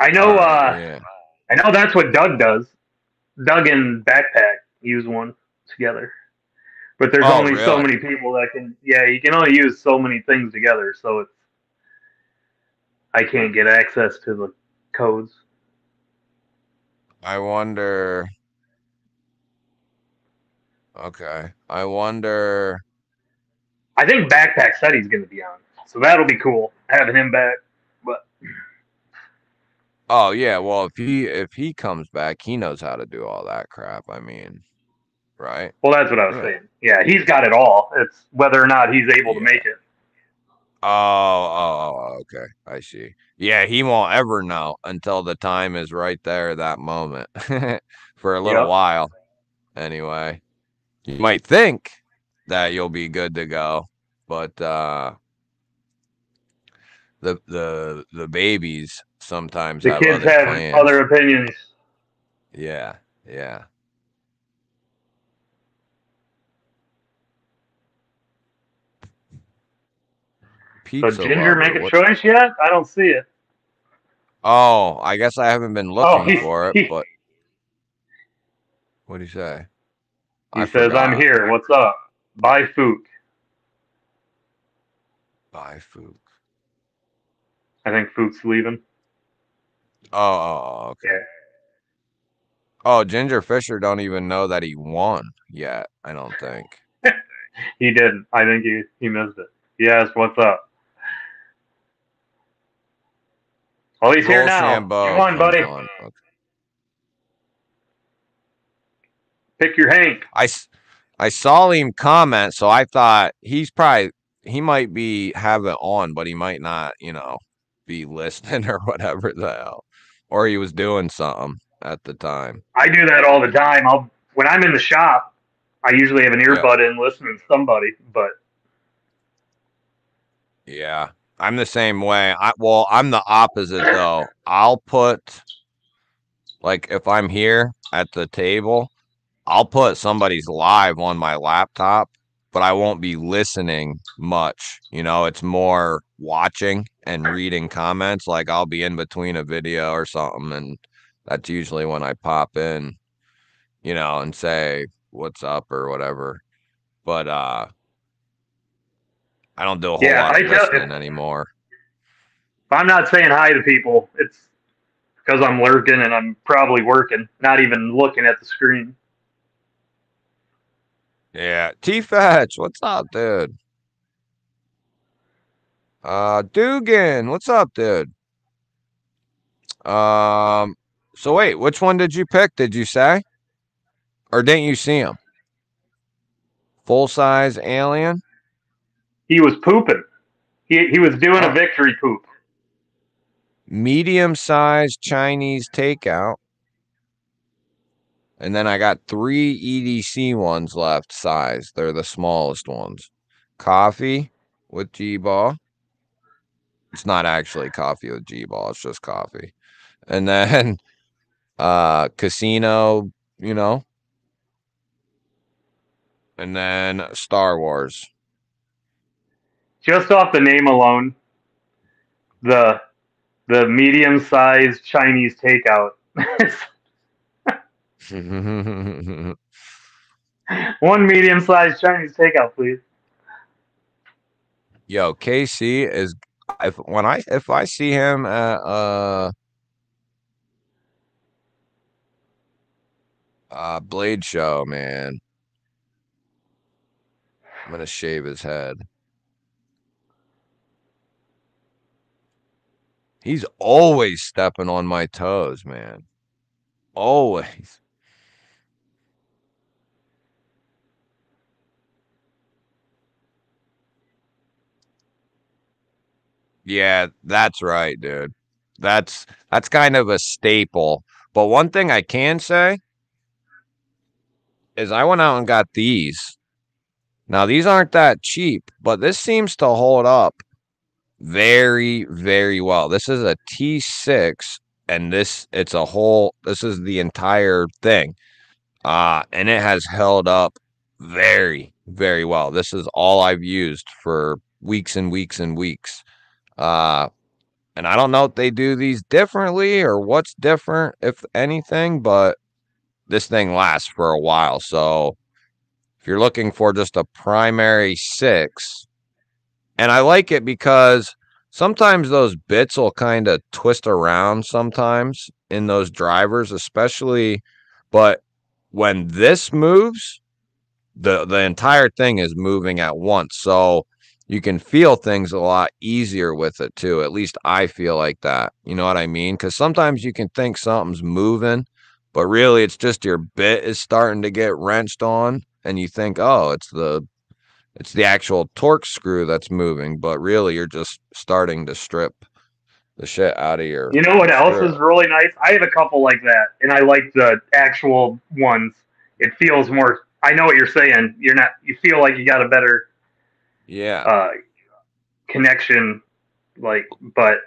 I know. Alright, uh, yeah. I know that's what Doug does. Doug and Backpack use one together. But there's Oh, only so many people that can. Yeah, you can only use so many things together. So it's. I can't get access to the codes. I wonder. Okay. I wonder. I think Backpack said he's going to be on, so that'll be cool having him back. Oh yeah, well if he if he comes back, he knows how to do all that crap. I mean, right? well, that's what I was saying. Yeah, he's got it all. It's whether or not he's able to make it. Oh, oh, oh, okay. I see. Yeah, he won't ever know until the time is right there, that moment, for a little Yep. while. Anyway, you might think that you'll be good to go, but uh, the the the babies sometimes The have kids other have plans. other opinions. Yeah, yeah. Pizza So Ginger make a choice yet? I don't see it. Oh, I guess I haven't been oh, looking he- for it, but what do you say? He I says, "I'm here. What's up? Bye, Fook." Bye, Fook. I think Fook's leaving. Oh, oh, oh, okay. Yeah. Oh, Ginger Fisher don't even know that he won yet. I don't think. He didn't. I think he he missed it. He asked, "What's up?" Well, he's here now. Rochambeau Come on, buddy. on. Okay. Pick your Hank. I, I saw him comment, so I thought he's probably he might be have it on, but he might not, you know, be listening or whatever the hell, or he was doing something at the time. I do that all the time. I'll when I'm in the shop, I usually have an earbud in listening to somebody. But Yeah, I'm the same way. I well, I'm the opposite though. I'll put like if I'm here at the table, I'll put somebody's live on my laptop, but I won't be listening much. You know, it's more watching and reading comments. Like I'll be in between a video or something, and that's usually when I pop in, you know, and say what's up or whatever. But uh I don't do a whole Yeah, lot of I listening anymore. if I'm not saying hi to people, it's because I'm lurking and I'm probably working, not even looking at the screen. Yeah, T Fetch, what's up, dude? Uh, Dugan, what's up, dude? Um, so wait, which one did you pick? Did you say, or didn't you see him? Full size alien. He was pooping. He he was doing Oh. a victory poop. medium sized Chinese takeout. And then I got three EDC ones left size. They're the smallest ones. Coffee with G ball. It's not actually coffee with G ball, it's just coffee. And then uh casino, you know. And then Star Wars. Just off the name alone, the the medium-sized Chinese takeout. One medium-sized Chinese takeout, please. Yo, KC is if when I if I see him at uh uh Blade Show, man. I'm gonna shave his head. He's always stepping on my toes, man. Always. Yeah, that's right, dude. That's that's kind of a staple. But one thing I can say is I went out and got these. Now these aren't that cheap, but this seems to hold up very, very well. This is a T6 and this it's a whole this is the entire thing. Uh and it has held up very, very well. This is all I've used for weeks and weeks and weeks. Uh, and I don't know if they do these differently or what's different, if anything, but this thing lasts for a while. So if you're looking for just a primary six, and I like it because sometimes those bits will kind of twist around sometimes in those drivers, especially, but when this moves, the the entire thing is moving at once. So you can feel things a lot easier with it too. At least I feel like that. You know what I mean? Because sometimes you can think something's moving, but really it's just your bit is starting to get wrenched on, and you think, oh, it's the it's the actual torque screw that's moving, but really you're just starting to strip the shit out of your. You know what else is really nice? I have a couple like that, and I like the actual ones. It feels more. I know what you're saying. You're not. You feel like you got a better Yeah. uh, connection, like. But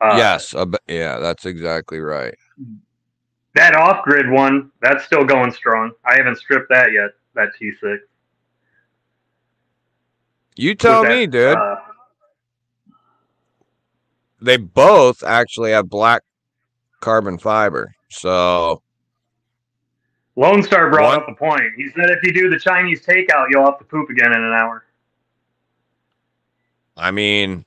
uh, yes. yeah, that's exactly right. that off-grid one, that's still going strong. I haven't stripped that yet. That T6. You tell that, me, dude. Uh, they both actually have black carbon fiber. So Lone Star brought One- up a point. He said if you do the Chinese takeout, you'll have to poop again in an hour. I mean,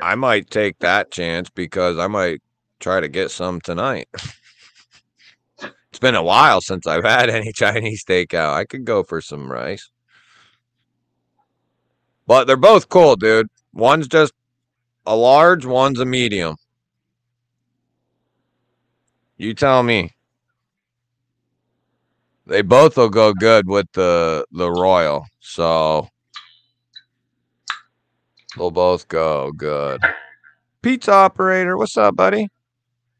I might take that chance because I might try to get some tonight. it's been a while since I've had any Chinese takeout. I could go for some rice. But they're both cool, dude. One's just a large, one's a medium. You tell me. They both will go good with the the royal. So They'll both go good. Pizza operator, what's up, buddy?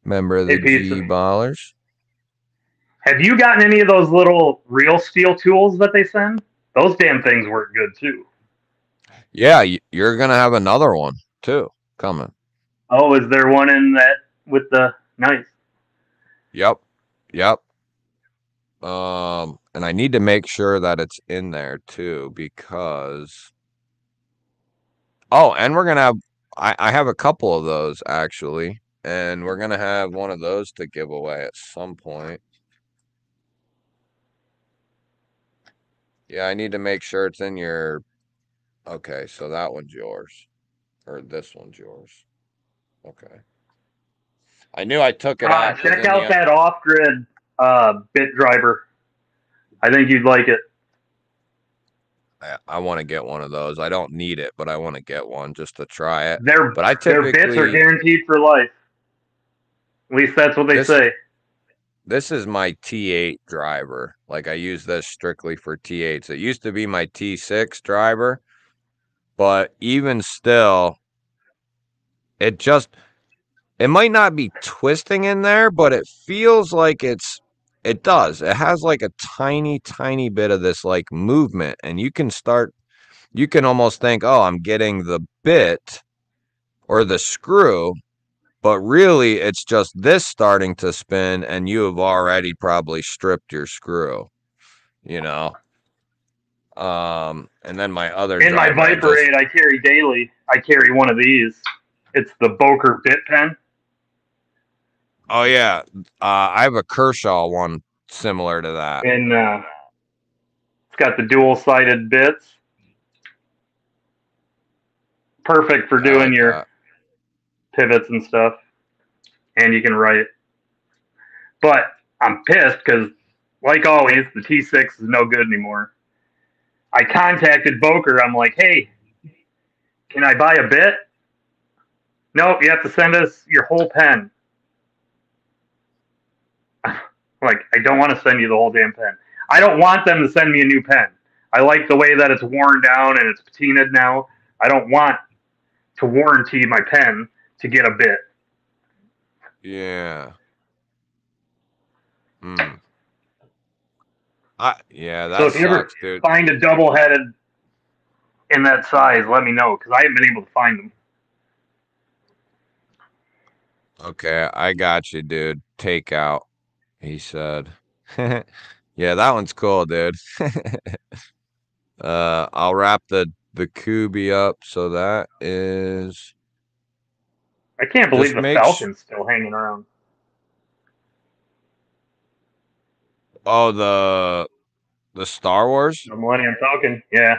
Member of the Hey, Pizza. G Ballers. Have you gotten any of those little real steel tools that they send? Those damn things work good too. Yeah, you're gonna have another one too coming. Oh, is there one in that with the knife? Yep, yep. Um, and I need to make sure that it's in there too because. Oh, and we're gonna have. I I have a couple of those actually, and we're gonna have one of those to give away at some point. Yeah, I need to make sure it's in your. Okay, so that one's yours, or this one's yours. Okay. I knew I took it Uh, out. check in the- out that off-grid uh, bit driver. I think you'd like it. I, I want to get one of those. I don't need it, but I want to get one just to try it. Their But I their bits are guaranteed for life. At least that's what they This- say. this is my T8 driver. Like I use this strictly for T8s. It used to be my T6 driver, but even still, it just it might not be twisting in there, but it feels like it's it does. It has like a tiny, tiny bit of this like movement, and you can start you can almost think, oh, I'm getting the bit or the screw, but really it's just this starting to spin, and you have already probably stripped your screw, you know. Um, and then my other In my driver, Viper just- 8 I carry daily, I carry one of these. It's the Boker bit pen. Oh yeah, uh, I have a Kershaw one similar to that. and uh, it's got the dual sided bits. Perfect for doing like your that. pivots and stuff, and you can write. But I'm pissed because, like always, the T6 is no good anymore. I contacted Boker. I'm like, hey, can I buy a bit? Nope, you have to send us your whole pen. Like, I don't want to send you the whole damn pen. I don't want them to send me a new pen. I like the way that it's worn down and it's patinaed now. I don't want to warranty my pen to get a bit. Yeah. Hmm. I yeah, that So if you ever dude. Find a double headed in that size, let me know because I haven't been able to find them. Okay, I got you, dude. Takeout, he said. yeah, that one's cool, dude. uh, I'll wrap the the Kubey up. So that is I can't believe the Falcon's still hanging around. oh the the Star Wars. The Millennium Falcon, yeah.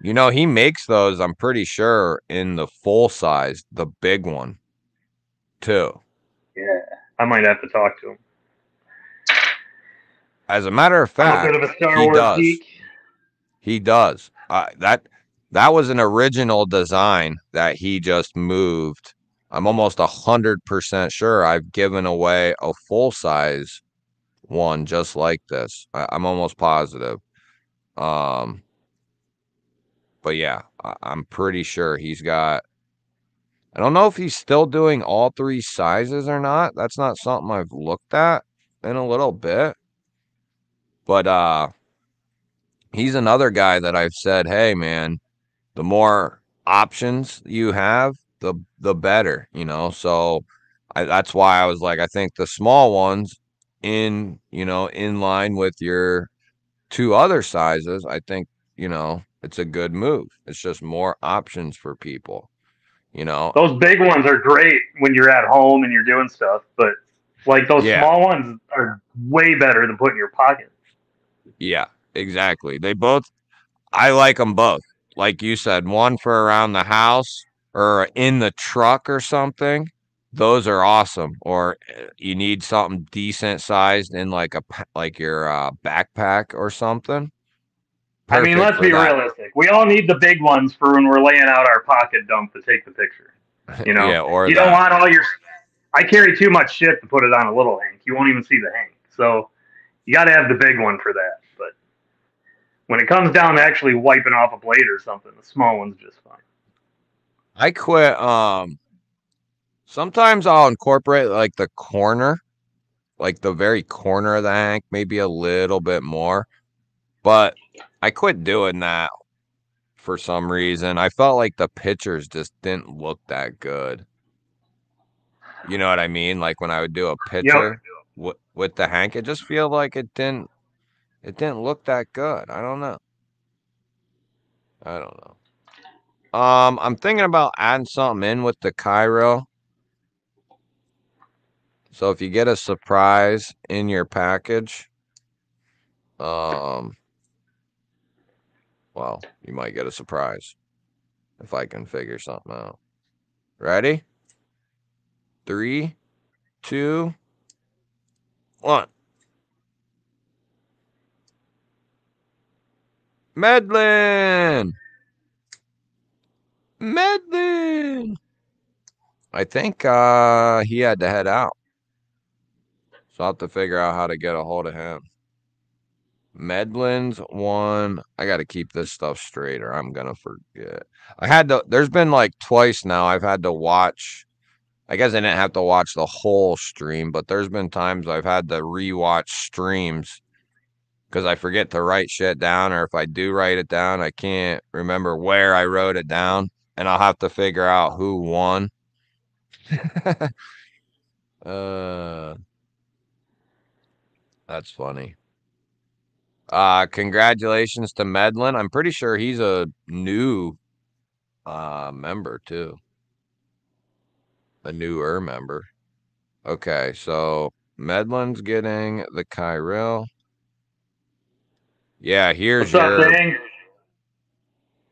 You know, he makes those. I'm pretty sure in the full size, the big one, too. Yeah. I might have to talk to him. As a matter of I'm a fact, bit of a Star he Wars does. geek. He does. Uh, that that was an original design that he just moved. I'm almost a hundred percent sure I've given away a full size one just like this. I, I'm almost positive. Um, but yeah, I, I'm pretty sure he's got. I don't know if he's still doing all three sizes or not. That's not something I've looked at in a little bit. But uh he's another guy that I've said, "Hey man, the more options you have, the the better," you know. So I, that's why I was like, I think the small ones in, you know, in line with your two other sizes, I think, you know, it's a good move. It's just more options for people, you know. Those big ones are great when you're at home and you're doing stuff, but like those Yeah. small ones are way better than putting in your pocket. Yeah, exactly. They both, I like them both. Like you said, one for around the house or in the truck or something. Those are awesome. Or uh, you need something decent sized in like a like your uh, backpack or something. I mean, let's be that. realistic. We all need the big ones for when we're laying out our pocket dump to take the picture. You know, yeah, or you that. don't want all your. I carry too much shit to put it on a little hank. You won't even see the hank. So you got to have the big one for that. But when it comes down to actually wiping off a blade or something, the small one's just fine. I quit. Um, sometimes I'll incorporate like the corner, like the very corner of the hank, maybe a little bit more. But I quit doing that for some reason. I felt like the pictures just didn't look that good. You know what I mean? Like when I would do a picture with, with the hank, it just feel like it didn't. It didn't look that good. I don't know. I don't know. Um, I'm thinking about adding something in with the Kyril. So if you get a surprise in your package, um, well, you might get a surprise if I can figure something out. Ready? Three, two, one. Medlin! Medlin! I think uh he had to head out. So I'll have to figure out how to get a hold of him. Medlin's one. I got to keep this stuff straight or I'm going to forget. I had to, there's been like twice now I've had to watch. I guess I didn't have to watch the whole stream, but there's been times I've had to rewatch streams because I forget to write shit down, or if I do write it down, I can't remember where I wrote it down, and I'll have to figure out who won. uh, that's funny. Uh, congratulations to Medlin. I'm pretty sure he's a new uh member too. a newer member. Okay, so Medlin's getting the Kyril. Yeah, here's What's your Dang?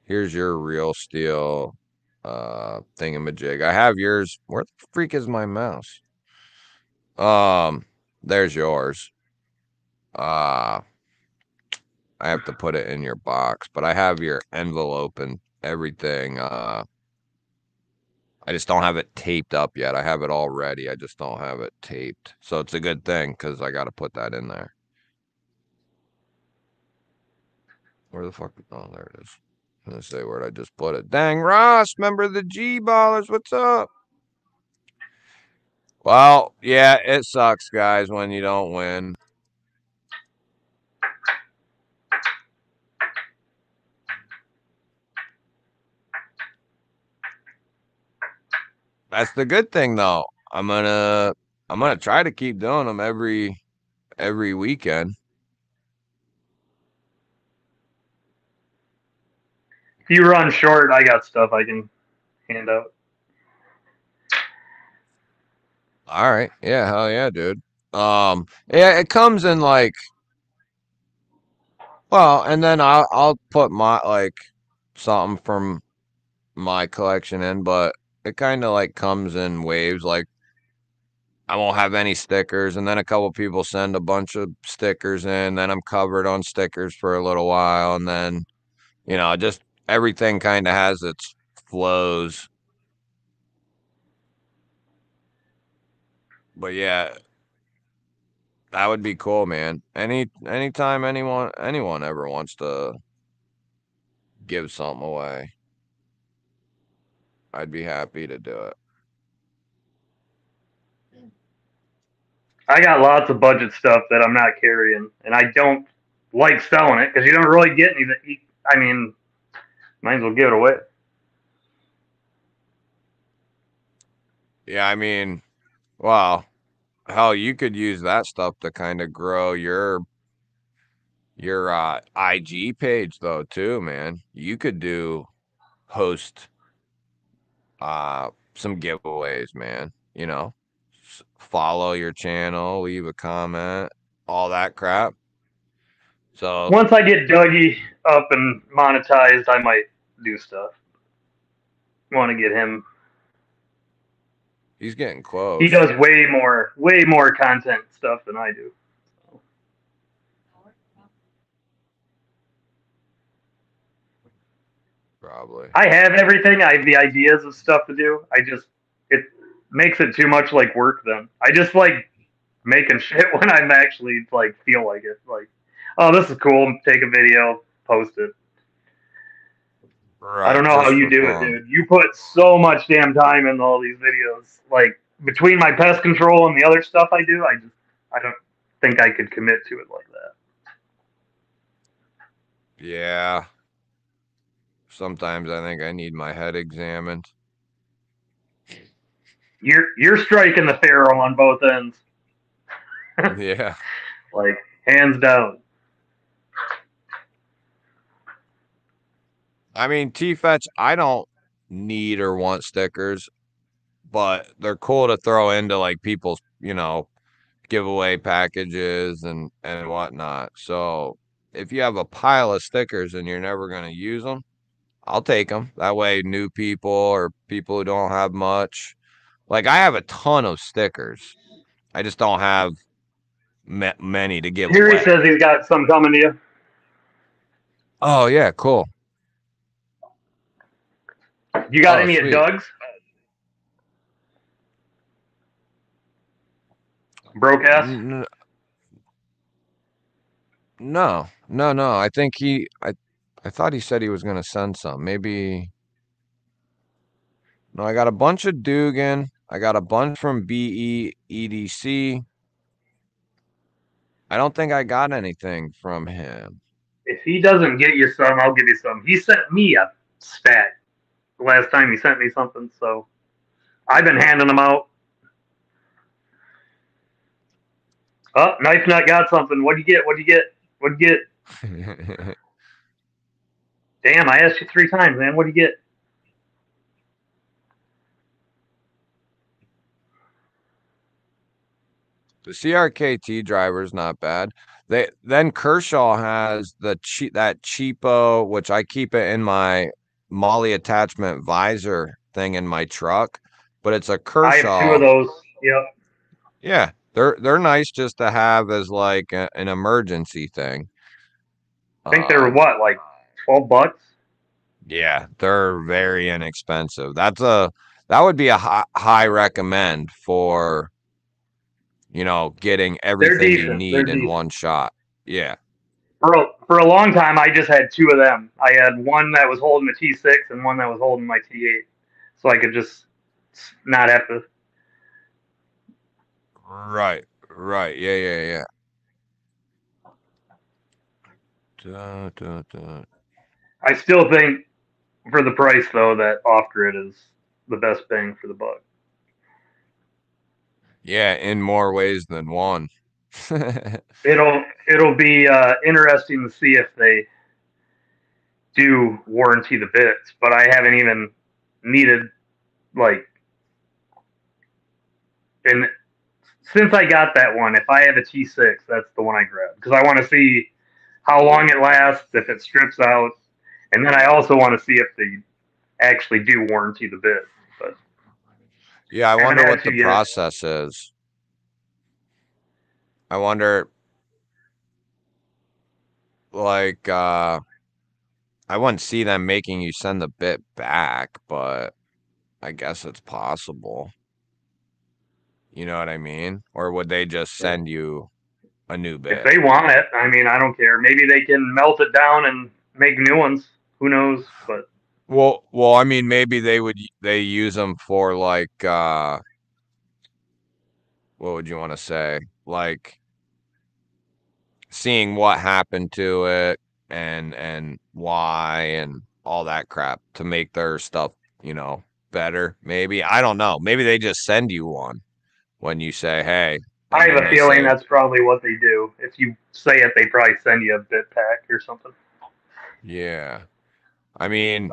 here's your real steel uh thingamajig. I have yours. Where the freak is my mouse? Um, there's yours. Uh I have to put it in your box, but I have your envelope and everything. Uh I just don't have it taped up yet. I have it all ready. I just don't have it taped. So it's a good thing because I got to put that in there. Where the fuck? Oh, there it is. I'm gonna say where'd I just put it? Dang, Ross, member of the G Ballers. What's up? Well, yeah, it sucks, guys, when you don't win. That's the good thing, though. I'm gonna I'm gonna try to keep doing them every every weekend. If you run short, I got stuff I can hand out. All right. Yeah, hell yeah, dude. Um yeah, it comes in like well, and then I'll I'll put my like something from my collection in, but it kind of like comes in waves like I won't have any stickers and then a couple people send a bunch of stickers in, then I'm covered on stickers for a little while and then you know, just everything kind of has its flows. But yeah, that would be cool, man. Any anytime anyone anyone ever wants to give something away, I'd be happy to do it. I got lots of budget stuff that I'm not carrying, and I don't like selling it because you don't really get anything. I mean, might as well give it away. Yeah, I mean, well, hell, you could use that stuff to kind of grow your your uh IG page though too, man. You could do host uh some giveaways, man. You know, follow your channel, leave a comment, all that crap. So Once I get Dougie up and monetized, I might do stuff. Want to get him. he's getting close. He does way more, way more content stuff than I do. Probably. I have everything. I have the ideas of stuff to do. I just it makes it too much like work. Then I just like making shit when I'm actually like feel like it. Like, oh, this is cool. Take a video, post it. Right, I don't know how you do it, dude. You put so much damn time in all these videos. Like between my pest control and the other stuff I do, I just I don't think I could commit to it like that. Yeah. Sometimes I think I need my head examined. You're you're striking the ferro on both ends, yeah. like hands down. I mean, T Fetch, I don't need or want stickers, but they're cool to throw into like people's, you know, giveaway packages and and whatnot. So if you have a pile of stickers and you're never gonna use them, I'll take them. That way, new people or people who don't have much, like I have a ton of stickers. I just don't have ma- many to give Here he says he's got some coming to you. Oh yeah, cool. You got Oh, any sweet. at Doug's? Broke ass. No, no, no. I think he. I, I thought he said he was gonna send some. Maybe. No, I got a bunch of Dugan. I got a bunch from BE EDC. I don't think I got anything from him. If he doesn't get you some, I'll give you some. He sent me a stat the last time he sent me something, so I've been handing them out. Oh, knife nut got something. What'd you get? What'd you get? What'd you get? Damn, I asked you three times, man. What do you get? the CRKT driver is not bad. They then Kershaw has the cheap that cheapo, which I keep it in my MOLLE attachment visor thing in my truck, but it's a Kershaw. I have two of those. Yep. Yeah, they're they're nice just to have as like a, an emergency thing. I think they were Um, what, like twelve bucks? Yeah, they're very inexpensive. That's a that would be a high, high recommend for you know getting everything you they're need in decent. one shot. Yeah. For a, for a long time, I just had two of them. I had one that was holding the T6 and one that was holding my T8, so I could just not have to. Right. Right. Yeah, yeah, yeah. Da, da, da. I still think, for the price though, that off grid is the best bang for the buck. Yeah, in more ways than one. It'll it'll be uh, interesting to see if they do warranty the bits, but I haven't even needed like and since I got that one, if I have a T6, that's the one I grab because I want to see how long it lasts, if it strips out, and then I also want to see if they actually do warranty the bit. But Yeah, I wonder what the yet. process is. I wonder like uh I wouldn't see them making you send the bit back, but I guess it's possible. You know what I mean? Or would they just send you a new bit? if they want it, I mean, I don't care. Maybe they can melt it down and make new ones. Who knows? But Well, well, I mean, maybe they would they use them for like uh what would you want to say? Like seeing what happened to it and and why and all that crap to make their stuff, you know, better. Maybe. I don't know. Maybe they just send you one when you say, "Hey." I have a feeling that's probably what they do. If you say it, they probably send you a bit pack or something. Yeah. I mean,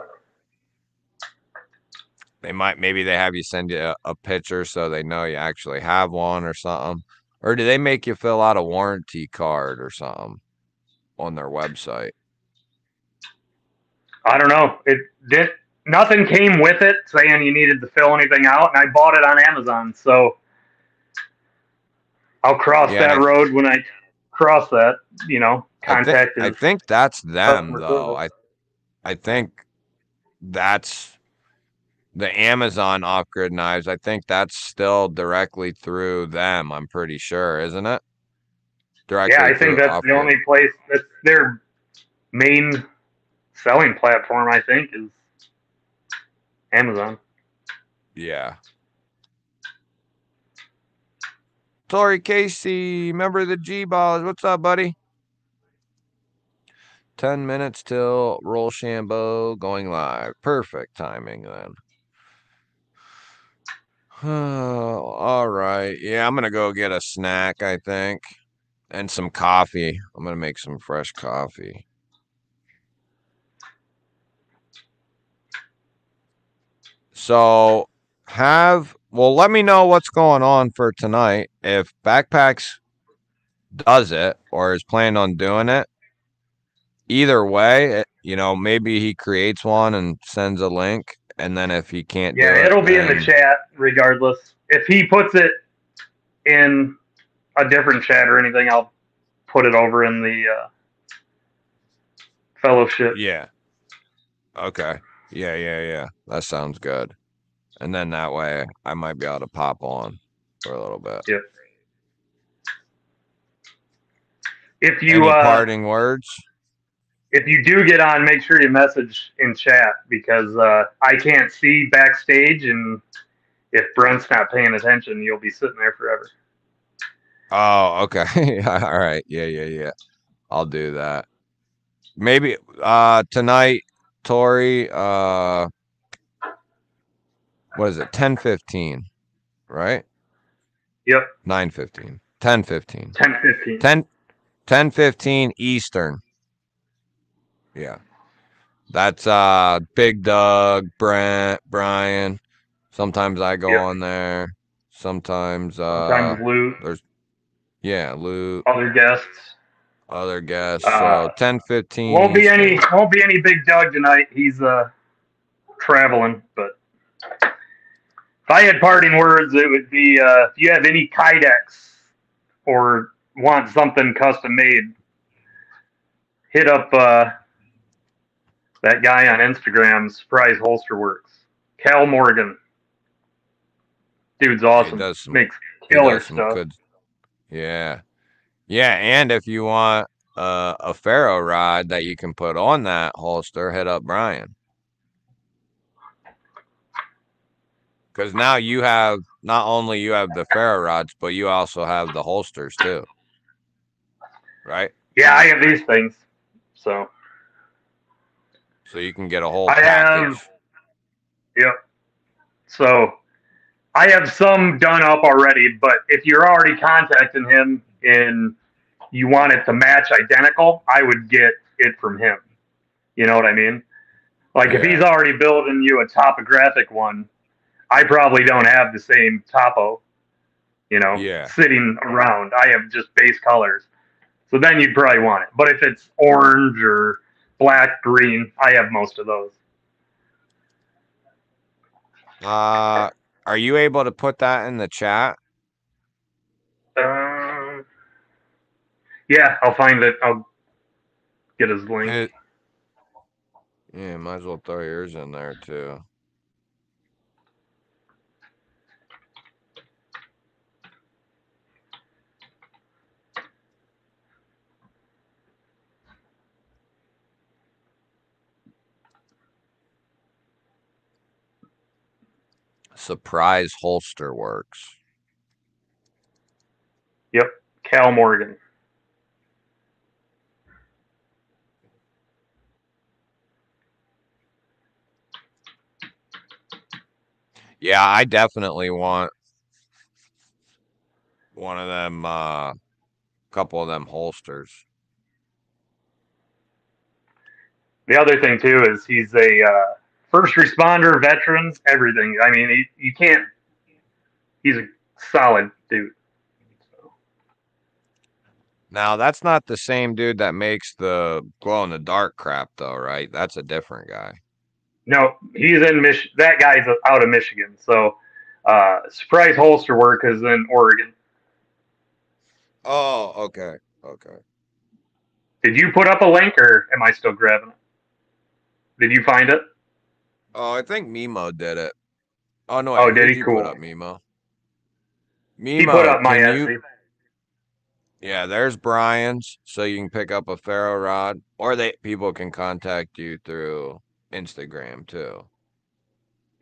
they might, maybe they have you send you a, a picture so they know you actually have one or something. Or do they make you fill out a warranty card or something on their website? I don't know. It did nothing came with it saying you needed to fill anything out, and I bought it on Amazon. So I'll cross Yeah, that road when I cross that. You know, I think, contact I think that's them though. Service. I think that's the Amazon off-grid knives. I think that's still directly through them. I'm pretty sure, isn't it? Directly yeah. I think that's the Off-Grid. only place that's their main selling platform. I think is Amazon. Yeah. Tori Casey, member of the G Balls. What's up, buddy? 10 minutes till Roll Shambo going live. Perfect timing then. All right. Yeah, I'm going to go get a snack, I think, and some coffee. I'm going to make some fresh coffee. So, have well, let me know what's going on for tonight. If Backpacks does it or is planned on doing it, either way, you know, maybe he creates one and sends a link, and then if he can't, do Yeah, it, it'll be in the chat regardless. If he puts it in a different chat or anything, I'll put it over in the uh, fellowship. Yeah. Okay. Yeah, yeah, yeah. That sounds good. And then that way, I might be able to pop on for a little bit. If you Any uh, parting words? If you do get on, make sure you message in chat because uh, I can't see backstage, and if Brent's not paying attention, you'll be sitting there forever. Oh, okay. All right. Yeah, yeah, yeah. I'll do that. Maybe uh tonight, Tori, uh what is it? 10:15, right? Yep, 9:15. 10:15. 10, 15. 10 10:15 Eastern. Yeah. That's uh Big Doug, Brent, Brian. Sometimes I go Yep. on there. Sometimes uh Sometimes Lou. Yeah, loot, other guests. other guests. Uh, so 10, 15. Won't be any won't be any big Doug tonight. He's uh traveling, but if I had parting words, it would be uh, if you have any Kydex or want something custom made, hit up uh, that guy on Instagram, Surprise Holster Works, Cal Morgan. Dude's awesome. He does some Makes killer does some stuff. good- Yeah. Yeah, and if you want uh, a ferro rod that you can put on that holster, hit up Brian. Because now you have not only you have the ferro rods, but you also have the holsters too. Right? Yeah, I have these things. So So you can get a whole I package. have- Yep. So I have some done up already, but if you're already contacting him and you want it to match identical, I would get it from him. You know what I mean? Like if he's already building you a topographic one, I probably don't have the same topo, you know, Yeah. sitting around. I have just base colors. So then you'd probably want it. But if it's orange or black, green, I have most of those. Uh are you able to put that in the chat? Um, yeah, I'll find it. I'll get his link. It- yeah, might as well throw yours in there too. Surprise holster works. Yep, Cal Morgan. Yeah, I definitely want one of them uh couple of them holsters. The other thing too is he's a uh, first responder, veterans, everything. I mean, he, you can't. He's a solid dude. So, Now that's not the same dude that makes the glow in the dark crap though, right? That's a different guy. no, he's in Mich. That guy's out of Michigan. So, uh, surprise holster work is in Oregon. Oh, okay. Okay. Did you put up a link, or am I still grabbing it? Did you find it? Oh, I think Mimo did it. Oh no, Oh, did he? Cool. put up Mimo? Mimo, He put up my you- Etsy. Yeah, there's Brian's, so you can pick up a ferro rod, or they people can contact you through Instagram too.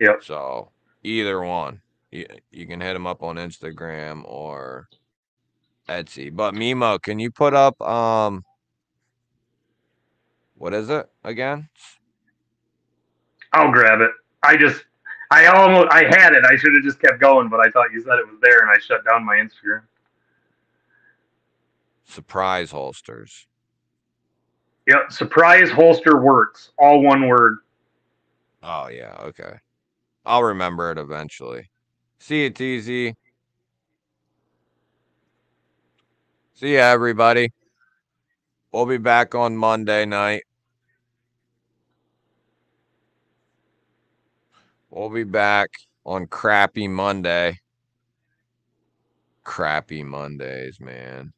Yep. So either one, you you can hit them up on Instagram or Etsy. But Mimo, can you put up um, what is it again? I'll grab it. I just, I almost, I had it. I should have just kept going, but I thought you said it was there, and I shut down my Instagram. Surprise holsters. Yep, surprise holster works. All one word. Oh yeah, okay. I'll remember it eventually. See you, TZ. See ya, everybody. We'll be back on Monday night. We'll be back on crappy Monday. Crappy Mondays, man.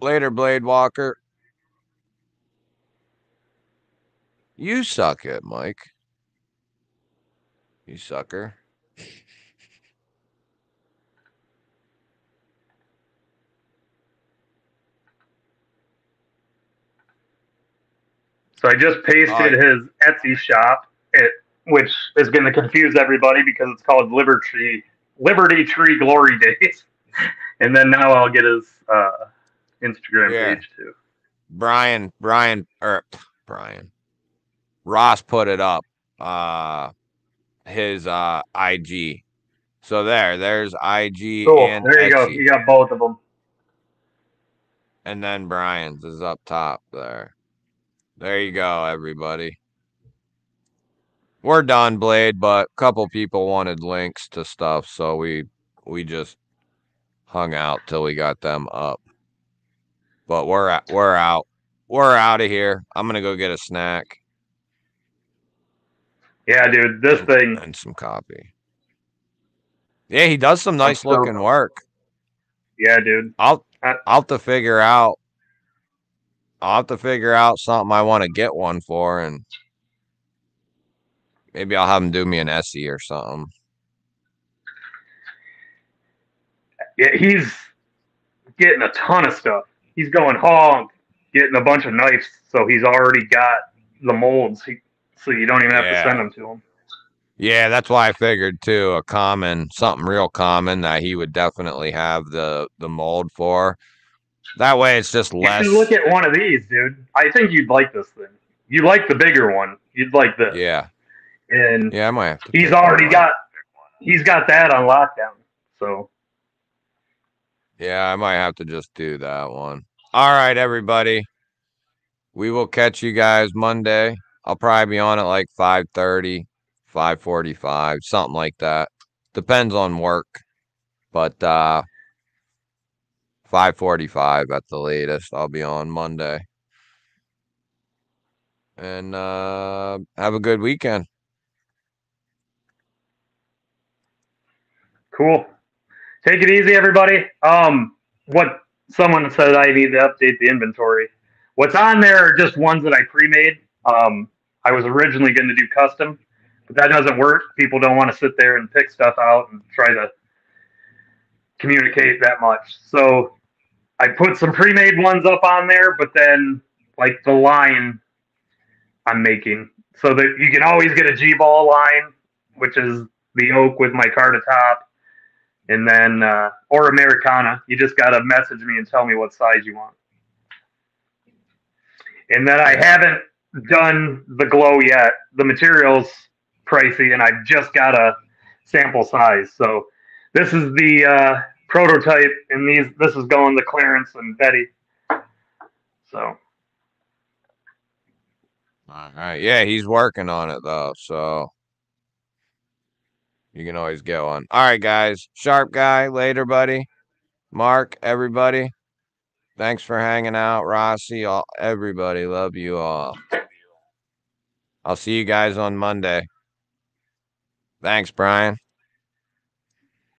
Later, Blade Walker. You suck it, Mike. You sucker. So I just pasted his Etsy shop, it, which is going to confuse everybody because it's called Liberty Liberty Tree Glory Days. and then now I'll get his uh, Instagram Yeah. page too. Brian, Brian, or Brian, Ross put it up. Uh, his uh IG. So there, there's IG Cool. and There you go. Etsy. You got both of them. and then Brian's is up top there. There you go, everybody. We're done, Blade, but a couple people wanted links to stuff, so we we just hung out till we got them up. But we're at, we're out. We're out of here. I'm gonna go get a snack Yeah, dude, this thing. and some coffee. Yeah, he does some nice so- looking work. Yeah, dude. I'll Uh, I'll have to figure out. I'll have to figure out something I want to get one for, and maybe I'll have him do me an SE or something. Yeah, he's getting a ton of stuff. He's going hog, getting a bunch of knives, so he's already got the molds. He, so you don't even have Yeah. to send them to him. Yeah, that's why I figured too. A common, something real common that he would definitely have the the mold for. That way, it's just You less. should look at one of these, dude. I think you'd like this thing. You like the bigger one. You'd like this. Yeah, And yeah, I might have to. he's already got he's got that on lockdown. So Yeah, I might have to just do that one. All right, everybody. We will catch you guys Monday. I'll probably be on at like 5:30, 5:45, something like that. Depends on work. But uh 5:45 at the latest. I'll be on Monday. And uh have a good weekend. cool. Take it easy, everybody. Um, what someone said I need to update the inventory. What's on there are just ones that I pre-made. Um, I was originally going to do custom, but that doesn't work. People don't want to sit there and pick stuff out and try to communicate that much. So I put some pre-made ones up on there, but then like the line I'm making, so that you can always get a G-ball line, which is the oak with my card atop, and then uh, or Americana. You just gotta message me and tell me what size you want. And then I haven't done the glow yet. The material's pricey, and I've just got a sample size. So this is the uh, prototype, and these this is going to Clarence and Betty. So All right. Yeah, he's working on it though, so you can always get one. All right, guys. Sharp guy, later, buddy. Mark, everybody. Thanks for hanging out. Rossi, all everybody. Love you all. I'll see you guys on Monday. Thanks, Brian.